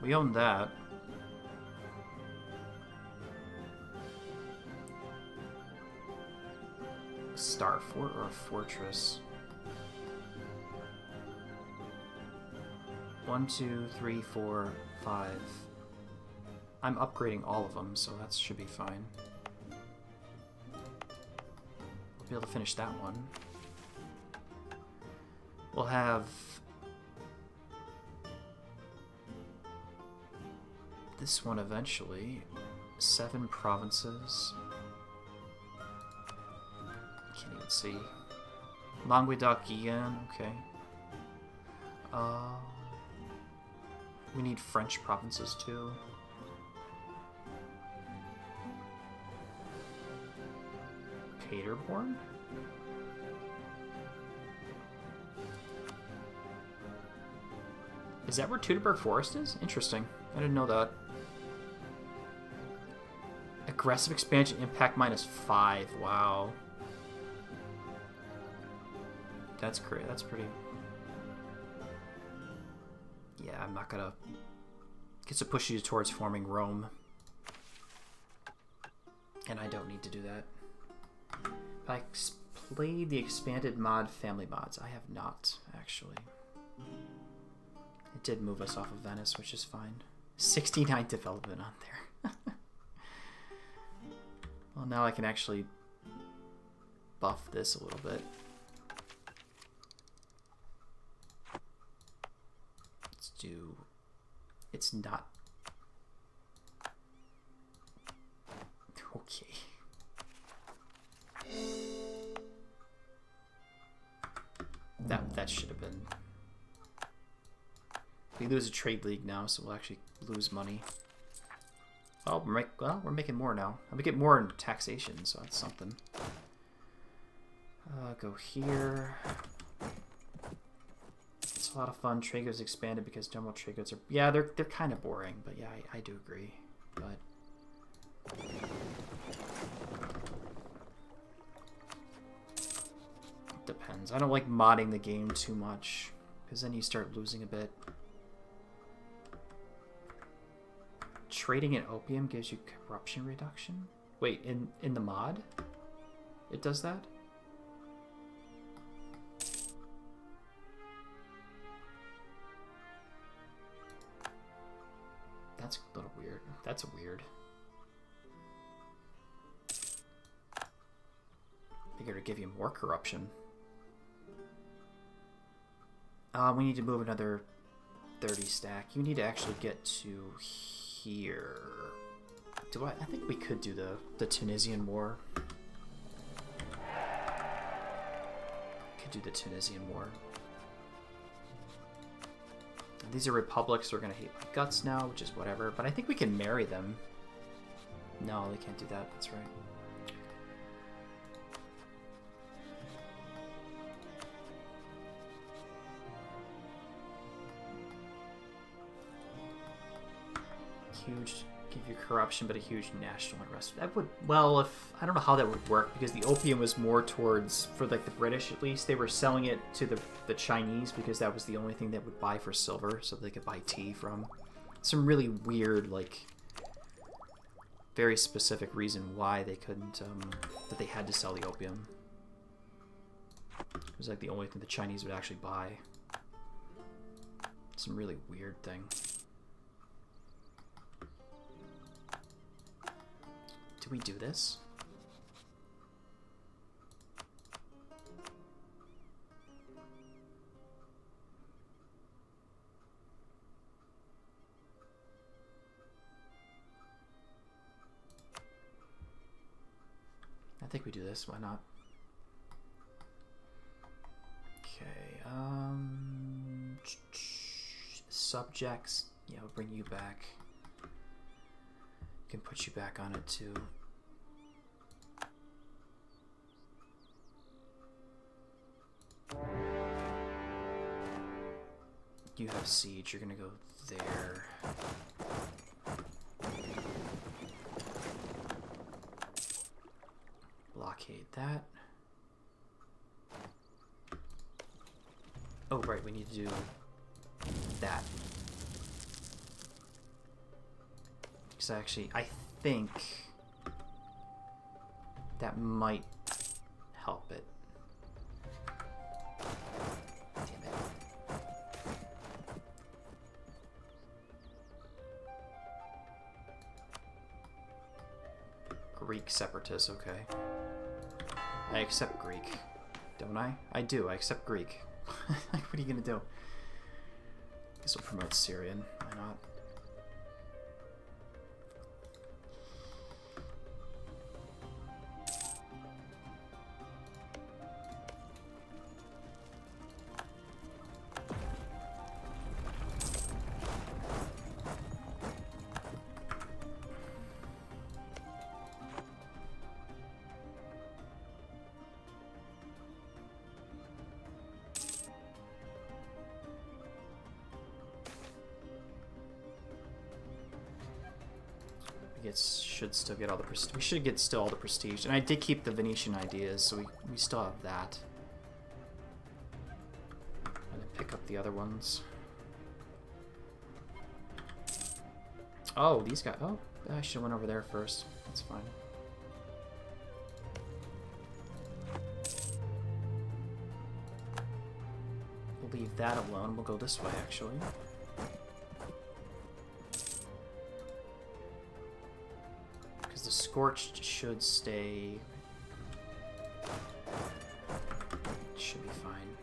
We own that. Star fort or a fortress? One, two, three, four, five. I'm upgrading all of them, so that should be fine be able to finish that one. We'll have... This one eventually. Seven provinces. Can't even see. Languedoc Guyenne, okay. Uh, we need French provinces too. Paderborn? Is that where Teutoburg Forest is? Interesting. I didn't know that. Aggressive expansion impact minus five. Wow. That's great. That's pretty. Yeah, I'm not gonna. Gets to push you towards forming Rome. And I don't need to do that. I played the expanded mod family mods. I have not, actually. It did move us off of Venice, which is fine. 69 development on there. <laughs> well, now I can actually buff this a little bit. Let's do... It's not... Okay. That, that should have been we lose a trade league now, so we'll actually lose money. Oh, we're, make, well, we're making more now. And we get more in taxation, so that's something. Uh, go here. It's a lot of fun. Trade goods expanded because general trade goods are... Yeah, they're, they're kind of boring, but yeah, I, I do agree. But... Depends. I don't like modding the game too much, because then you start losing a bit. trading in opium gives you corruption reduction? Wait, in, in the mod? It does that? That's a little weird. That's a weird. Figure to give you more corruption. Uh, we need to move another 30 stack. You need to actually get to here. Do I? I think we could do the the Tunisian War. Could do the Tunisian War. These are republics who are gonna hate my guts now, which is whatever. But I think we can marry them. No, they can't do that. That's right. Huge give you corruption, but a huge national unrest. That would well, if I don't know how that would work because the opium was more towards for like the British at least. They were selling it to the the Chinese because that was the only thing that would buy for silver, so they could buy tea from. Some really weird like very specific reason why they couldn't um, that they had to sell the opium. It was like the only thing the Chinese would actually buy. Some really weird thing. Do we do this? I think we do this, why not? Okay, um, <tsk> subjects, yeah, we'll bring you back can put you back on it too. You have siege, you're gonna go there. Blockade that. Oh, right, we need to do that. Because actually, I think that might help it. Damn it. Greek separatists, okay. I accept Greek, don't I? I do, I accept Greek. <laughs> what are you gonna do? This will promote Syrian, why not? We should get still all the prestige. And I did keep the Venetian ideas, so we, we still have that. And then pick up the other ones. Oh, these guys. Oh, I should have went over there first. That's fine. We'll leave that alone. We'll go this way, actually. Scorched should stay... Should be fine.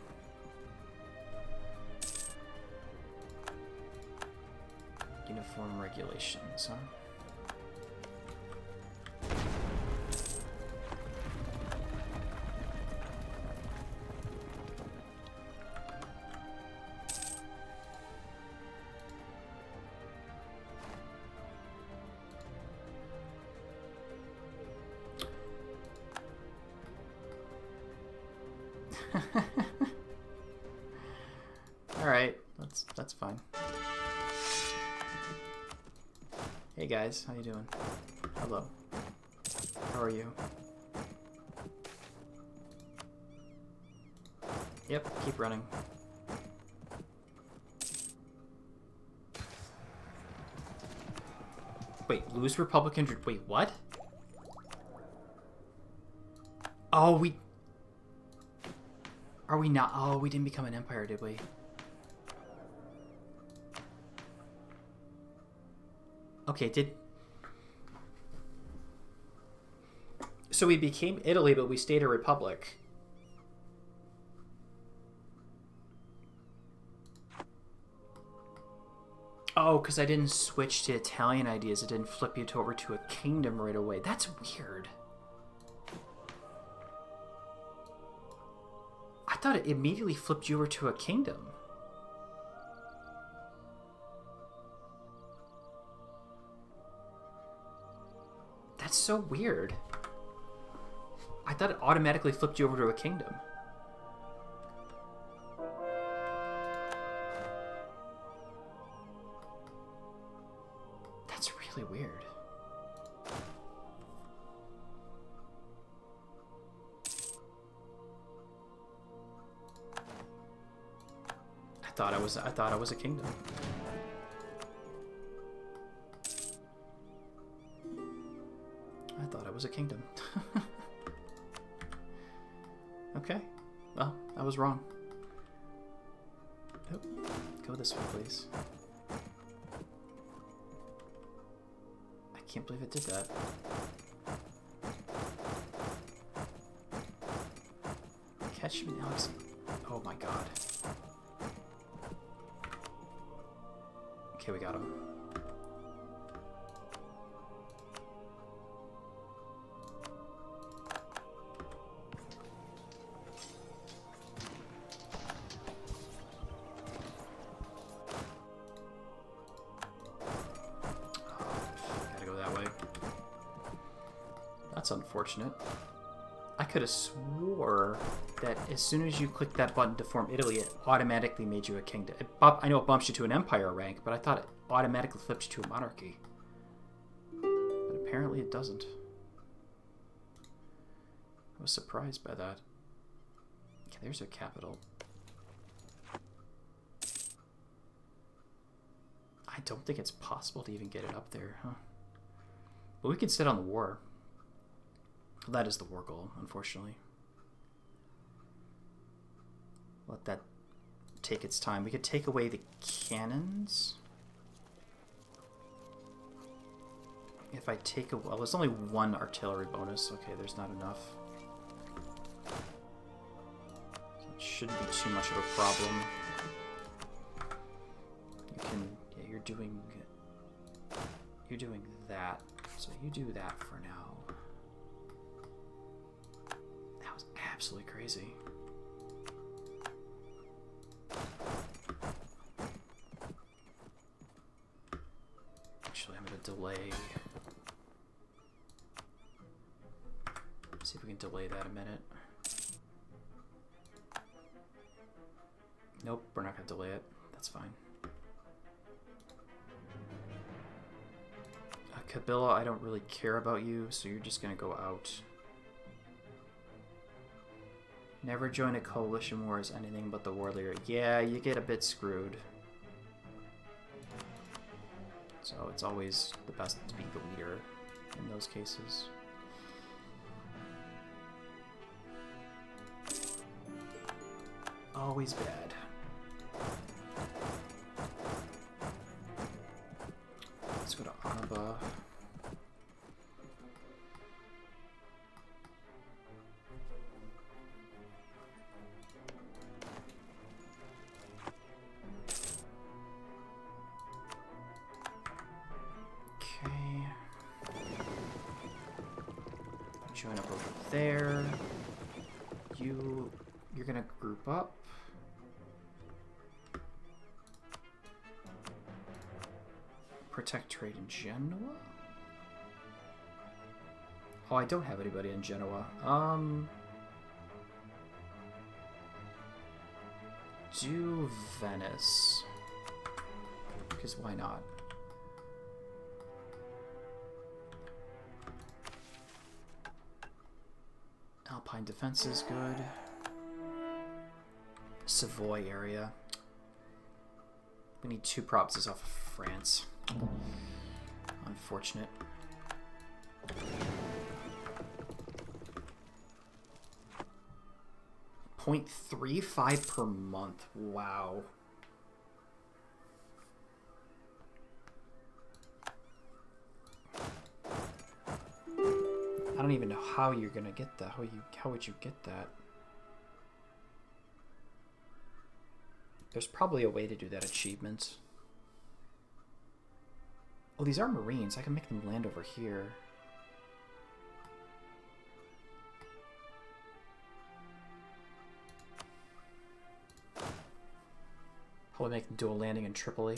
Uniform regulations, huh? Guys, how you doing? Hello. How are you? Yep, keep running. Wait, lose Republican... Wait, what? Oh, we... Are we not? Oh, we didn't become an empire, did we? Okay, did... So we became Italy, but we stayed a republic. Oh, because I didn't switch to Italian ideas. It didn't flip you to over to a kingdom right away. That's weird. I thought it immediately flipped you over to a kingdom. So weird. I thought it automatically flipped you over to a kingdom. That's really weird. I thought I was I thought I was a kingdom. Was a kingdom. <laughs> okay. Well, I was wrong. Nope. Go this way, please. I can't believe it did that. Catch me, Alex. Oh my god. Okay, we got him. Could have swore that as soon as you clicked that button to form Italy, it automatically made you a kingdom. It bump, I know it bumps you to an empire rank, but I thought it automatically flips you to a monarchy. But apparently it doesn't. I was surprised by that. Okay, there's a capital. I don't think it's possible to even get it up there, huh? But we could sit on the war. That is the war goal, unfortunately. Let that take its time. We could take away the cannons. If I take a... Well, there's only one artillery bonus. Okay, there's not enough. So it shouldn't be too much of a problem. You can... Yeah, you're doing... You're doing that. So you do that for now. Absolutely crazy. Actually, I'm going to delay. See if we can delay that a minute. Nope, we're not going to delay it. That's fine. Uh, Kabila, I don't really care about you, so you're just gonna go out. Never join a coalition war as anything but the war leader. Yeah, you get a bit screwed. So it's always the best to be the leader in those cases. Always bad. Let's go to Annaba. Trade in Genoa? Oh, I don't have anybody in Genoa. Um... Do Venice. Because why not? Alpine defense is good. Savoy area. We need two provinces off of France. Unfortunate. Point three five per month. Wow. I don't even know how you're gonna get that. How you how would you get that? There's probably a way to do that achievement. Oh, these are Marines. I can make them land over here. Probably make them do a landing in Tripoli.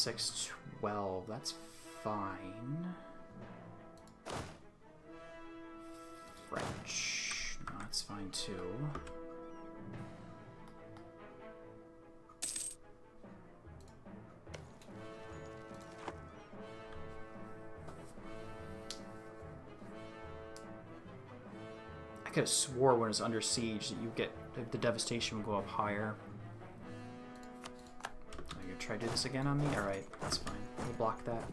Six, twelve. That's fine. French. No, that's fine too. I could have swore when it's under siege that you get the devastation would go up higher. Try to do this again on me? Alright, that's fine. We'll block that.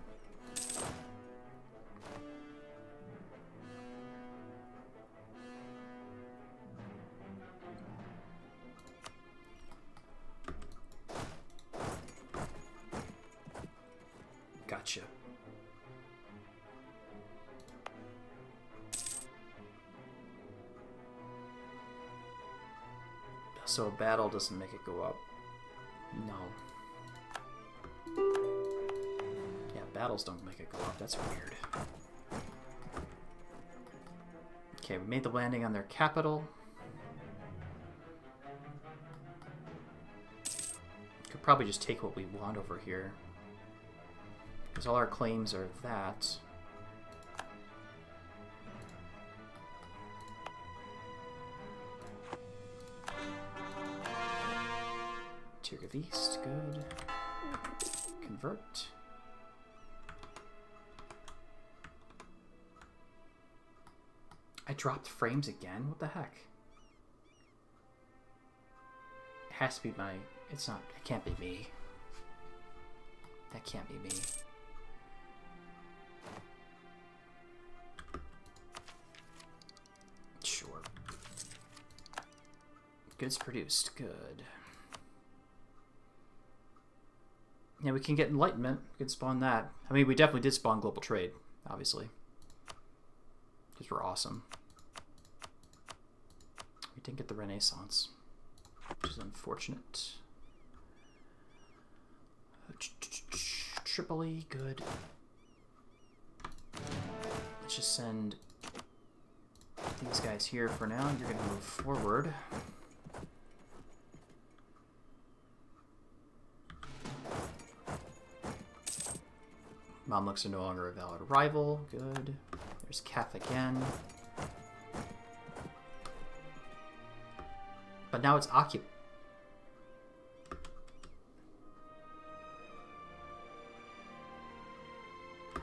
Gotcha. So a battle doesn't make it go up. No. Battles don't make it go up. That's weird. Okay, we made the landing on their capital. Could probably just take what we want over here. Because all our claims are that. Tier of East, good. Convert. Dropped frames again? What the heck? It has to be my... It's not... It can't be me. That can't be me. Sure. Goods produced. Good. Yeah, we can get enlightenment. We can spawn that. I mean, we definitely did spawn global trade, obviously. Because we're awesome. Didn't get the renaissance, which is unfortunate. Tripoli, good. Let's just send these guys here for now. You're going to move forward. Mamluks are no longer a valid rival. Good. There's Kef again. But now it's occupied.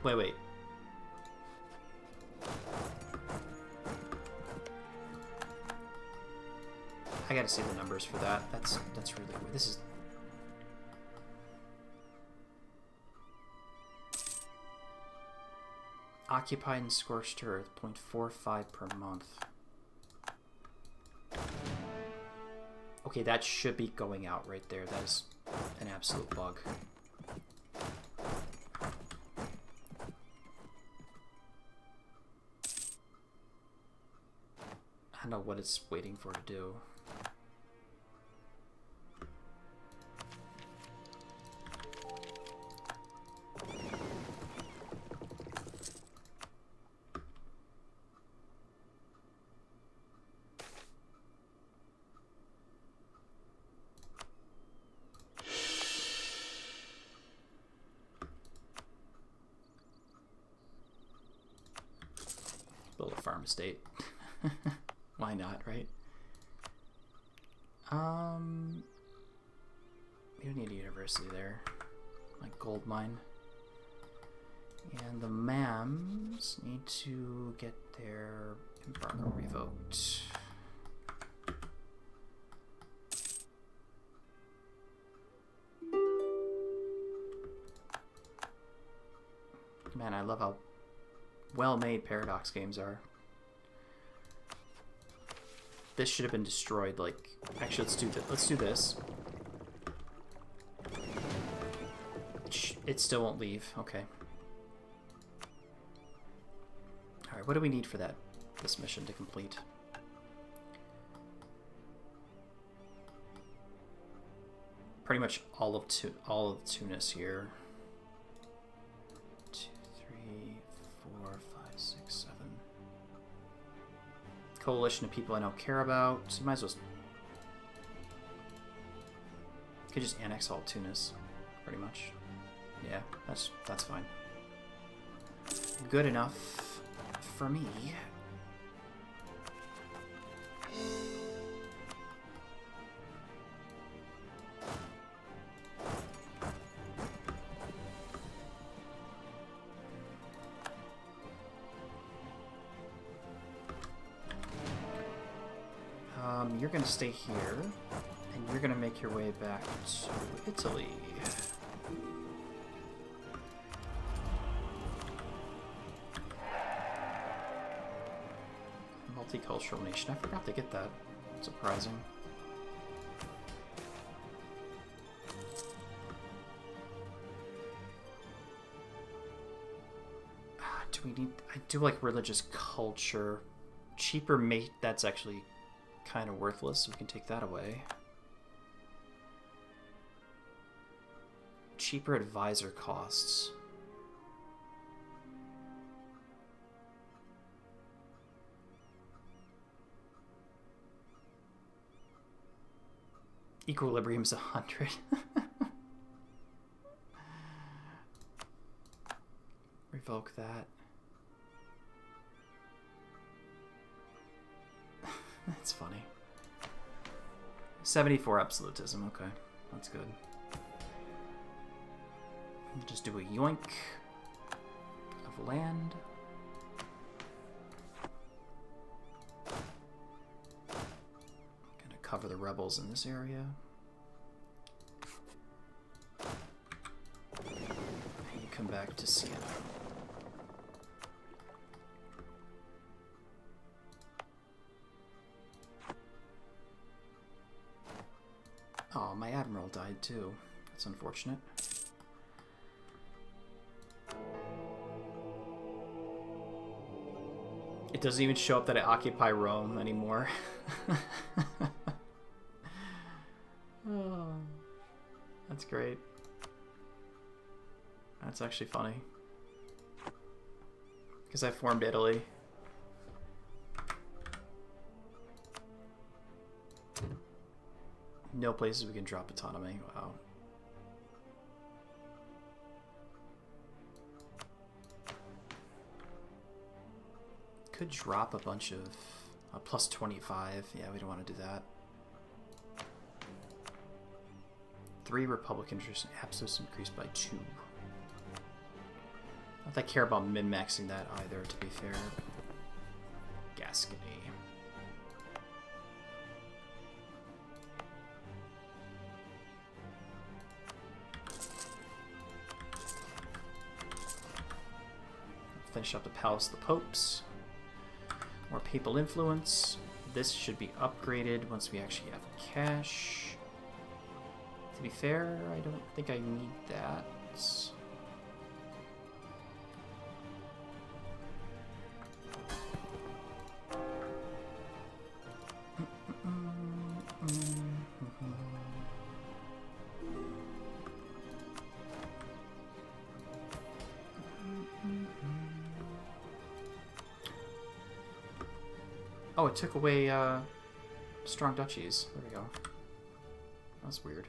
Wait, wait. I gotta see the numbers for that. That's that's really weird. This is occupied and scorched earth 0.45 per month. Okay, that should be going out right there. That is an absolute bug. I don't know what it's waiting for to do. To get their embargo revoked. Man, I love how well-made Paradox games are. This should have been destroyed, like... Actually, let's do this. Let's do this. It still won't leave. Okay. What do we need for that, this mission to complete? Pretty much all of tu all of Tunis here. Two, three, four, five, six, seven. Coalition of people I don't care about. So might as well could just annex all Tunis, pretty much. Yeah, that's that's fine. Good enough for me. Um, you're gonna stay here, and you're gonna make your way back to Italy. Multicultural nation. I forgot to get that. Surprising. Ah, do we need... I do like religious culture. Cheaper mate, that's actually kind of worthless, we can take that away. Cheaper advisor costs. Equilibrium's a hundred. <laughs> Revoke that. <laughs> That's funny. 74 absolutism, okay. That's good. Just do a yoink of land. Cover the rebels in this area. And you come back to Siena. Oh, my admiral died too. That's unfortunate. It doesn't even show up that I occupy Rome anymore. <laughs> That's great. That's actually funny. Because I formed Italy. No places we can drop autonomy. Wow. Could drop a bunch of... a plus 25. Yeah, we don't want to do that. Three Republican interest absolutes increased by two. Not that I care about min-maxing that either, to be fair. Gascony. Finish up the Palace of the Popes. More papal influence. This should be upgraded once we actually have cash. To be fair, I don't think I need that. Oh, it took away uh, strong duchies. There we go. That's weird.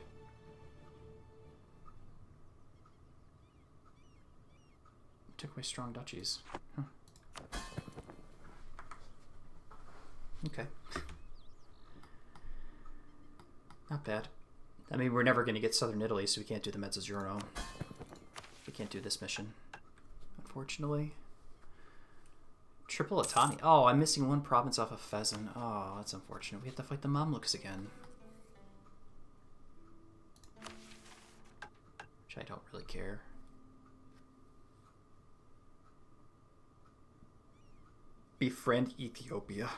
Took away strong duchies. Huh. Okay. Not bad. I mean, we're never going to get southern Italy, so we can't do the Mezzogiorno. We can't do this mission, unfortunately. Tripolitani. Oh, I'm missing one province off of Fezzan. Oh, that's unfortunate. We have to fight the Mamluks again. Which I don't really care. Befriend Ethiopia.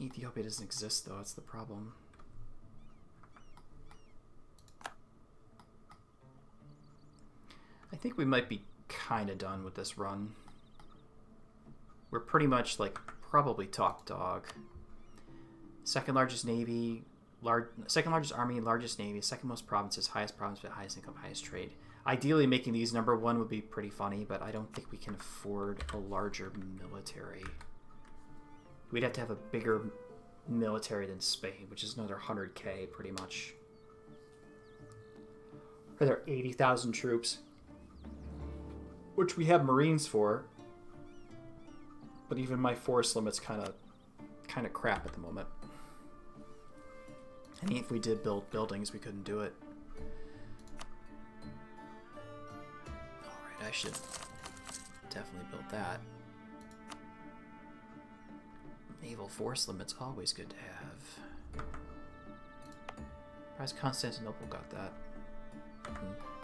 Ethiopia doesn't exist, though. That's the problem. I think we might be kind of done with this run. We're pretty much, like, probably top dog. Second largest navy, large, second largest army, largest navy, second most provinces, highest province, but highest income, highest trade. Ideally, making these number one would be pretty funny, but I don't think we can afford a larger military. We'd have to have a bigger military than Spain, which is another 100k, pretty much. Are there 80,000 troops? which we have Marines for. But even my force limit's kind of kind of crap at the moment. And if we did build buildings, we couldn't do it. Alright, I should definitely build that. Naval force limit's always good to have. Surprised Constantinople got that. Mm -hmm.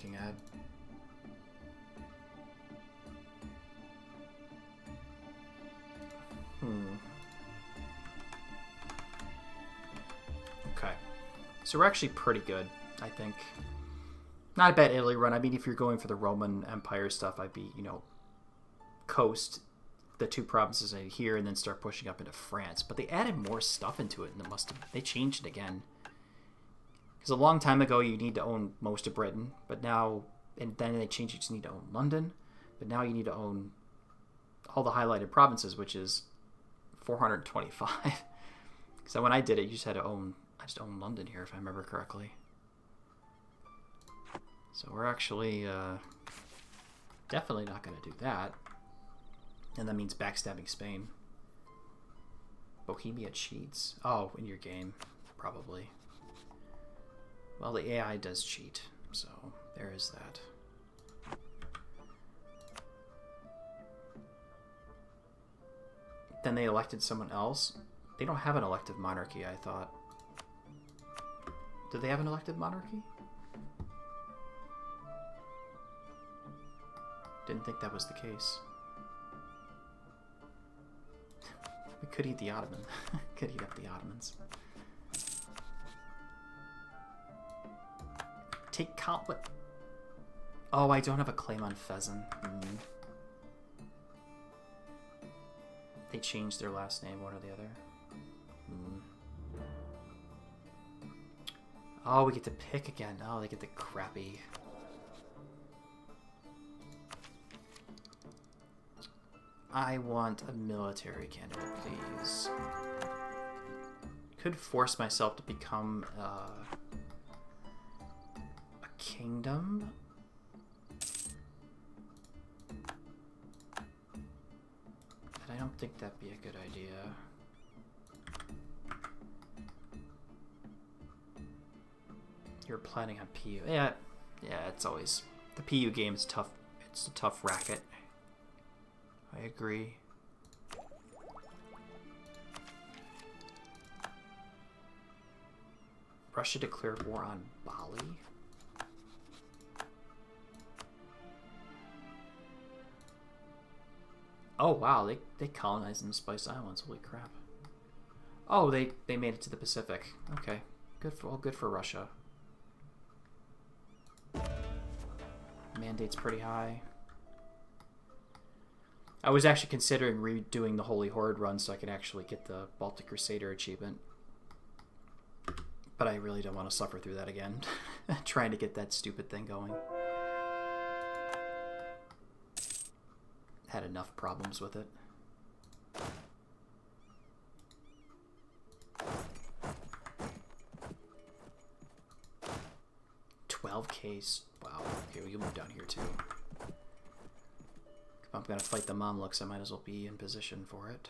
Looking at. Hmm. Okay. So we're actually pretty good, I think. Not a bad Italy run. I mean, if you're going for the Roman Empire stuff, I'd be, you know, coast the two provinces in here and then start pushing up into France. But they added more stuff into it, and it must have they changed it again. Because a long time ago, you need to own most of Britain, but now, and then they changed it to need to own London, but now you need to own all the highlighted provinces, which is 425. <laughs> so when I did it, you just had to own, I just own London here, if I remember correctly. So we're actually uh, definitely not going to do that. And that means backstabbing Spain. Bohemia cheats. Oh, in your game, probably. Well, the AI does cheat, so there is that. Then they elected someone else. They don't have an elective monarchy, I thought. Do they have an elective monarchy? Didn't think that was the case. we could eat the Ottoman. <laughs> could eat up the Ottomans. Take count, but... Oh, I don't have a claim on Fezzan. Mm. They changed their last name, one or the other. Mm. Oh, we get to pick again. Oh, they get the crappy. I want a military candidate, please. Could force myself to become uh, kingdom. I don't think that'd be a good idea. You're planning on PU. Yeah, yeah, it's always... The PU game is tough. It's a tough racket. I agree. Russia declared war on Bali? Oh wow, they, they colonized in the Spice Islands, holy crap. Oh, they, they made it to the Pacific. Okay. Good for well, good for Russia. Mandate's pretty high. I was actually considering redoing the Holy Horde run so I could actually get the Baltic Crusader achievement. But I really don't want to suffer through that again. <laughs> Trying to get that stupid thing going. Had enough problems with it. Twelve Ks. Wow. Okay, we can move down here too. If I'm gonna fight the Mamluks, I might as well be in position for it.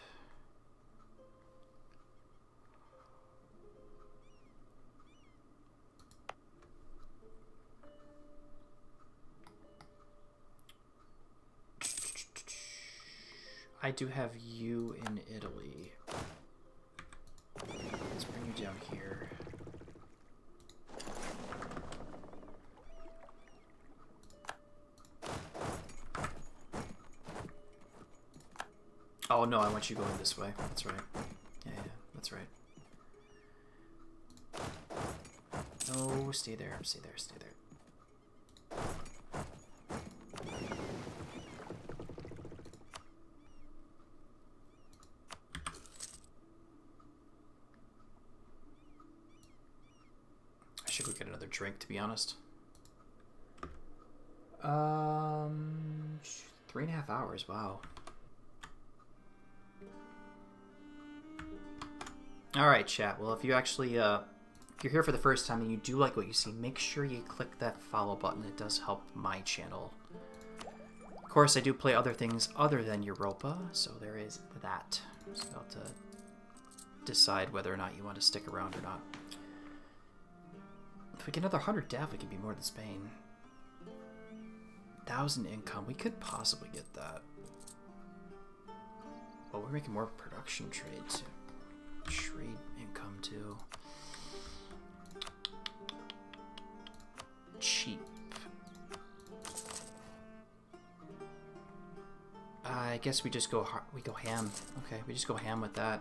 I do have you in Italy. Let's bring you down here. Oh no, I want you going this way. That's right. Yeah, yeah, that's right. No, stay there, stay there, stay there. I should go get another drink, to be honest. Um, three and a half hours. Wow. All right, chat. Well, if you actually, uh, if you're here for the first time and you do like what you see, make sure you click that follow button. It does help my channel. Of course, I do play other things other than Europa, so there is that. So you to decide whether or not you want to stick around or not. If we get another 100 dev, we could be more than Spain. 1,000 income. We could possibly get that. Well, we're making more production trade, too trade income too. Cheap. I guess we just go we go ham. Okay, we just go ham with that.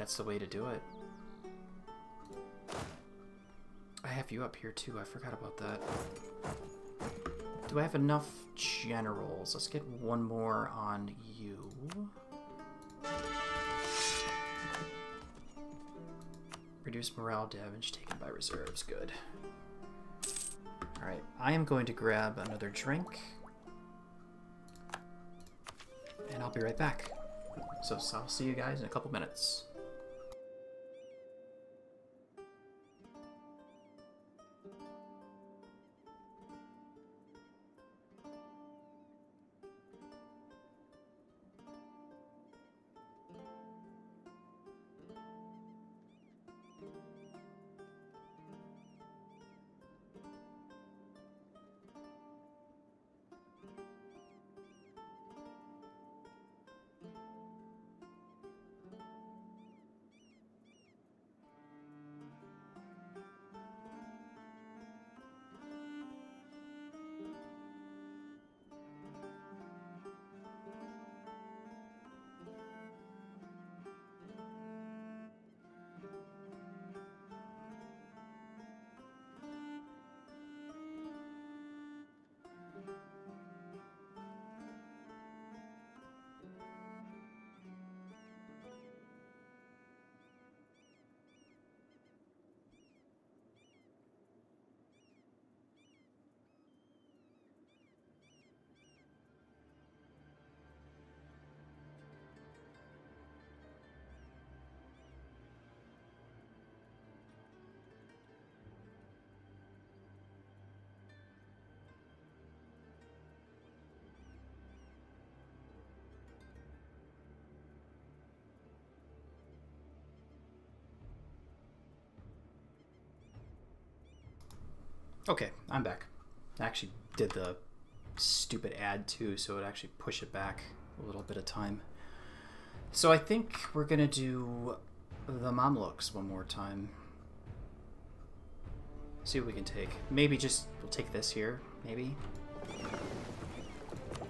That's the way to do it. I have you up here too. I forgot about that. Do I have enough generals? Let's get one more on you. Reduce morale damage taken by reserves. Good. Alright, I am going to grab another drink. And I'll be right back. So, so I'll see you guys in a couple minutes. Okay, I'm back. I actually did the stupid ad too, so it actually push it back a little bit of time. So I think we're gonna do the Mamluks one more time. See what we can take. Maybe just we'll take this here, maybe.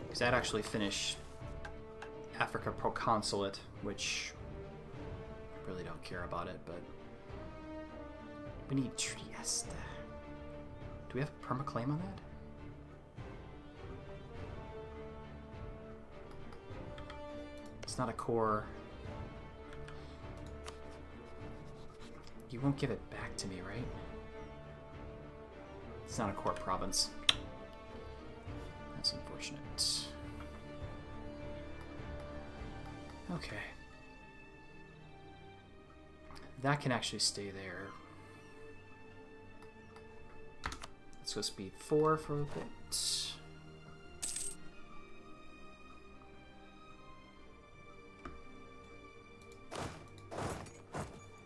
Because that actually finish Africa Proconsulate, which I really don't care about it, but we need Trieste. Do we have a permaclaim on that? It's not a core. You won't give it back to me, right? It's not a core province. That's unfortunate. Okay. That can actually stay there. Go speed 4 for a bit.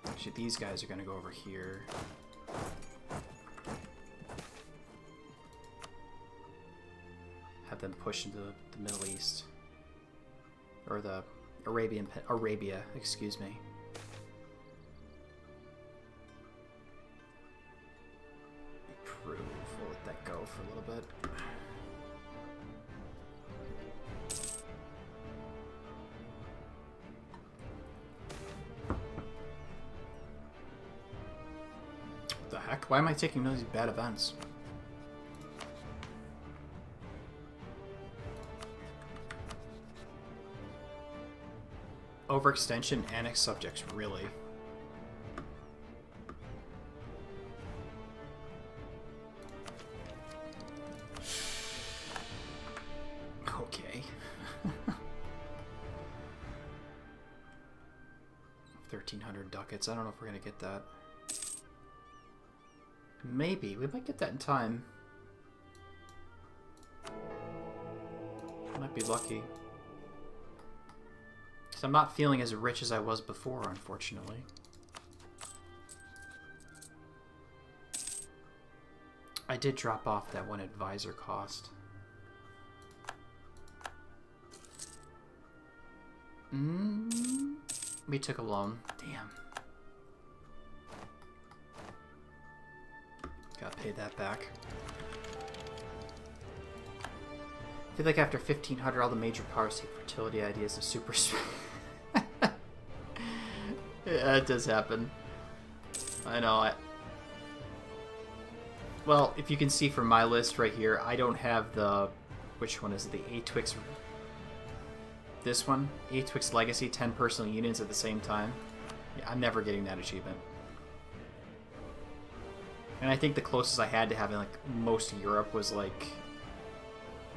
Actually, these guys are going to go over here. Have them push into the Middle East. Or the Arabian Arabia, excuse me. I taking those bad events? Overextension, annex subjects, really? Okay. <laughs> Thirteen hundred ducats. I don't know if we're gonna get that. Maybe. We might get that in time. Might be lucky. Because I'm not feeling as rich as I was before, unfortunately. I did drop off that one advisor cost. Mm, we took a loan. Damn. Pay that back. I feel like after 1500 all the major powers take fertility ideas of super <laughs> Yeah, it does happen. I know. I... Well, if you can see from my list right here, I don't have the... Which one is it? The Atwix... This one? Atwix Legacy, 10 personal units at the same time. Yeah, I'm never getting that achievement. And I think the closest I had to having, like, most of Europe was, like...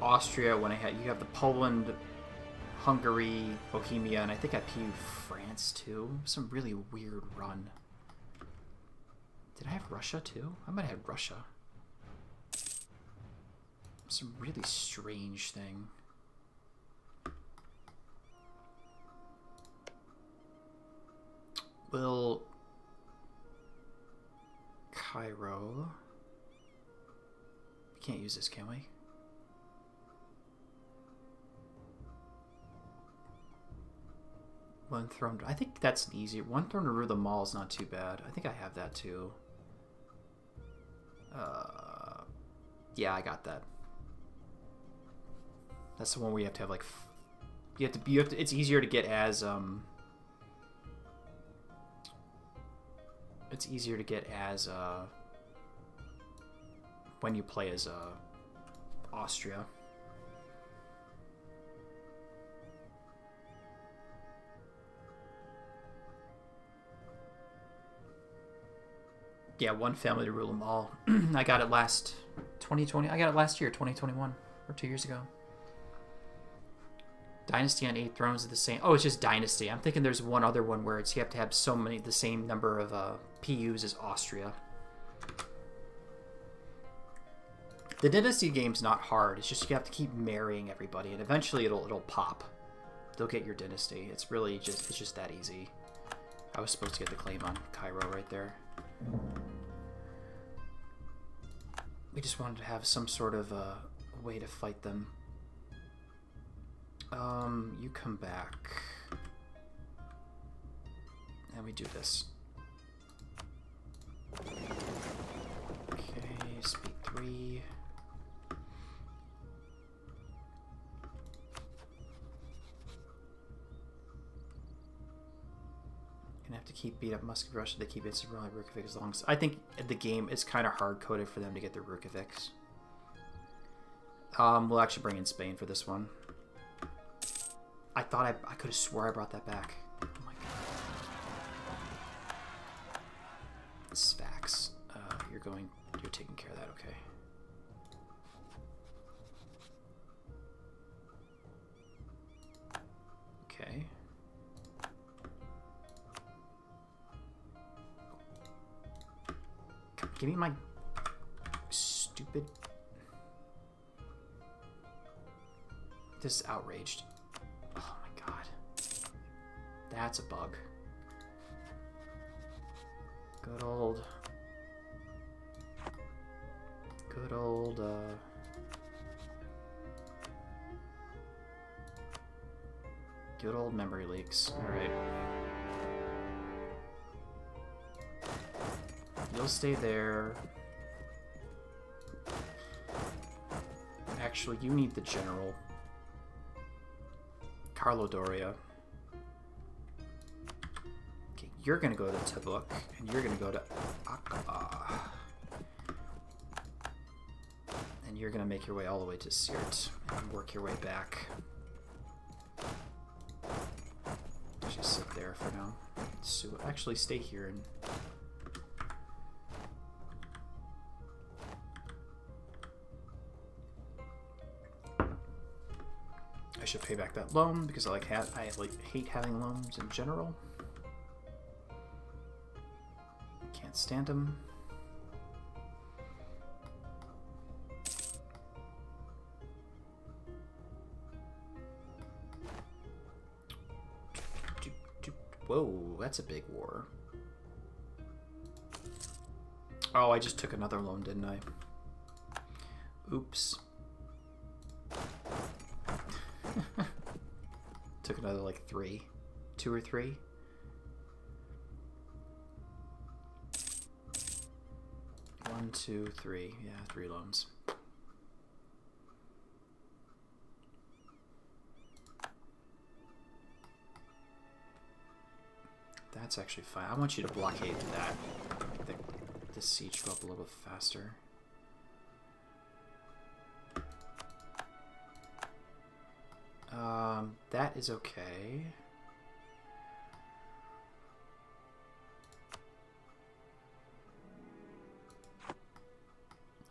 Austria, when I had... You have the Poland, Hungary, Bohemia, and I think I PU France too. Some really weird run. Did I have Russia too? I might have had Russia. Some really strange thing. Will Cairo. We can't use this, can we? One throne. I think that's an easy. One throne to rule the mall is not too bad. I think I have that too. Uh, yeah, I got that. That's the one where you have to have like. You have to. You have to. It's easier to get as um. It's easier to get as uh. When you play as uh. Austria. yeah, one family to rule them all. <clears throat> I got it last 2020. I got it last year, 2021, or two years ago. Dynasty on eight thrones is the same. Oh, it's just dynasty. I'm thinking there's one other one where it's you have to have so many the same number of uh, PUs is Austria. The dynasty game's not hard. It's just you have to keep marrying everybody, and eventually it'll it'll pop. They'll get your dynasty. It's really just it's just that easy. I was supposed to get the claim on Cairo right there. we just wanted to have some sort of uh, way to fight them. Um, you come back. And we do this. Okay, speed 3. Gonna have to keep beat up Musket Rush. They keep instant really Rukavik as long as I think the game is kind of hard coded for them to get their Rukaviks. Um, we'll actually bring in Spain for this one. I thought I, I could have swore I brought that back. Sfax. Uh, you're going, you're taking care of that, okay. Okay. Give me my stupid... This is outraged. Oh my god. That's a bug. Good old... Good old, uh... Good old memory leaks. Alright. You'll stay there. Actually, you need the general. Carlo Doria. You're gonna go to Tabuk, and you're gonna go to Aqaba. And you're gonna make your way all the way to Sirt, and work your way back. Just sit there for now. So actually stay here and I should pay back that loan because I like ha I like hate having loans in general. Them. Whoa, that's a big war. Oh, I just took another loan, didn't I? Oops. <laughs> Took another like three, two or three. One, two, three. Yeah, three loans. That's actually fine. I want you to blockade that. The, the siege go up a little bit faster. Um, that is okay.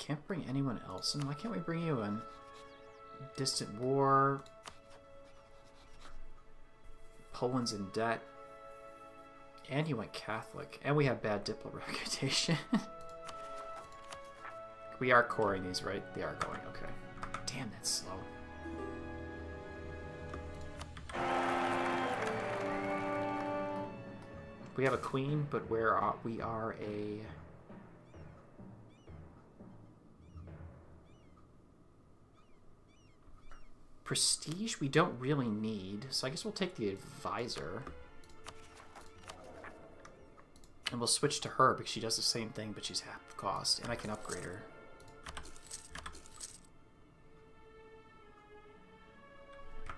Can't bring anyone else in? Why can't we bring you in? Distant war. Poland's in debt. And you went Catholic. And we have bad diplo <laughs> reputation. <laughs> we are coring these, right? They are going, okay. Damn, that's slow. We have a queen, but where are we are a prestige we don't really need, so I guess we'll take the advisor. And we'll switch to her because she does the same thing, but she's half cost, and I can upgrade her.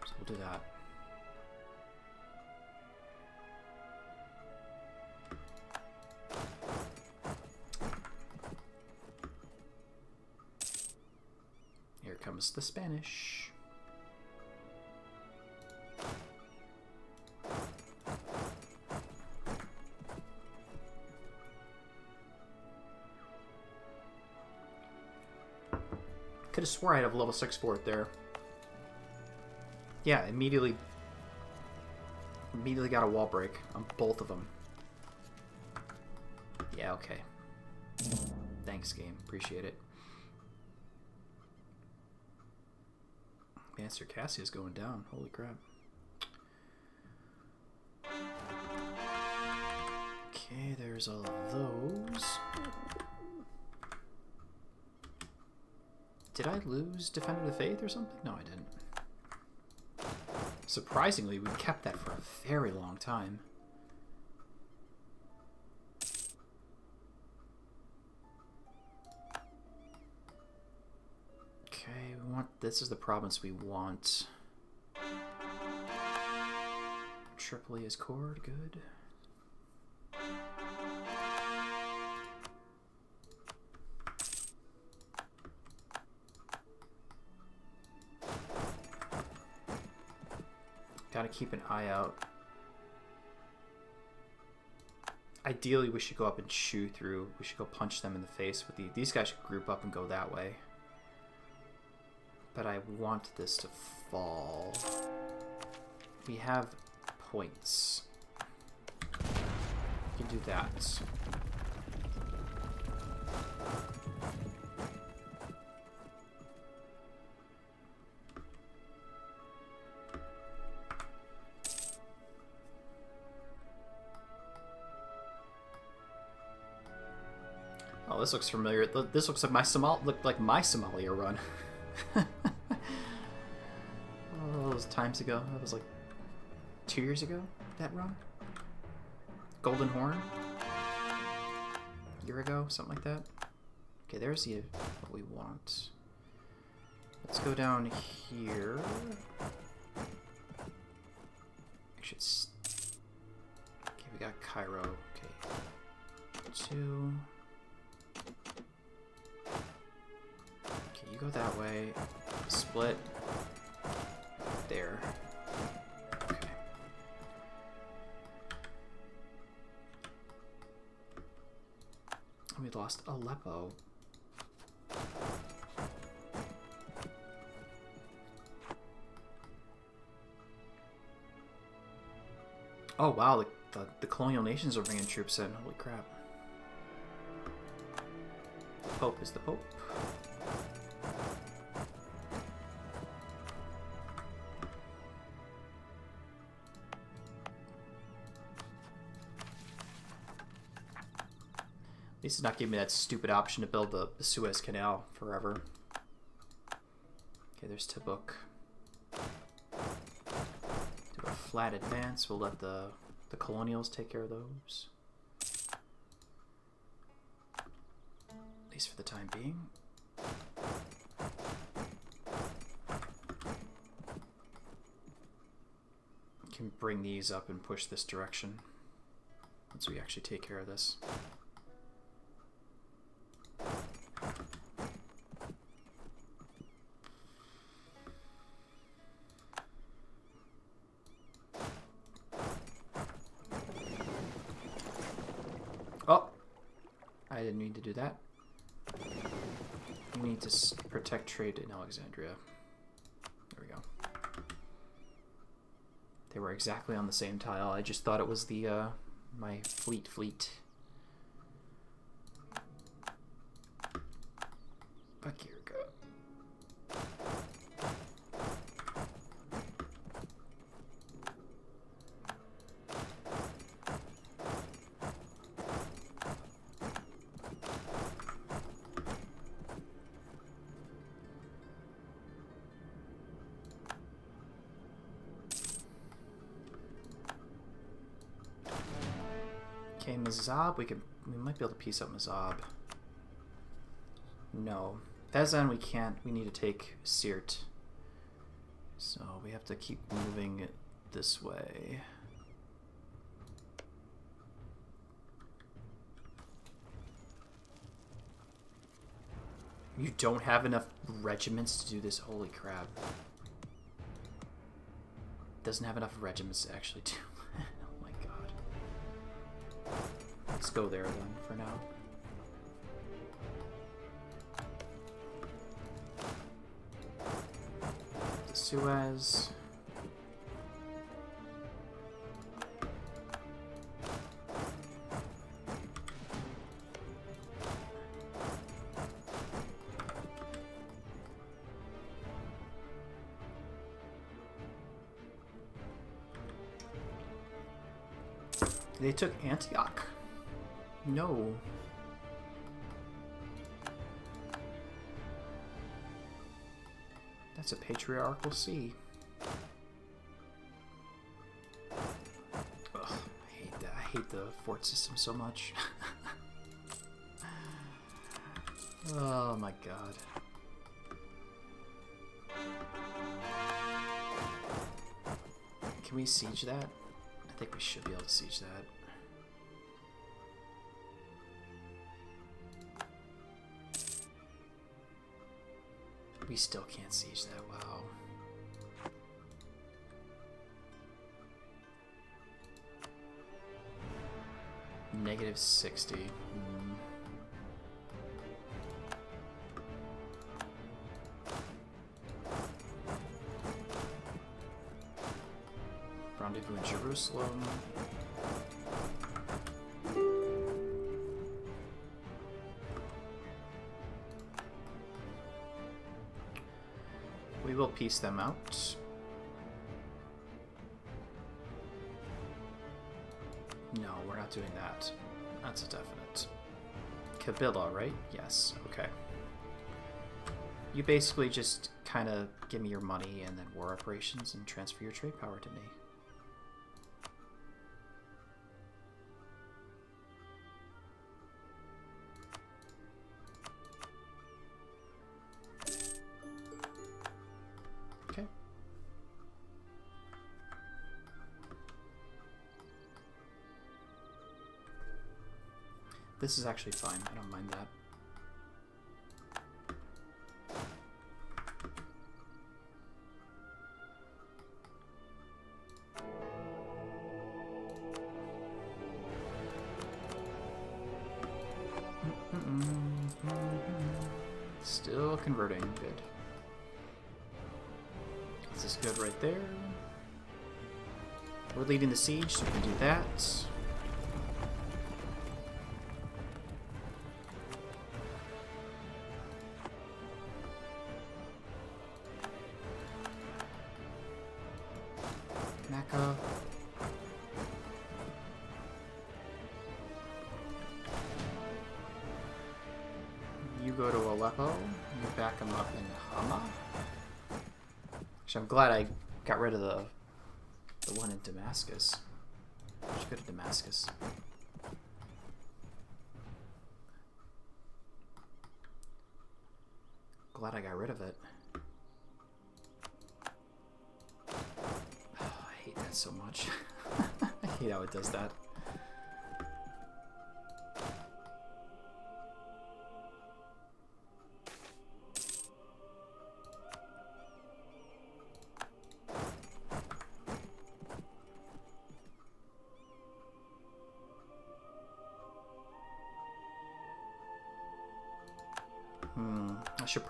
So we'll do that. Here comes the Spanish. Could have I'd have level 6 fort there. Yeah, immediately immediately got a wall break on both of them. Yeah, okay. Thanks, game. Appreciate it. Man, Circassia's going down. Holy crap. Okay, there's all of those. Did I lose Defender of the Faith or something? No, I didn't. Surprisingly, we kept that for a very long time. Okay, we want this is the province we want. Tripoli is core, good. Gotta keep an eye out. Ideally, we should go up and chew through. We should go punch them in the face with the. These guys should group up and go that way. But I want this to fall. We have points. We can do that. This looks familiar. This looks like my Somal looked like my Somalia run. <laughs> oh, those times ago. That was like two years ago. That run. Golden Horn. A year ago, something like that. Okay, there's the what we want. Let's go down here. Should. okay, we got Cairo. Okay, two. Go that way. Split. There. Okay. We lost Aleppo. Oh wow, the, the, the, colonial nations are bringing troops in. Holy crap. Pope is the Pope. Least it's not giving me that stupid option to build the, Suez Canal forever. Okay, there's Tabuk. Do a flat advance. We'll let the, the colonials take care of those. At least for the time being. Can bring these up and push this direction once we actually take care of this. to do that. We need to protect trade in Alexandria. There we go. They were exactly on the same tile. I just thought it was the uh, my fleet fleet. Mazab, we could we might be able to peace up Mazab. No. Fezzan we can't. We need to take Sirte. So we have to keep moving it this way. You don't have enough regiments to do this? Holy crap. Doesn't have enough regiments to actually do Let's go there then for now. Suez. They took Antioch. No. That's a patriarchal see. Ugh, I hate that. I hate the fort system so much. <laughs> oh my god. Can we siege that? I think we should be able to siege that. We still can't siege that, wow. Negative 60. Mm. Rendezvous in Jerusalem. Piece them out. No, we're not doing that. That's a definite. Kabila, right? Yes, okay. You basically just kind of give me your money and then war operations and transfer your trade power to me. This is actually fine. I don't mind that. Still converting. Good. This is good right there. We're leading the siege, so we can do that. Glad I got rid of the the one in Damascus. Should go to Damascus.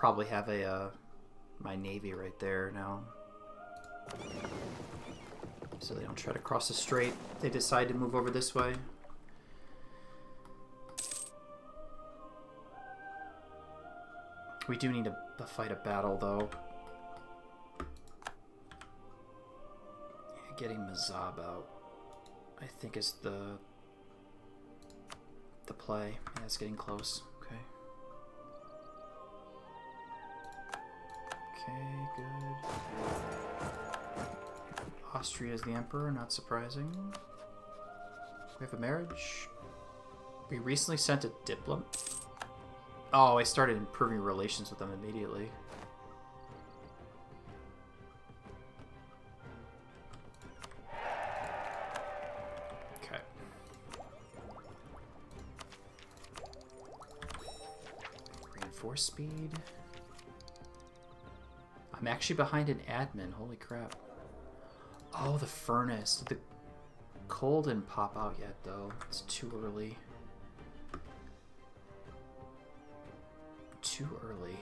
Probably have a uh, my navy right there now, so they don't try to cross the strait. They decide to move over this way. We do need to, to fight a battle, though. Getting Mazab out, I think, is the the play. Yeah, it's getting close. Good. Austria is the emperor, not surprising. We have a marriage. We recently sent a diplomat. Oh, I started improving relations with them immediately. Speed. I'm actually behind an admin. Holy crap. Oh, the furnace. The coal didn't pop out yet, though. It's too early. Too early.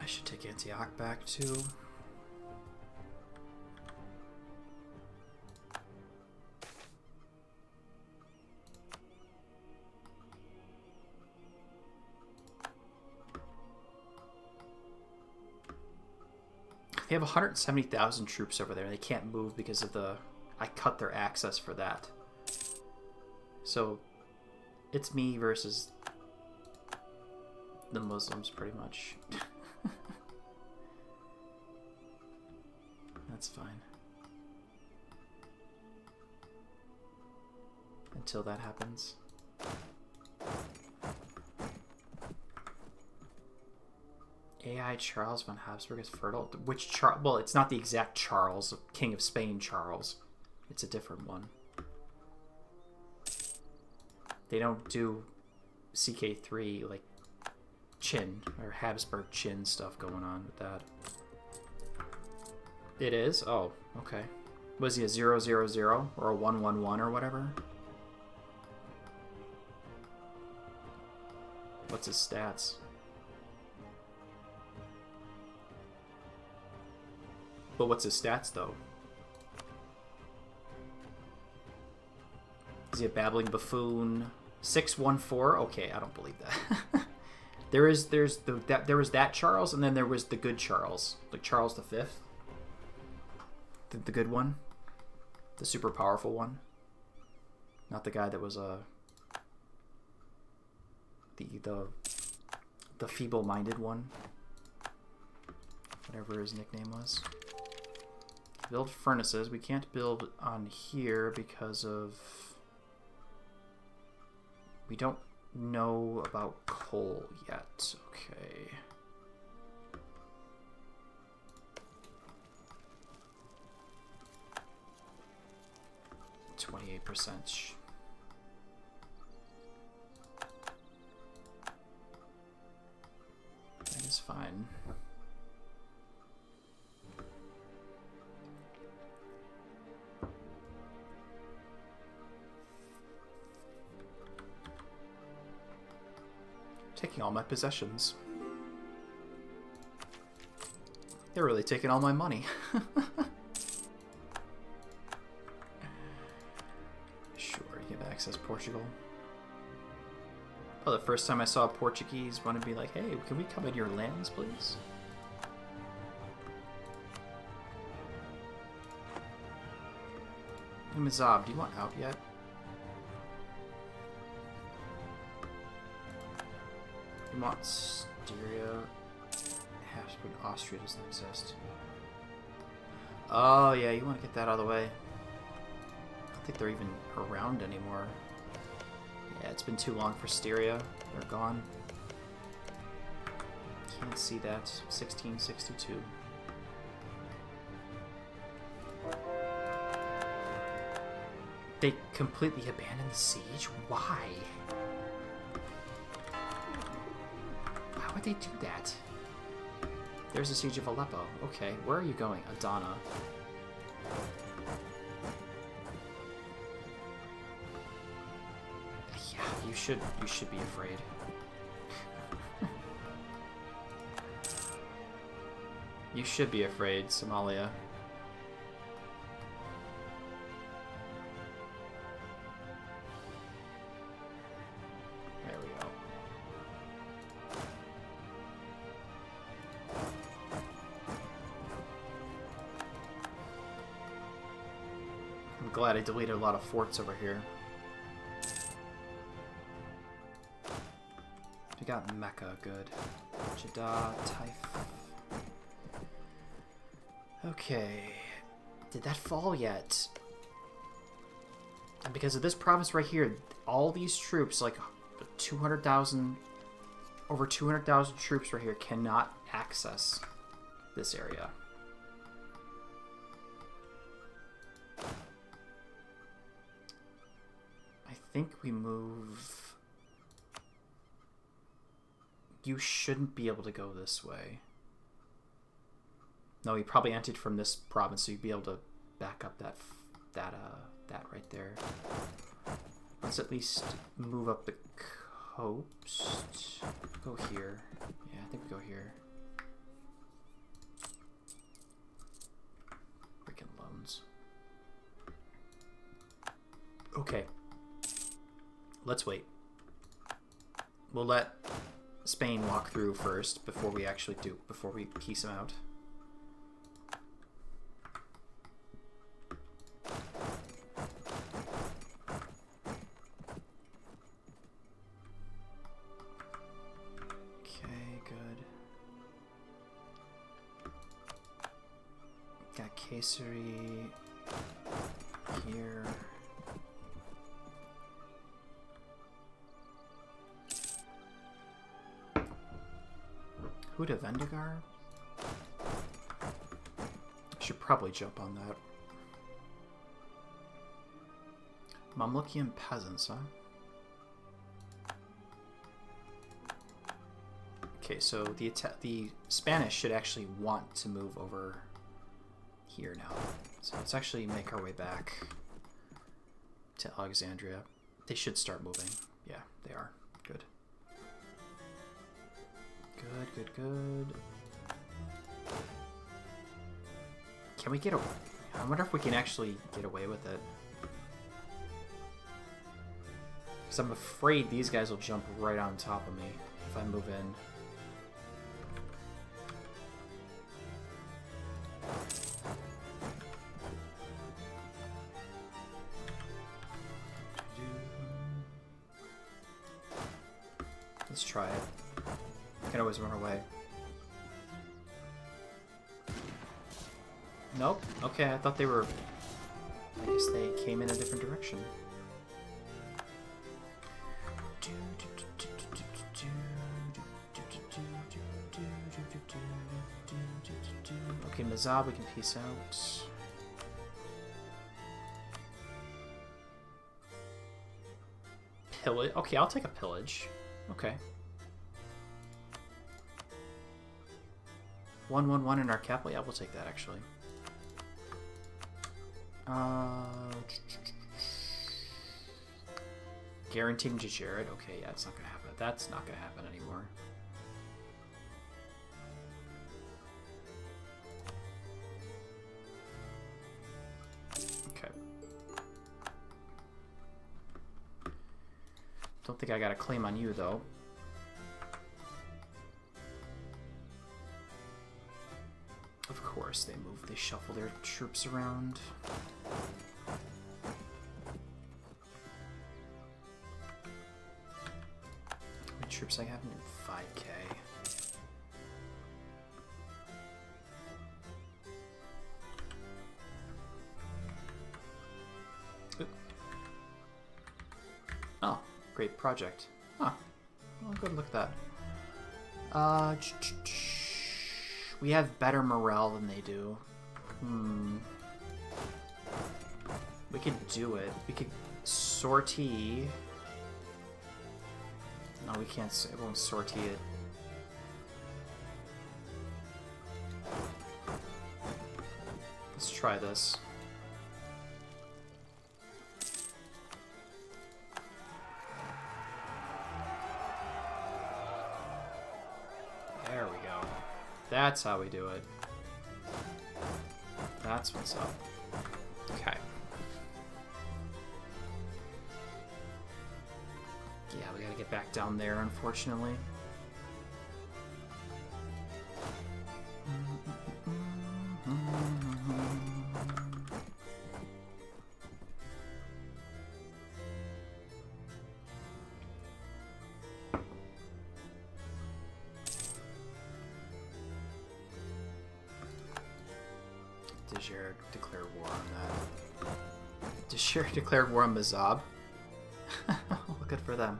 I should take Antioch back, too. Have 170,000 troops over there. They can't move because of the... I cut their access for that. So, it's me versus the Muslims, pretty much. <laughs> That's fine. Until that happens. AI Charles von Habsburg is fertile. Which Charles? Well, it's not the exact Charles, King of Spain Charles. It's a different one. They don't do CK3 like Chin or Habsburg Chin stuff going on with that. It is? Oh, okay. Was he a 000 or a 111 or whatever? What's his stats? But what's his stats, though? Is he a babbling buffoon? 614? Okay, I don't believe that. <laughs> there is there's the that there was that Charles and then there was the good Charles, like Charles the 5th. The, the good one. The super powerful one. Not the guy that was a uh, the the the feeble-minded one. Whatever his nickname was. Build furnaces. We can't build on here because of... We don't know about coal yet. Okay. Twenty-eight percent. That is fine. Taking all my possessions. They're really taking all my money. <laughs> sure, you can access Portugal. Oh, the first time I saw a Portuguese want to be like, hey, can we come in your lands, please? Hey, Mazab, do you want out yet? Styria? Habsburg Austria doesn't exist. Oh, yeah, you want to get that out of the way. I don't think they're even around anymore. Yeah, it's been too long for Styria. They're gone. Can't see that. 1662. They completely abandoned the siege? Why? Would they do that? There's the siege of Aleppo. Okay, where are you going? Adana. Yeah, you should you should be afraid. <laughs> you should be afraid, Somalia. I deleted a lot of forts over here. We got Mecca, good. Jeddah, Taif. Okay. Did that fall yet? And because of this province right here, all these troops, like 200,000, over 200,000 troops right here, cannot access this area. Think we move... You shouldn't be able to go this way. No, he probably entered from this province, so you'd be able to back up that that uh that right there. Let's at least move up the coast. Go here. Yeah, I think we go here. Freaking loans. Okay. Let's wait. We'll let Spain walk through first before we actually do, before we peace them out. Probably jump on that. Mamlukian peasants, huh? Okay, so the the Spanish should actually want to move over here now. So let's actually make our way back to Alexandria. They should start moving. Yeah, they are. Good. Good, good, good. Can we get away? I wonder if we can actually get away with it. Because I'm afraid these guys will jump right on top of me if I move in. Thought they were... I guess they came in a different direction. Okay, Mazab, we can peace out. Pillage. Okay, I'll take a pillage. Okay. One, one, one in our capital. Yeah, we'll take that actually. Uh, guaranteeing to share it. Okay, yeah, it's not gonna happen. That's not gonna happen anymore. Okay. Don't think I got a claim on you though. Of course they move, they shuffle their troops around. Troops I have? 5k. Oh, great project. Huh. Well, good look at that. Uh, we have better morale than they do. Hmm. We could do it. We could sortie. No, we can't. It won't sortie it. Let's try this. There we go. That's how we do it. That's what's up. Okay. Back down there, unfortunately. Deshare declare war on that. Deshare <laughs> declared war on Mazab. <laughs> Good for them.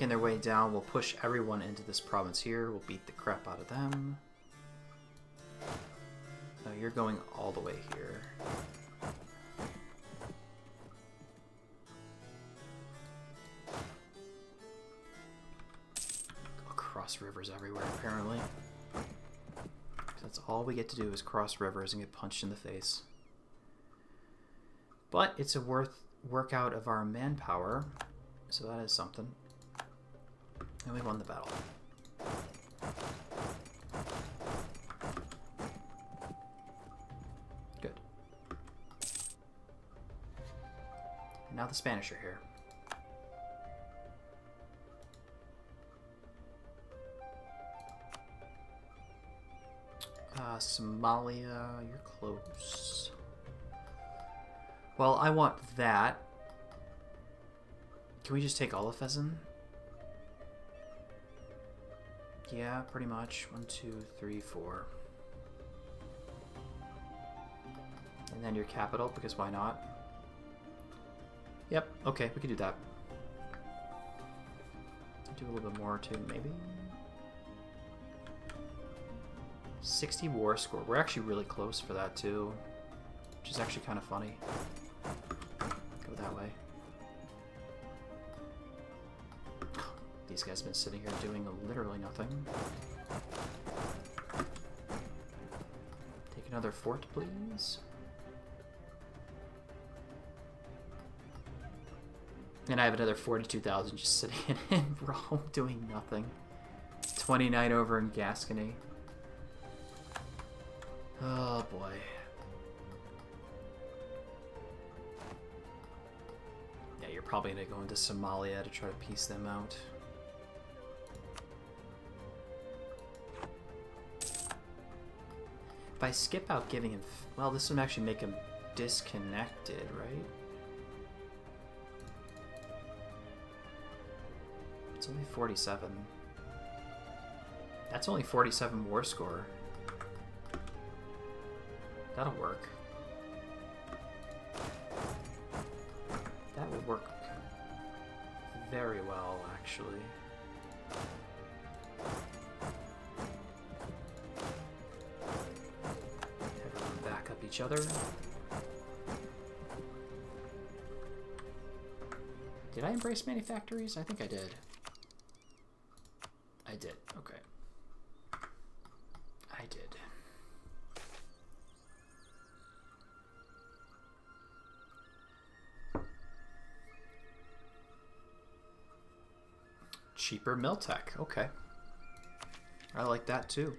Making their way down. We'll push everyone into this province here. We'll beat the crap out of them. No, you're going all the way here. Across rivers everywhere, apparently. That's all we get to do is cross rivers and get punched in the face. But it's a worth workout of our manpower, so that is something. And we won the battle. Good. Now the Spanish are here. Uh, Somalia, you're close. Well, I want that. Can we just take all of Fezzan? Yeah, pretty much. One, two, three, four. And then your capital, because why not? Yep, okay, we can do that. Do a little bit more too, maybe? 60 war score. We're actually really close for that too, which is actually kind of funny. Go that way. These guys have been sitting here doing literally nothing. Take another fort, please. And I have another 42,000 just sitting in <laughs> Rome doing nothing. 29 over in Gascony. Oh boy. Yeah, you're probably gonna go into Somalia to try to peace them out. If I skip out giving him... Well, this would actually make him disconnected, right? It's only 47. That's only 47 war score. That'll work. That would work very well, actually. Each other. Did I embrace manufactories? I think I did. I did. Okay. I did. Cheaper Miltech. Okay. I like that too.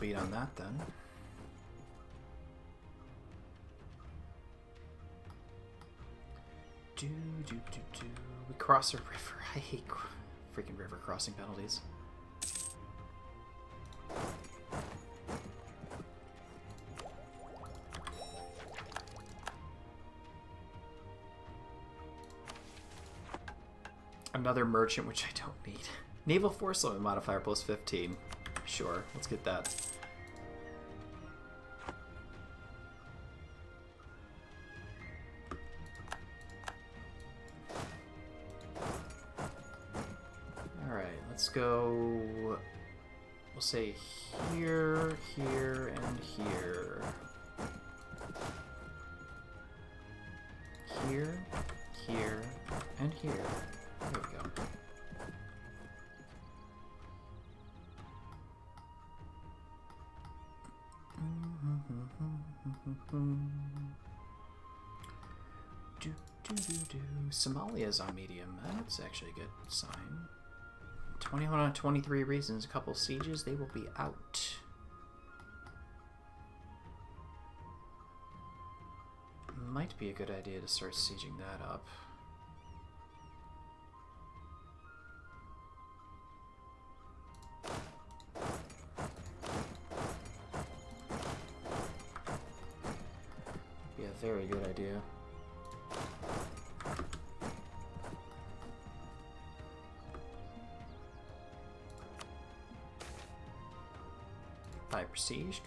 Beat on that then. Do, do, do, do. We cross a river. <laughs> I hate freaking river crossing penalties. Another merchant, which I don't need. <laughs> Naval force limit modifier plus 15. Sure, let's get that. Alright, let's go... We'll say here, here, Somalia's on medium. That's actually a good sign. 21 on 23 reasons. A couple sieges, they will be out. Might be a good idea to start sieging that up.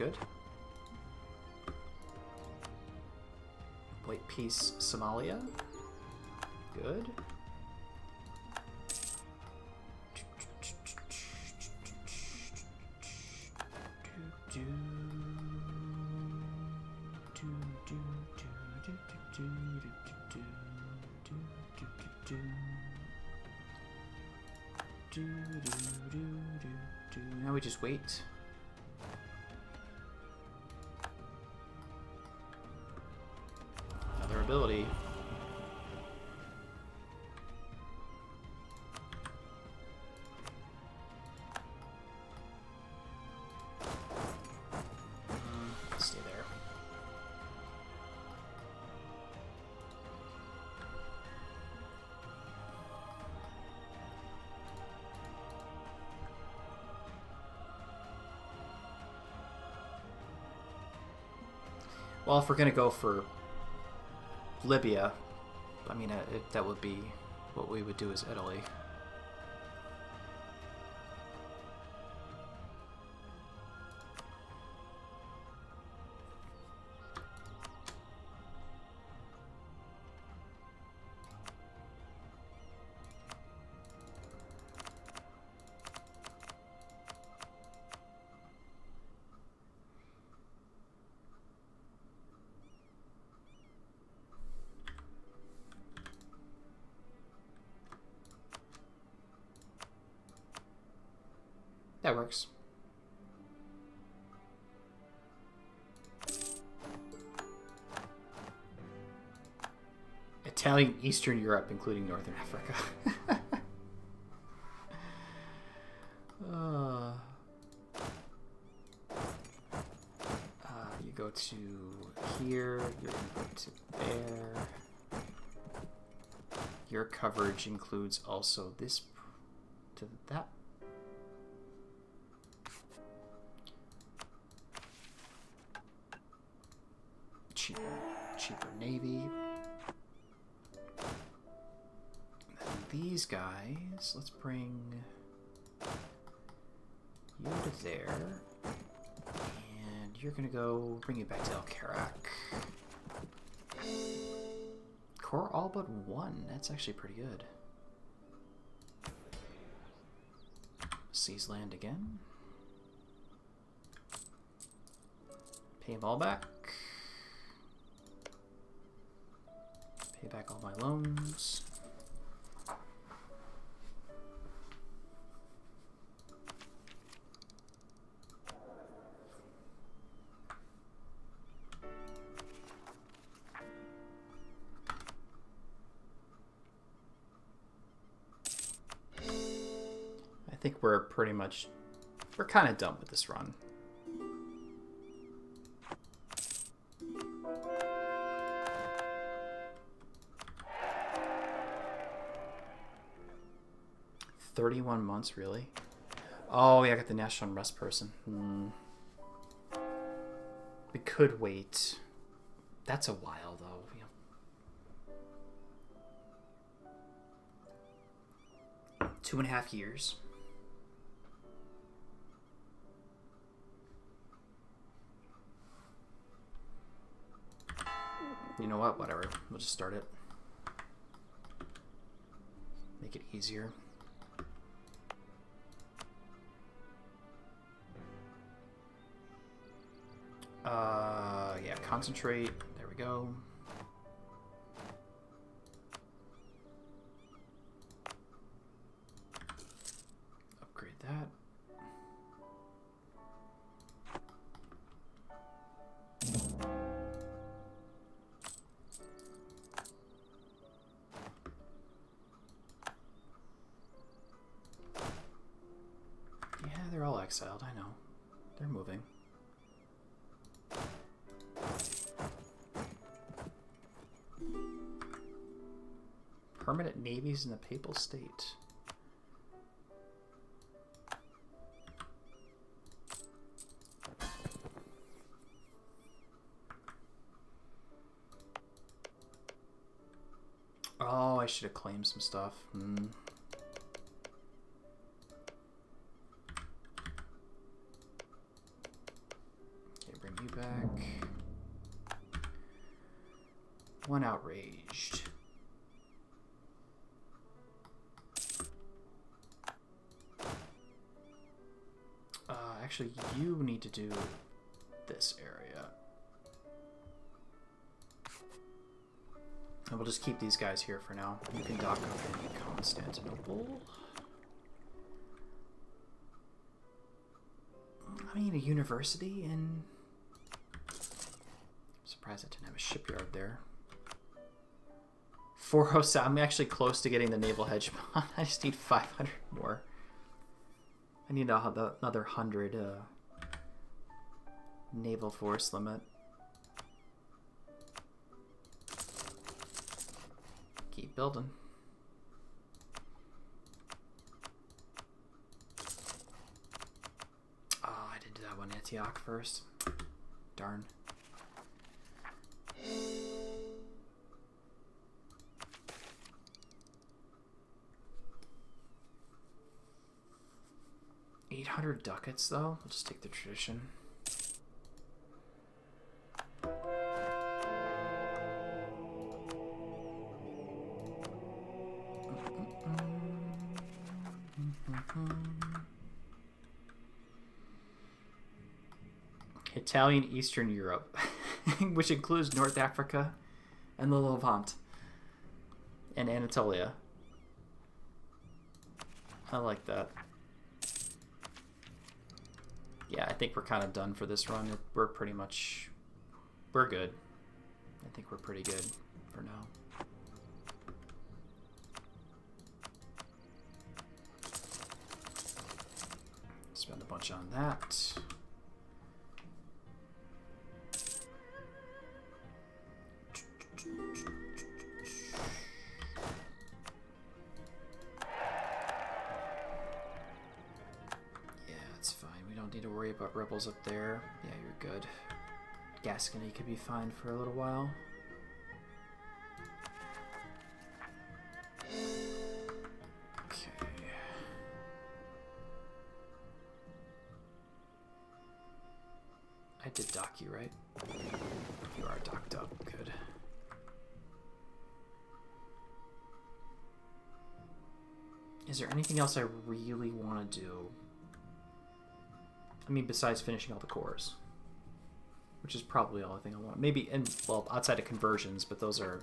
Good. White Peace, Somalia. Good. Well, if we're gonna go for Libya, I mean, uh, it, that would be what we would do as Italy. Eastern Europe, including Northern Africa. <laughs> uh, uh, you go to here, you're going to go to there. Your coverage includes also this bring it back to El Karak. Core all but one. That's actually pretty good. Seize land again. Pay them all back. Pay back all my loans. Think we're pretty much, we're kind of done with this run. Thirty-one months, really? Oh, yeah, I got the national unrest person. Hmm. We could wait. That's a while, though. Two and a half years. You know what? Whatever. We'll just start it. Make it easier. Uh, yeah, concentrate. There we go. Navies in the Papal State. Oh, I should have claimed some stuff. Hmm. Actually, you need to do this area. And we'll just keep these guys here for now. You can dock up in Constantinople. I mean, a university in... Surprised I didn't have a shipyard there. 407. I'm actually close to getting the naval hedge <laughs> I just need 500 more. I need another 100 uh, naval force limit. Keep building. Oh, I didn't do that one Antioch first. Darn. 800 ducats, though. We'll just take the tradition. Italian Eastern Europe, <laughs> which includes North Africa and the Levant and Anatolia. I like that. Yeah, I think we're kind of done for this run. We're pretty much... We're good. I think we're pretty good for now. Spend a bunch on that. Up there. Yeah, you're good. Gascony could be fine for a little while. Okay. I did dock you, right? You are docked up. Good. Is there anything else I really want to do? I mean, besides finishing all the cores. Which is probably all I think I want. Maybe, and well, outside of conversions, but those are...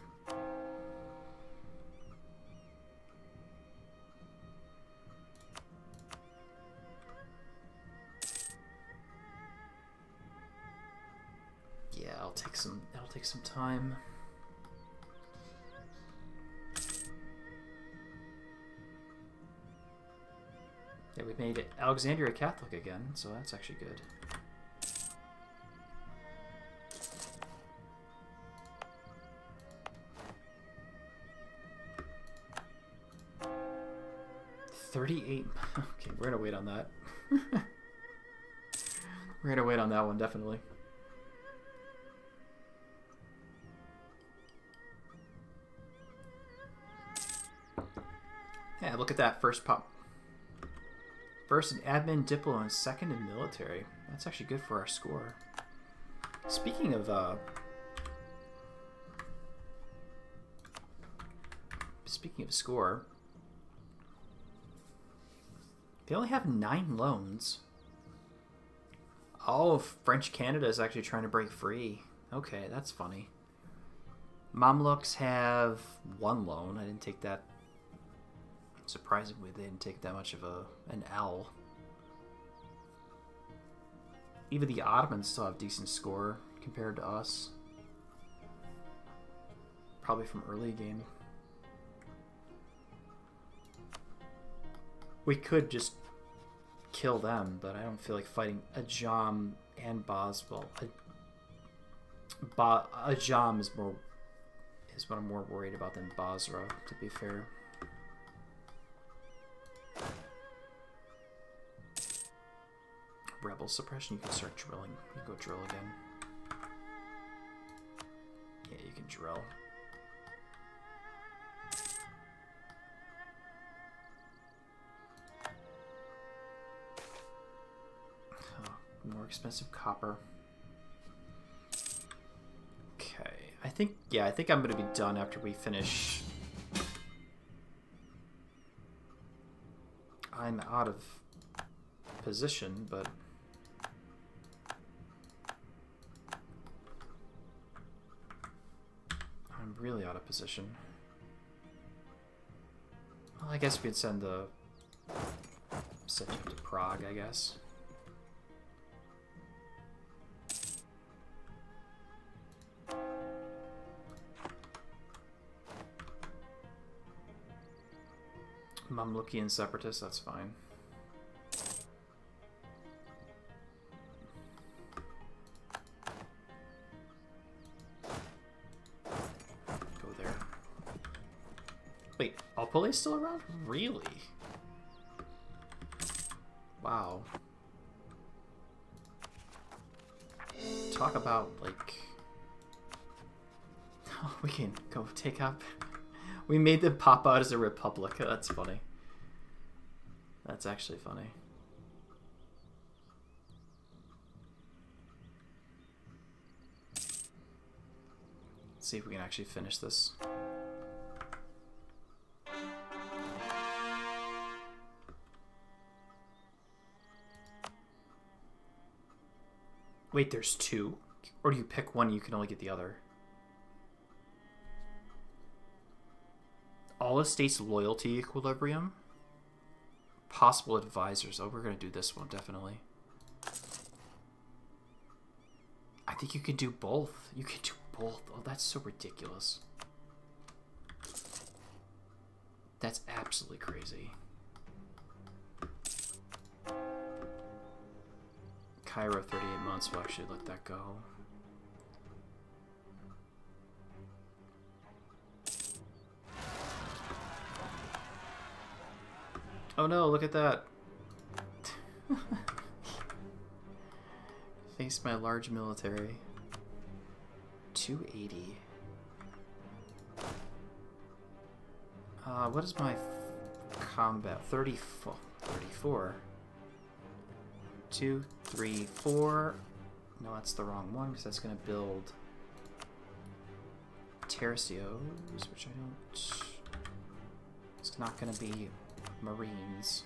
Yeah, I'll take some, that'll take some time. Alexandria Catholic again, so that's actually good. Thirty-eight. <laughs> Okay, we're gonna wait on that. <laughs> we're gonna wait on that one definitely. Yeah, look at that first pop First in admin, diplo, and second in military. That's actually good for our score. Speaking of, uh... Speaking of score... They only have nine loans. Oh, French Canada is actually trying to break free. Okay, that's funny. Mamluks have one loan. I didn't take that Surprisingly, they didn't take that much of a an L. Even the Ottomans still have decent score compared to us. Probably from early game. We could just kill them, but I don't feel like fighting Ajam and Basra. Ajam is more is what I'm more worried about than Basra, to be fair. Rebel suppression, you can start drilling. You go drill again. Yeah, you can drill. Oh, more expensive copper. Okay, I think, yeah, I think I'm going to be done after we finish. I'm out of position, but... really out of position. Well, I guess we'd send the... Him to Prague, I guess. Mamluki and Separatists, that's fine. Still around? Really? Wow. Talk about, like... <laughs> we can go take up... we made them pop out as a republic. That's funny. That's actually funny. Let's see if we can actually finish this. Wait, there's two? Or do you pick one you can only get the other? All estates loyalty equilibrium? Possible advisors. Oh, we're going to do this one, definitely. I think you can do both. You can do both. Oh, that's so ridiculous. That's absolutely crazy. Cairo 38 months will actually let that go. Oh no, look at that. <laughs> Face my large military. 280. Uh, what is my combat? 34. 34. Two, three, four. No, that's the wrong one because that's going to build Tercios, which I don't... It's not going to be Marines.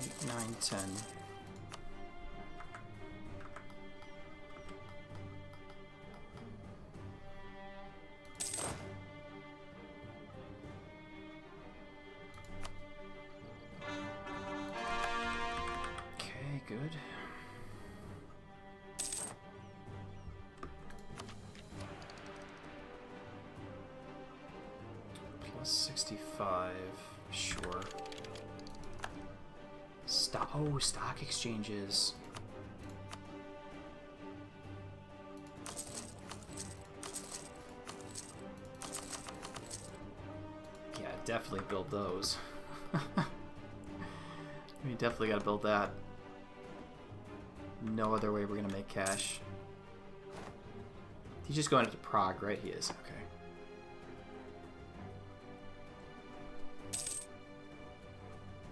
Eight, nine, ten. Exchanges. Yeah, definitely build those. <laughs> we definitely gotta build that. No other way we're gonna make cash. He's just going to Prague, right? He is, okay.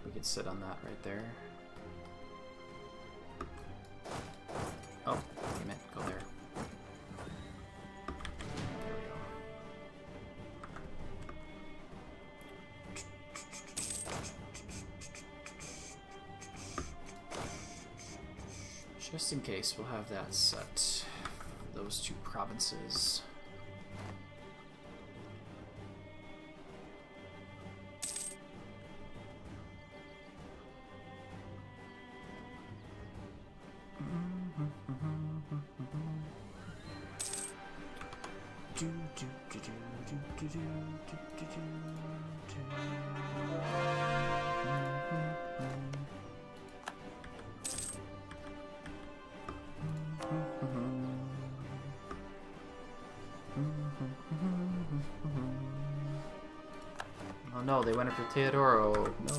We could sit on that right there. We'll have that set. Those two provinces. No, after Teodoro. No.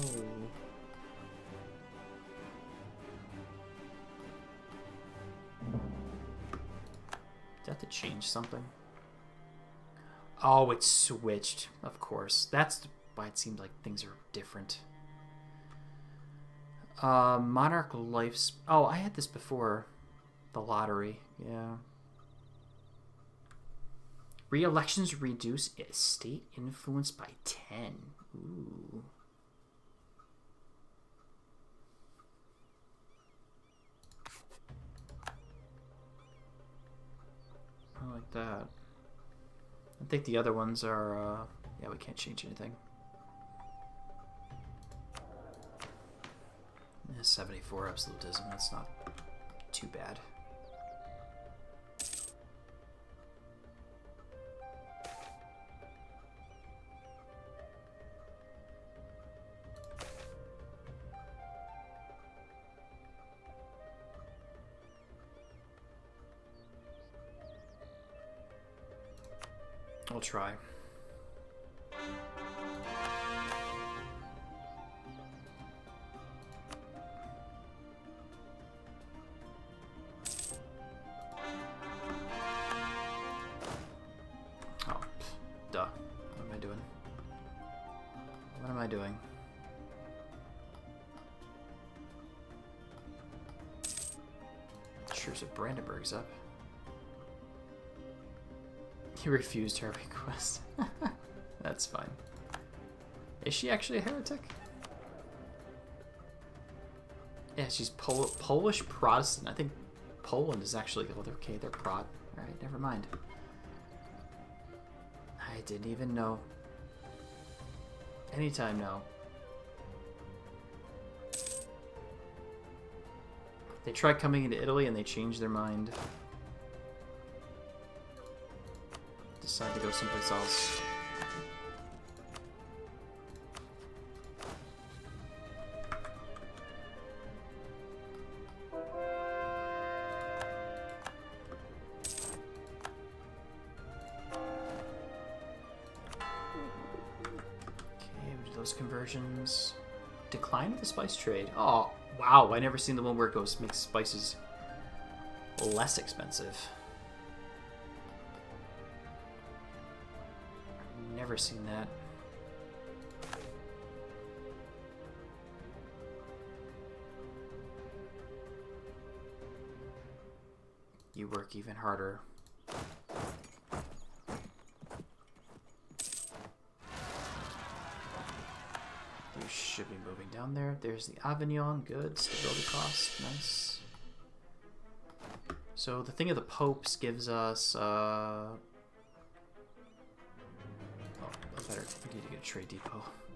Do I have to change something? Oh, it's switched. Of course. That's why it seems like things are different. Uh, Monarch Life's... Oh, I had this before. The lottery. Yeah. Re-elections reduce state influence by 10. Ooh. I like that. I think the other ones are, uh, yeah, we can't change anything. Yeah, 74 absolutism, that's not too bad. Try. Refused her <laughs> request. <laughs> That's fine. Is she actually a heretic? Yeah, she's Pol Polish Protestant. I think Poland is actually... Oh, they're okay, they're prot. Alright, never mind. I didn't even know. Anytime now. They tried coming into Italy and they changed their mind. Decide to go someplace else. Okay, those conversions. Decline of the spice trade. Oh, wow. I never seen the one where it goes makes spices less expensive. Never seen that. You work even harder. You should be moving down there. There's the Avignon, good. Stability cost, nice. So the thing of the popes gives us, uh... trade depot.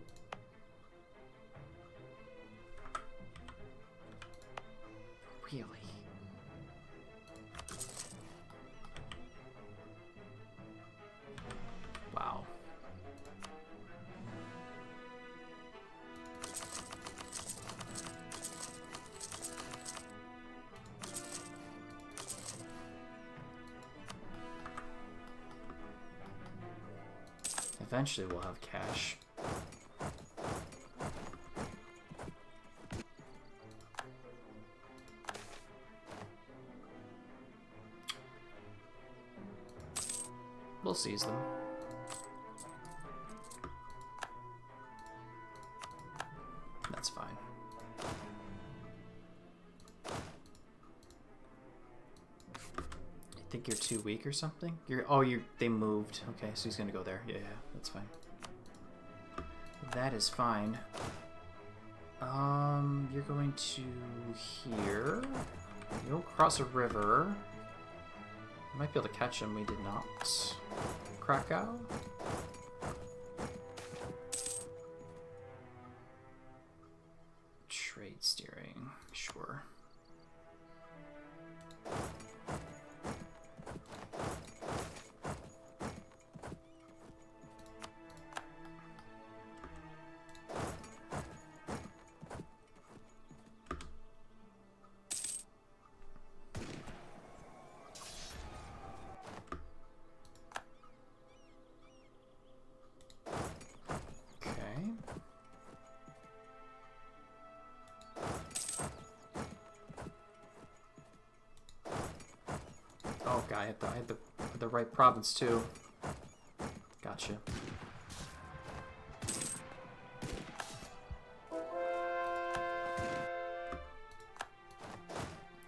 Eventually we'll have cash. We'll seize them. Weak or something? You're oh you they moved. Okay, so he's gonna go there. Yeah, yeah, that's fine. That is fine. Um, you're going to here. You'll cross a river. Might be able to catch him. We did not. Krakow. Province too. Gotcha.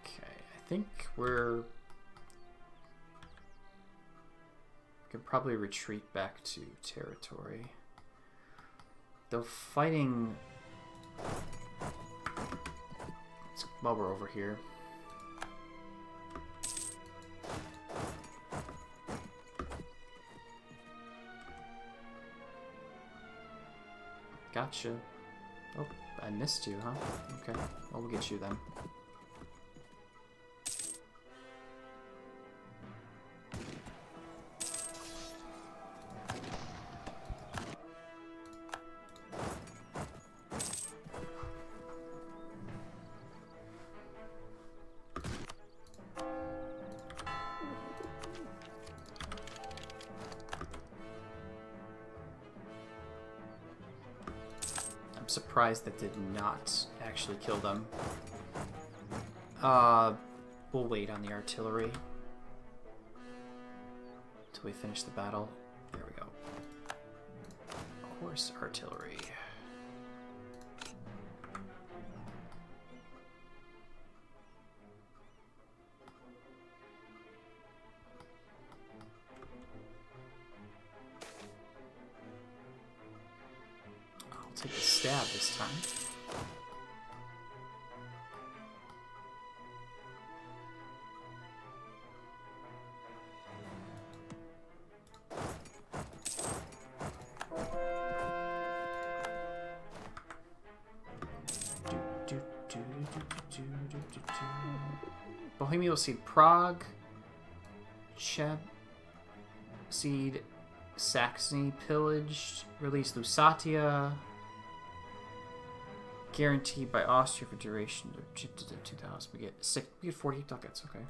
Okay, I think we're... We could probably retreat back to territory. Though fighting... While we're over here. Gotcha. Oh, I missed you, huh? Okay. Well, we'll get you then. That did not actually kill them. Uh, we'll wait on the artillery. Until we finish the battle. There we go. Horse artillery. Will see Prague, Cheb, cede Saxony pillaged, release Lusatia, guaranteed by Austria for duration of 2000. We get six, we get 40 ducats, okay.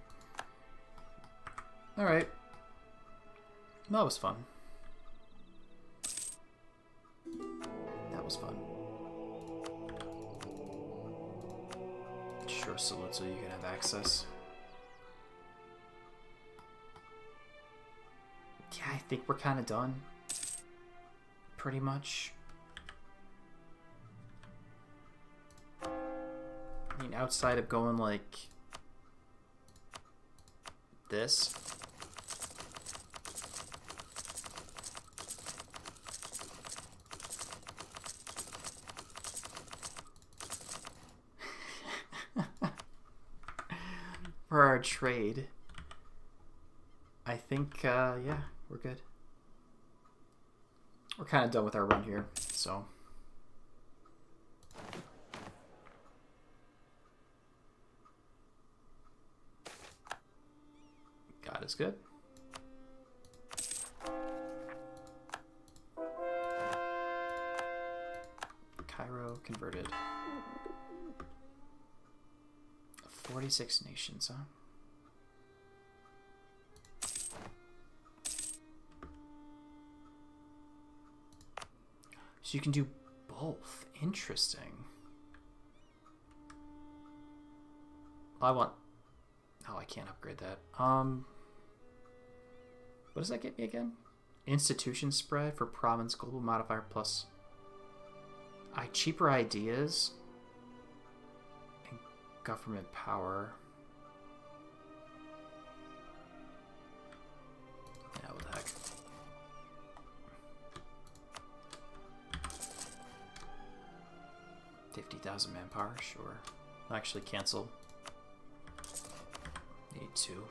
Alright. That was fun. That was fun. Sure, salute so you can have access. Think we're kind of done. Pretty much. I mean, outside of going like this. <laughs> For our trade. I think, uh, yeah, we're good. We're kind of done with our run here, so. God is good. Cairo converted. 46 nations, huh? You can do both. Interesting. I want... Oh, I can't upgrade that. Um, What does that get me again? Institution spread for province global modifier plus... I cheaper ideas and government power. 50,000 manpower, sure. Actually cancel. Need two.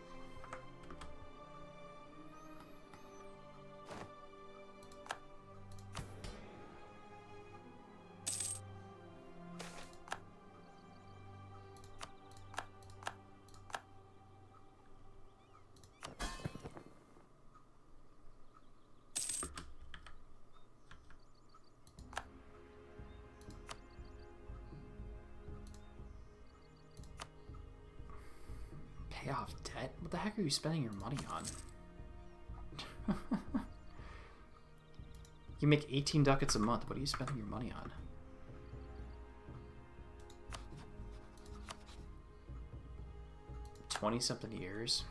Are you spending your money on? <laughs> you make 18 ducats a month. What are you spending your money on? Twenty something years.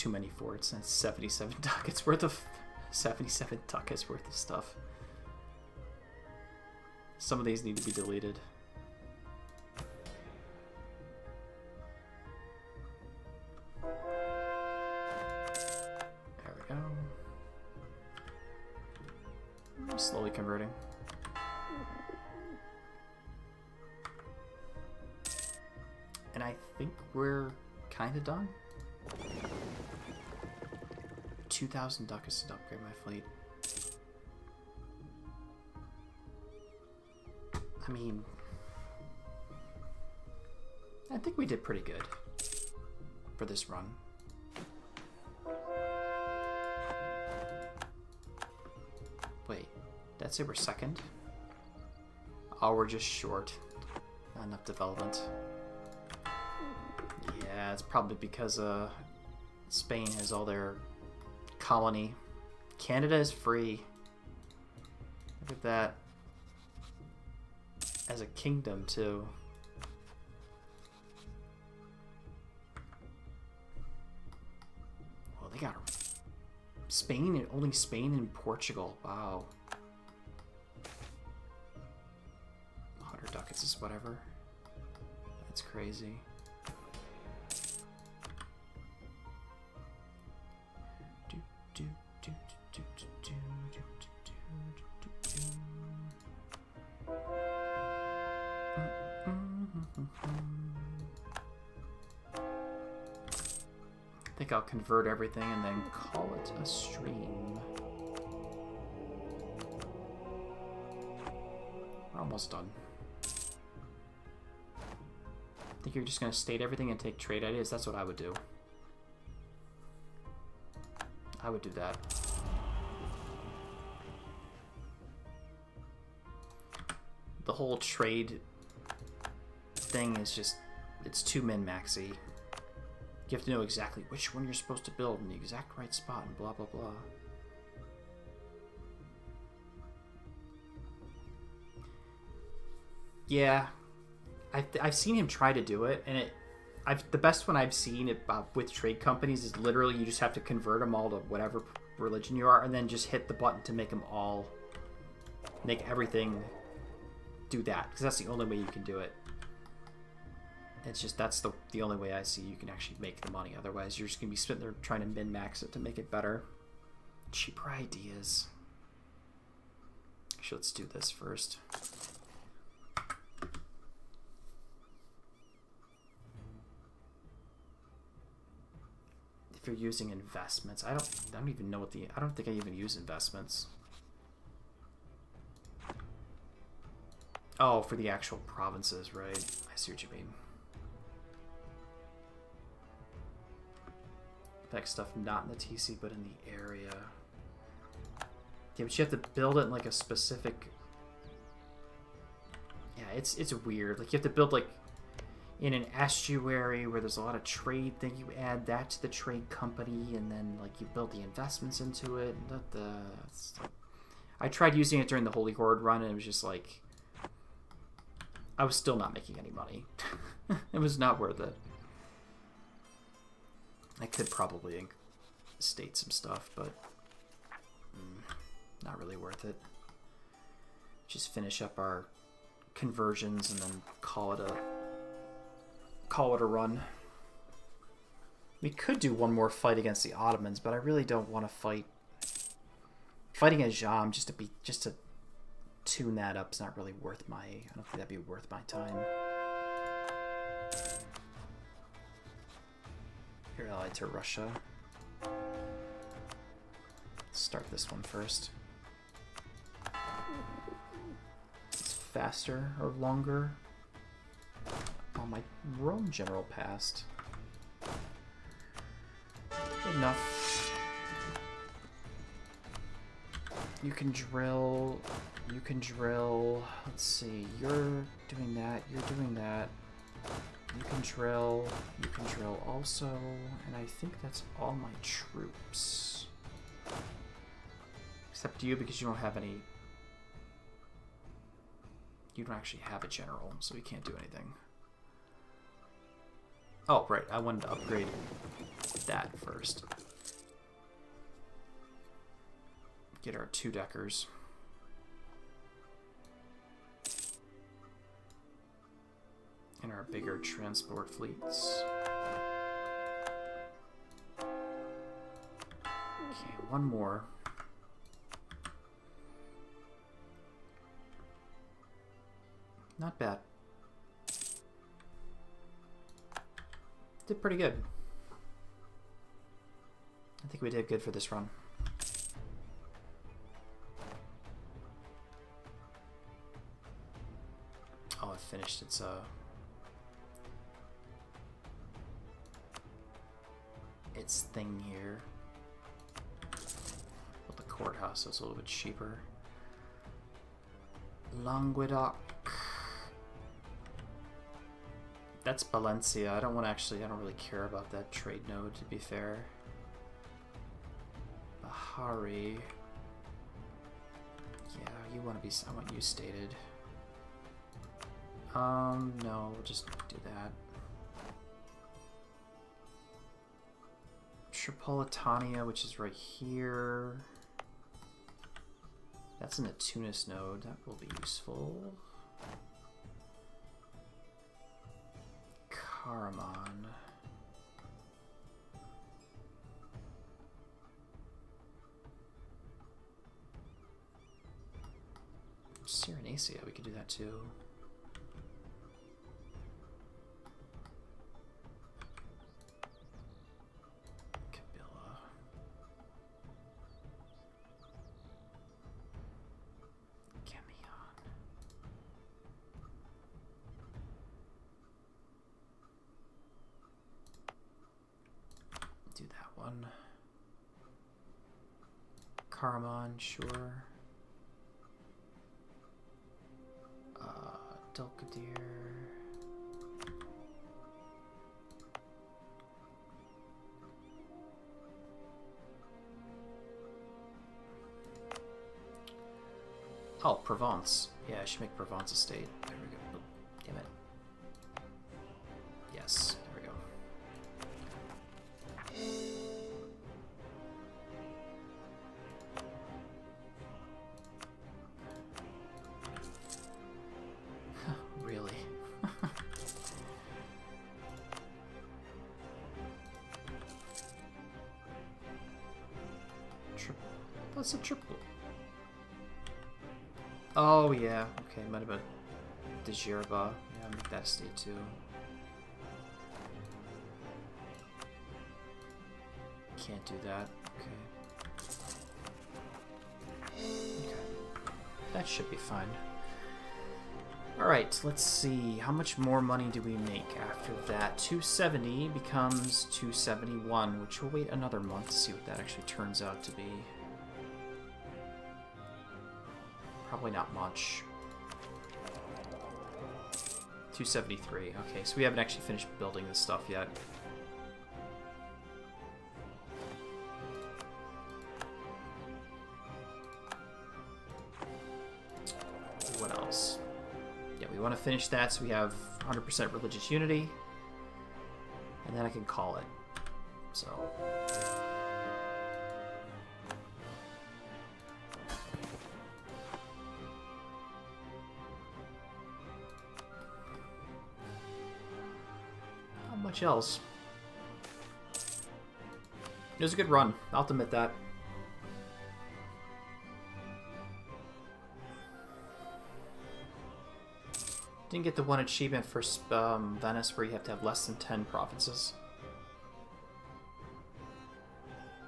Too. Many forts. and seventy-seven <laughs> ducats worth of, seventy-seven ducats worth of stuff. Some of these need to be deleted. 2,000 ducats to upgrade my fleet. I mean, I think we did pretty good for this run. Wait, did that say we're second? Oh, we're just short. Not enough development. Yeah, it's probably because uh, Spain has all their colony. Canada is free. Look at that. As a kingdom, too. Oh, they got Spain and only Spain and Portugal. Wow. 100 ducats is whatever. That's crazy. Convert everything and then call it a stream. We're almost done. I think you're just going to state everything and take trade ideas. That's what I would do. I would do that. The whole trade thing is just, it's too min-maxy. You have to know exactly which one you're supposed to build in the exact right spot and blah blah blah. Yeah, I've, I've seen him try to do it, and it, I've the best one I've seen it, uh, with trade companies is literally you just have to convert them all to whatever religion you are, and then just hit the button to make them all, make everything do that, because that's the only way you can do it. It's just that's the the only way I see you can actually make the money. Otherwise, you're just gonna be sitting there trying to min max it to make it better. Cheaper ideas. Actually, let's do this first. If you're using investments, I don't I don't even know what the I don't think I even use investments. Oh, for the actual provinces, right? I see what you mean. Stuff not in the TC, but in the area. Yeah, but you have to build it in like a specific... Yeah, it's it's weird. Like you have to build like in an estuary where there's a lot of trade, then you add that to the trade company, and then like you build the investments into it. The I tried using it during the Holy Horde run, and it was just like I was still not making any money. <laughs> it was not worth it. I could probably state some stuff, but mm, not really worth it. Just finish up our conversions and then call it a call it a run. We could do one more fight against the Ottomans, but I really don't want to fight fighting a Jam just to be just to tune that up is not really worth my I don't think that'd be worth my time. You're allied to Russia. Let's start this one first. It's faster or longer. Oh, my Rome general passed. Enough. You can drill. You can drill. Let's see. You're doing that. You're doing that. You can drill. You can drill also. And I think that's all my troops. Except you because you don't have any... You don't actually have a general, so you can't do anything. Oh, right. I wanted to upgrade that first. Get our two our bigger transport fleets. Okay, one more. Not bad. Did pretty good. I think we did good for this run. Oh, it finished its uh its thing here. Well, the courthouse is a little bit cheaper. Languedoc. That's Valencia. I don't want to actually, I don't really care about that trade node, to be fair. Bahari. Yeah, you want to be, I want you stated. Um, no, we'll just do that. Tripolitania, which is right here. That's in a Tunis node. That will be useful. Karaman. Cyrenaica, we could do that too. Karaman, sure. Uh, Dulkadir. Oh, Provence. Yeah, I should make Provence a state. There we go. Djerba. Yeah, make that state too. Can't do that. Okay. Okay. That should be fine. Alright, let's see. How much more money do we make after that? 270 becomes 271, which we'll wait another month to see what that actually turns out to be. Probably not much. 273. Okay, so we haven't actually finished building this stuff yet. What else? Yeah, we want to finish that so we have 100% religious unity. And then I can call it. So... else. It was a good run. I'll admit that. Didn't get the one achievement for um, Venice where you have to have less than 10 provinces.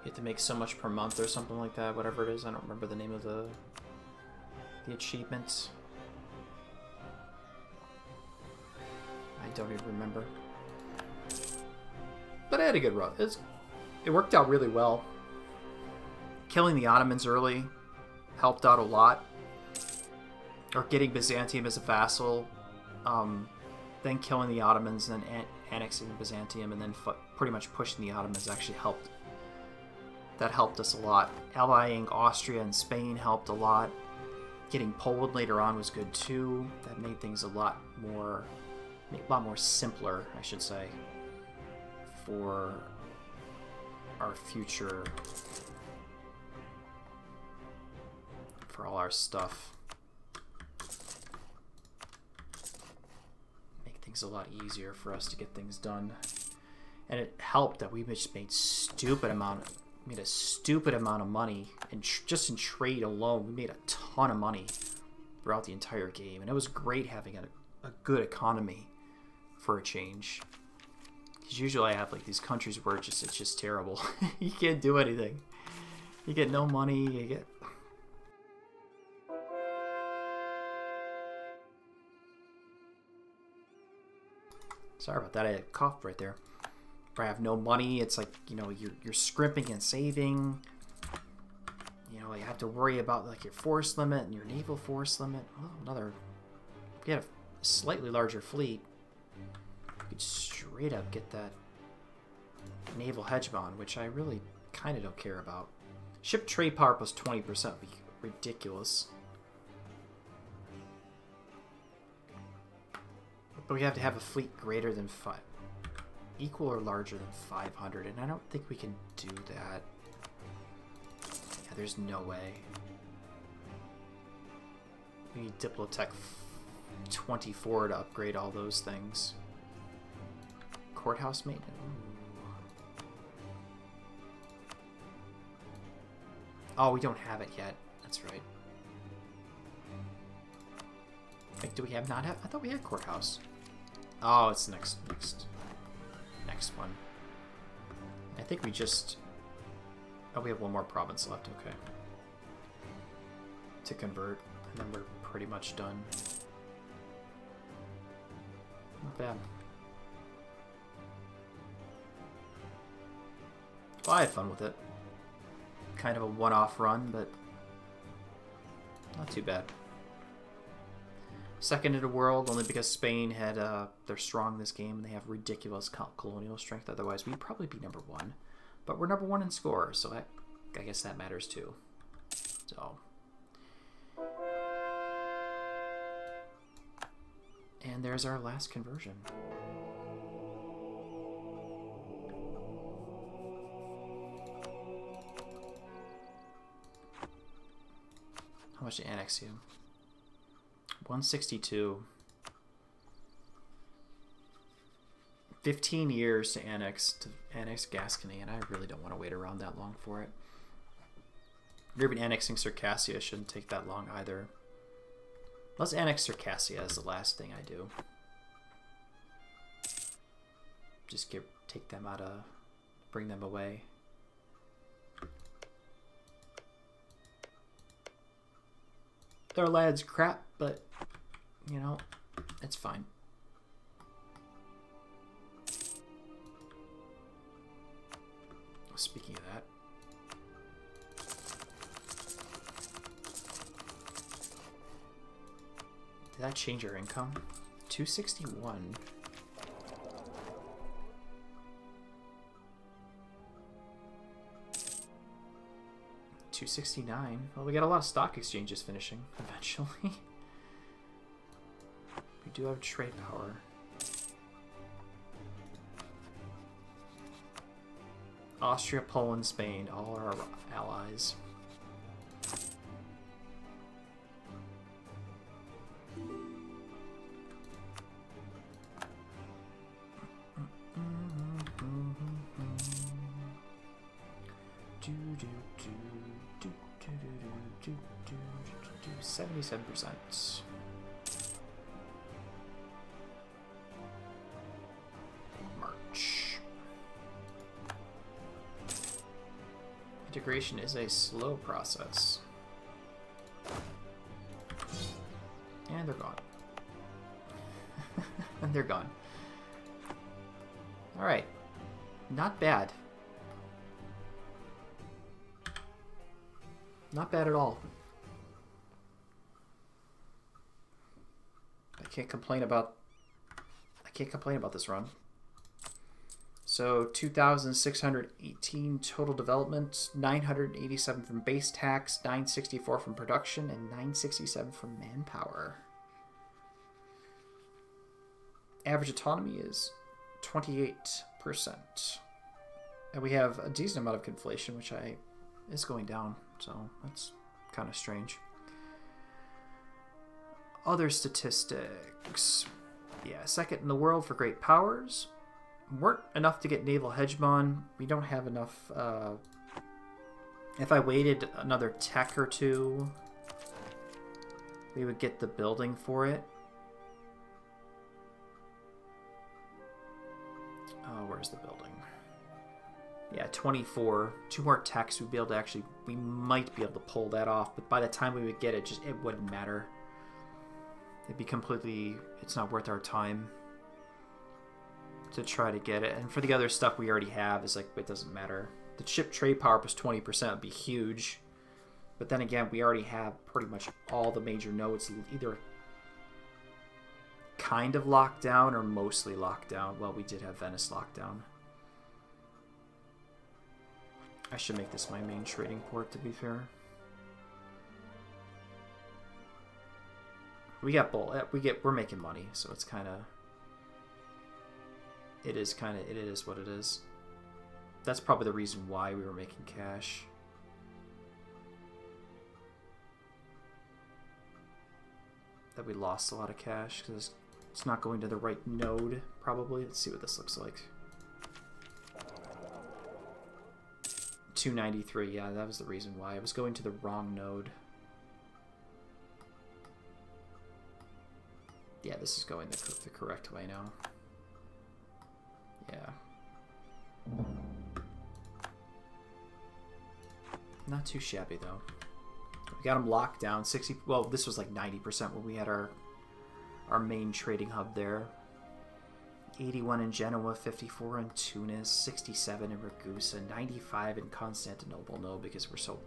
You have to make so much per month or something like that, whatever it is. I don't remember the name of the the achievement. I don't even remember. But I had a good run. It's, it worked out really well. Killing the Ottomans early helped out a lot. Or getting Byzantium as a vassal, um, then killing the Ottomans, and then an annexing Byzantium, and then pretty much pushing the Ottomans actually helped. That helped us a lot. Allying Austria and Spain helped a lot. Getting Poland later on was good too. That made things a lot more, a lot more simpler, I should say for our future for all our stuff. Make things a lot easier for us to get things done. And it helped that we just made stupid amount of, made a stupid amount of money and just in trade alone we made a ton of money throughout the entire game and it was great having a, a good economy for a change. Because usually I have like these countries where it's just it's just terrible. <laughs> you can't do anything. You get no money. You get. Sorry about that. I coughed right there. I have no money. It's like you know you're you're scrimping and saving. You know you have to worry about like your force limit and your naval force limit. Oh, another. Get a slightly larger fleet. Straight up get that naval hegemon, which I really kind of don't care about. Ship trade power plus 20% be ridiculous. But we have to have a fleet greater than five. equal or larger than 500, and I don't think we can do that. Yeah, there's no way. We need Diplotech 24 to upgrade all those things. Courthouse maintenance. Oh, we don't have it yet. That's right. Like, do we have not have? I thought we had courthouse. Oh, it's next, next, next one. I think we just. Oh, we have one more province left. Okay. To convert, and then we're pretty much done. Not bad. Well, I had fun with it. Kind of a one-off run, but not too bad. Second in the world, only because Spain had uh, they're strong this game and they have ridiculous colonial strength. Otherwise, we'd probably be number one. But we're number one in score, so I, I guess that matters too. So. And there's our last conversion. How much to annex you? 162. 15 years to annex to annex Gascony, and I really don't want to wait around that long for it. Even annexing Circassia shouldn't take that long either. Let's annex Circassia as the last thing I do. Just get take them out of bring them away. Their lad's crap, but you know, it's fine. Speaking of that. Did that change our income? 261. Two sixty nine. Well, we got a lot of stock exchanges finishing eventually. <laughs> we do have trade power. Austria, Poland, Spain, all our allies. Seventy-seven percent. March. Integration is a slow process. And they're gone. <laughs> and they're gone. Alright. Not bad. Not bad at all. Can't complain about I can't complain about this run. So 2,618 total development, 987 from base tax, 964 from production, and 967 from manpower. Average autonomy is 28%. And we have a decent amount of conflation, which I is going down, so that's kind of strange. Other statistics. Yeah, second in the world for great powers weren't enough to get naval hegemon. We don't have enough. Uh, if I waited another tech or two, we would get the building for it. Oh, where's the building? Yeah, 24. Two more techs, we'd be able to actually, we might be able to pull that off, but by the time we would get it, just it wouldn't matter. It'd be completely, it's not worth our time to try to get it. And for the other stuff we already have, is like it doesn't matter. The ship trade power plus twenty percent would be huge, but then again, we already have pretty much all the major nodes either kind of locked down or mostly locked down. Well, we did have Venice locked down. I should make this my main trading port, to be fair. We got bull. Eh, we get. We're making money, so it's kind of it is kind of it is what it is. That's probably the reason why we were making cash. That we lost a lot of cash because it's not going to the right node, probably. Let's see what this looks like. 293, yeah, that was the reason why. It was going to the wrong node. Yeah, this is going the, the correct way now. Yeah. Not too shabby, though. We got them locked down. 60... Well, this was like 90% when we had our our main trading hub there. 81 in Genoa, 54 in Tunis, 67 in Ragusa, 95 in Constantinople. No, because we're so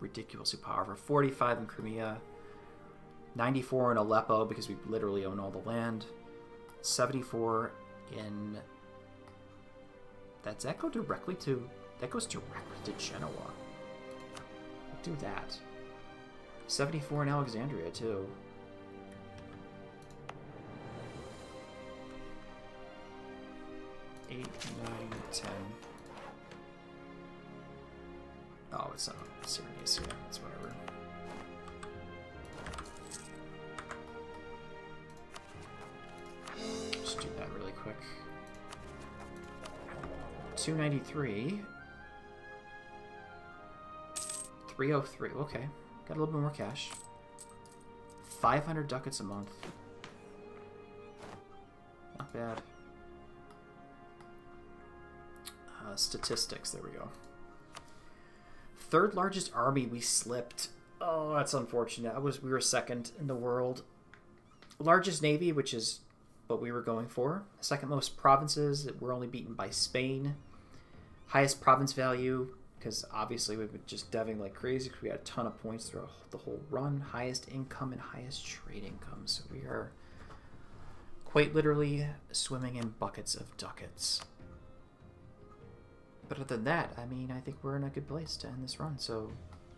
ridiculously powerful. 45 in Crimea, 94 in Aleppo because we literally own all the land. 74 in. That's that go directly to. That goes directly to Genoa. do that. 74 in Alexandria too. Eight, nine, ten. Oh, it's not Cyrenaica. Whatever. 293. 303. Okay. Got a little bit more cash. 500 ducats a month. Not bad. Uh, statistics. There we go. Third largest army. We slipped. Oh, that's unfortunate. I was we were second in the world. Largest navy, which is what we were going for. Second most provinces. We're only beaten by Spain highest province value because obviously we've been just deving like crazy because we had a ton of points throughout the whole run. Highest income and highest trade income. So we are quite literally swimming in buckets of ducats. But other than that, I mean, I think we're in a good place to end this run. So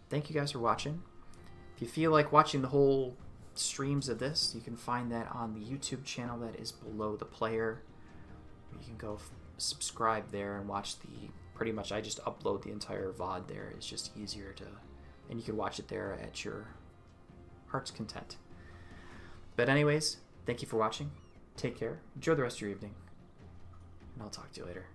thank you guys for watching. If you feel like watching the whole streams of this, you can find that on the YouTube channel that is below the player. You can go subscribe there and watch the pretty much I just upload the entire VOD there. It's just easier to, and you can watch it there at your heart's content. But anyways, thank you for watching. Take care. Enjoy the rest of your evening. And I'll talk to you later.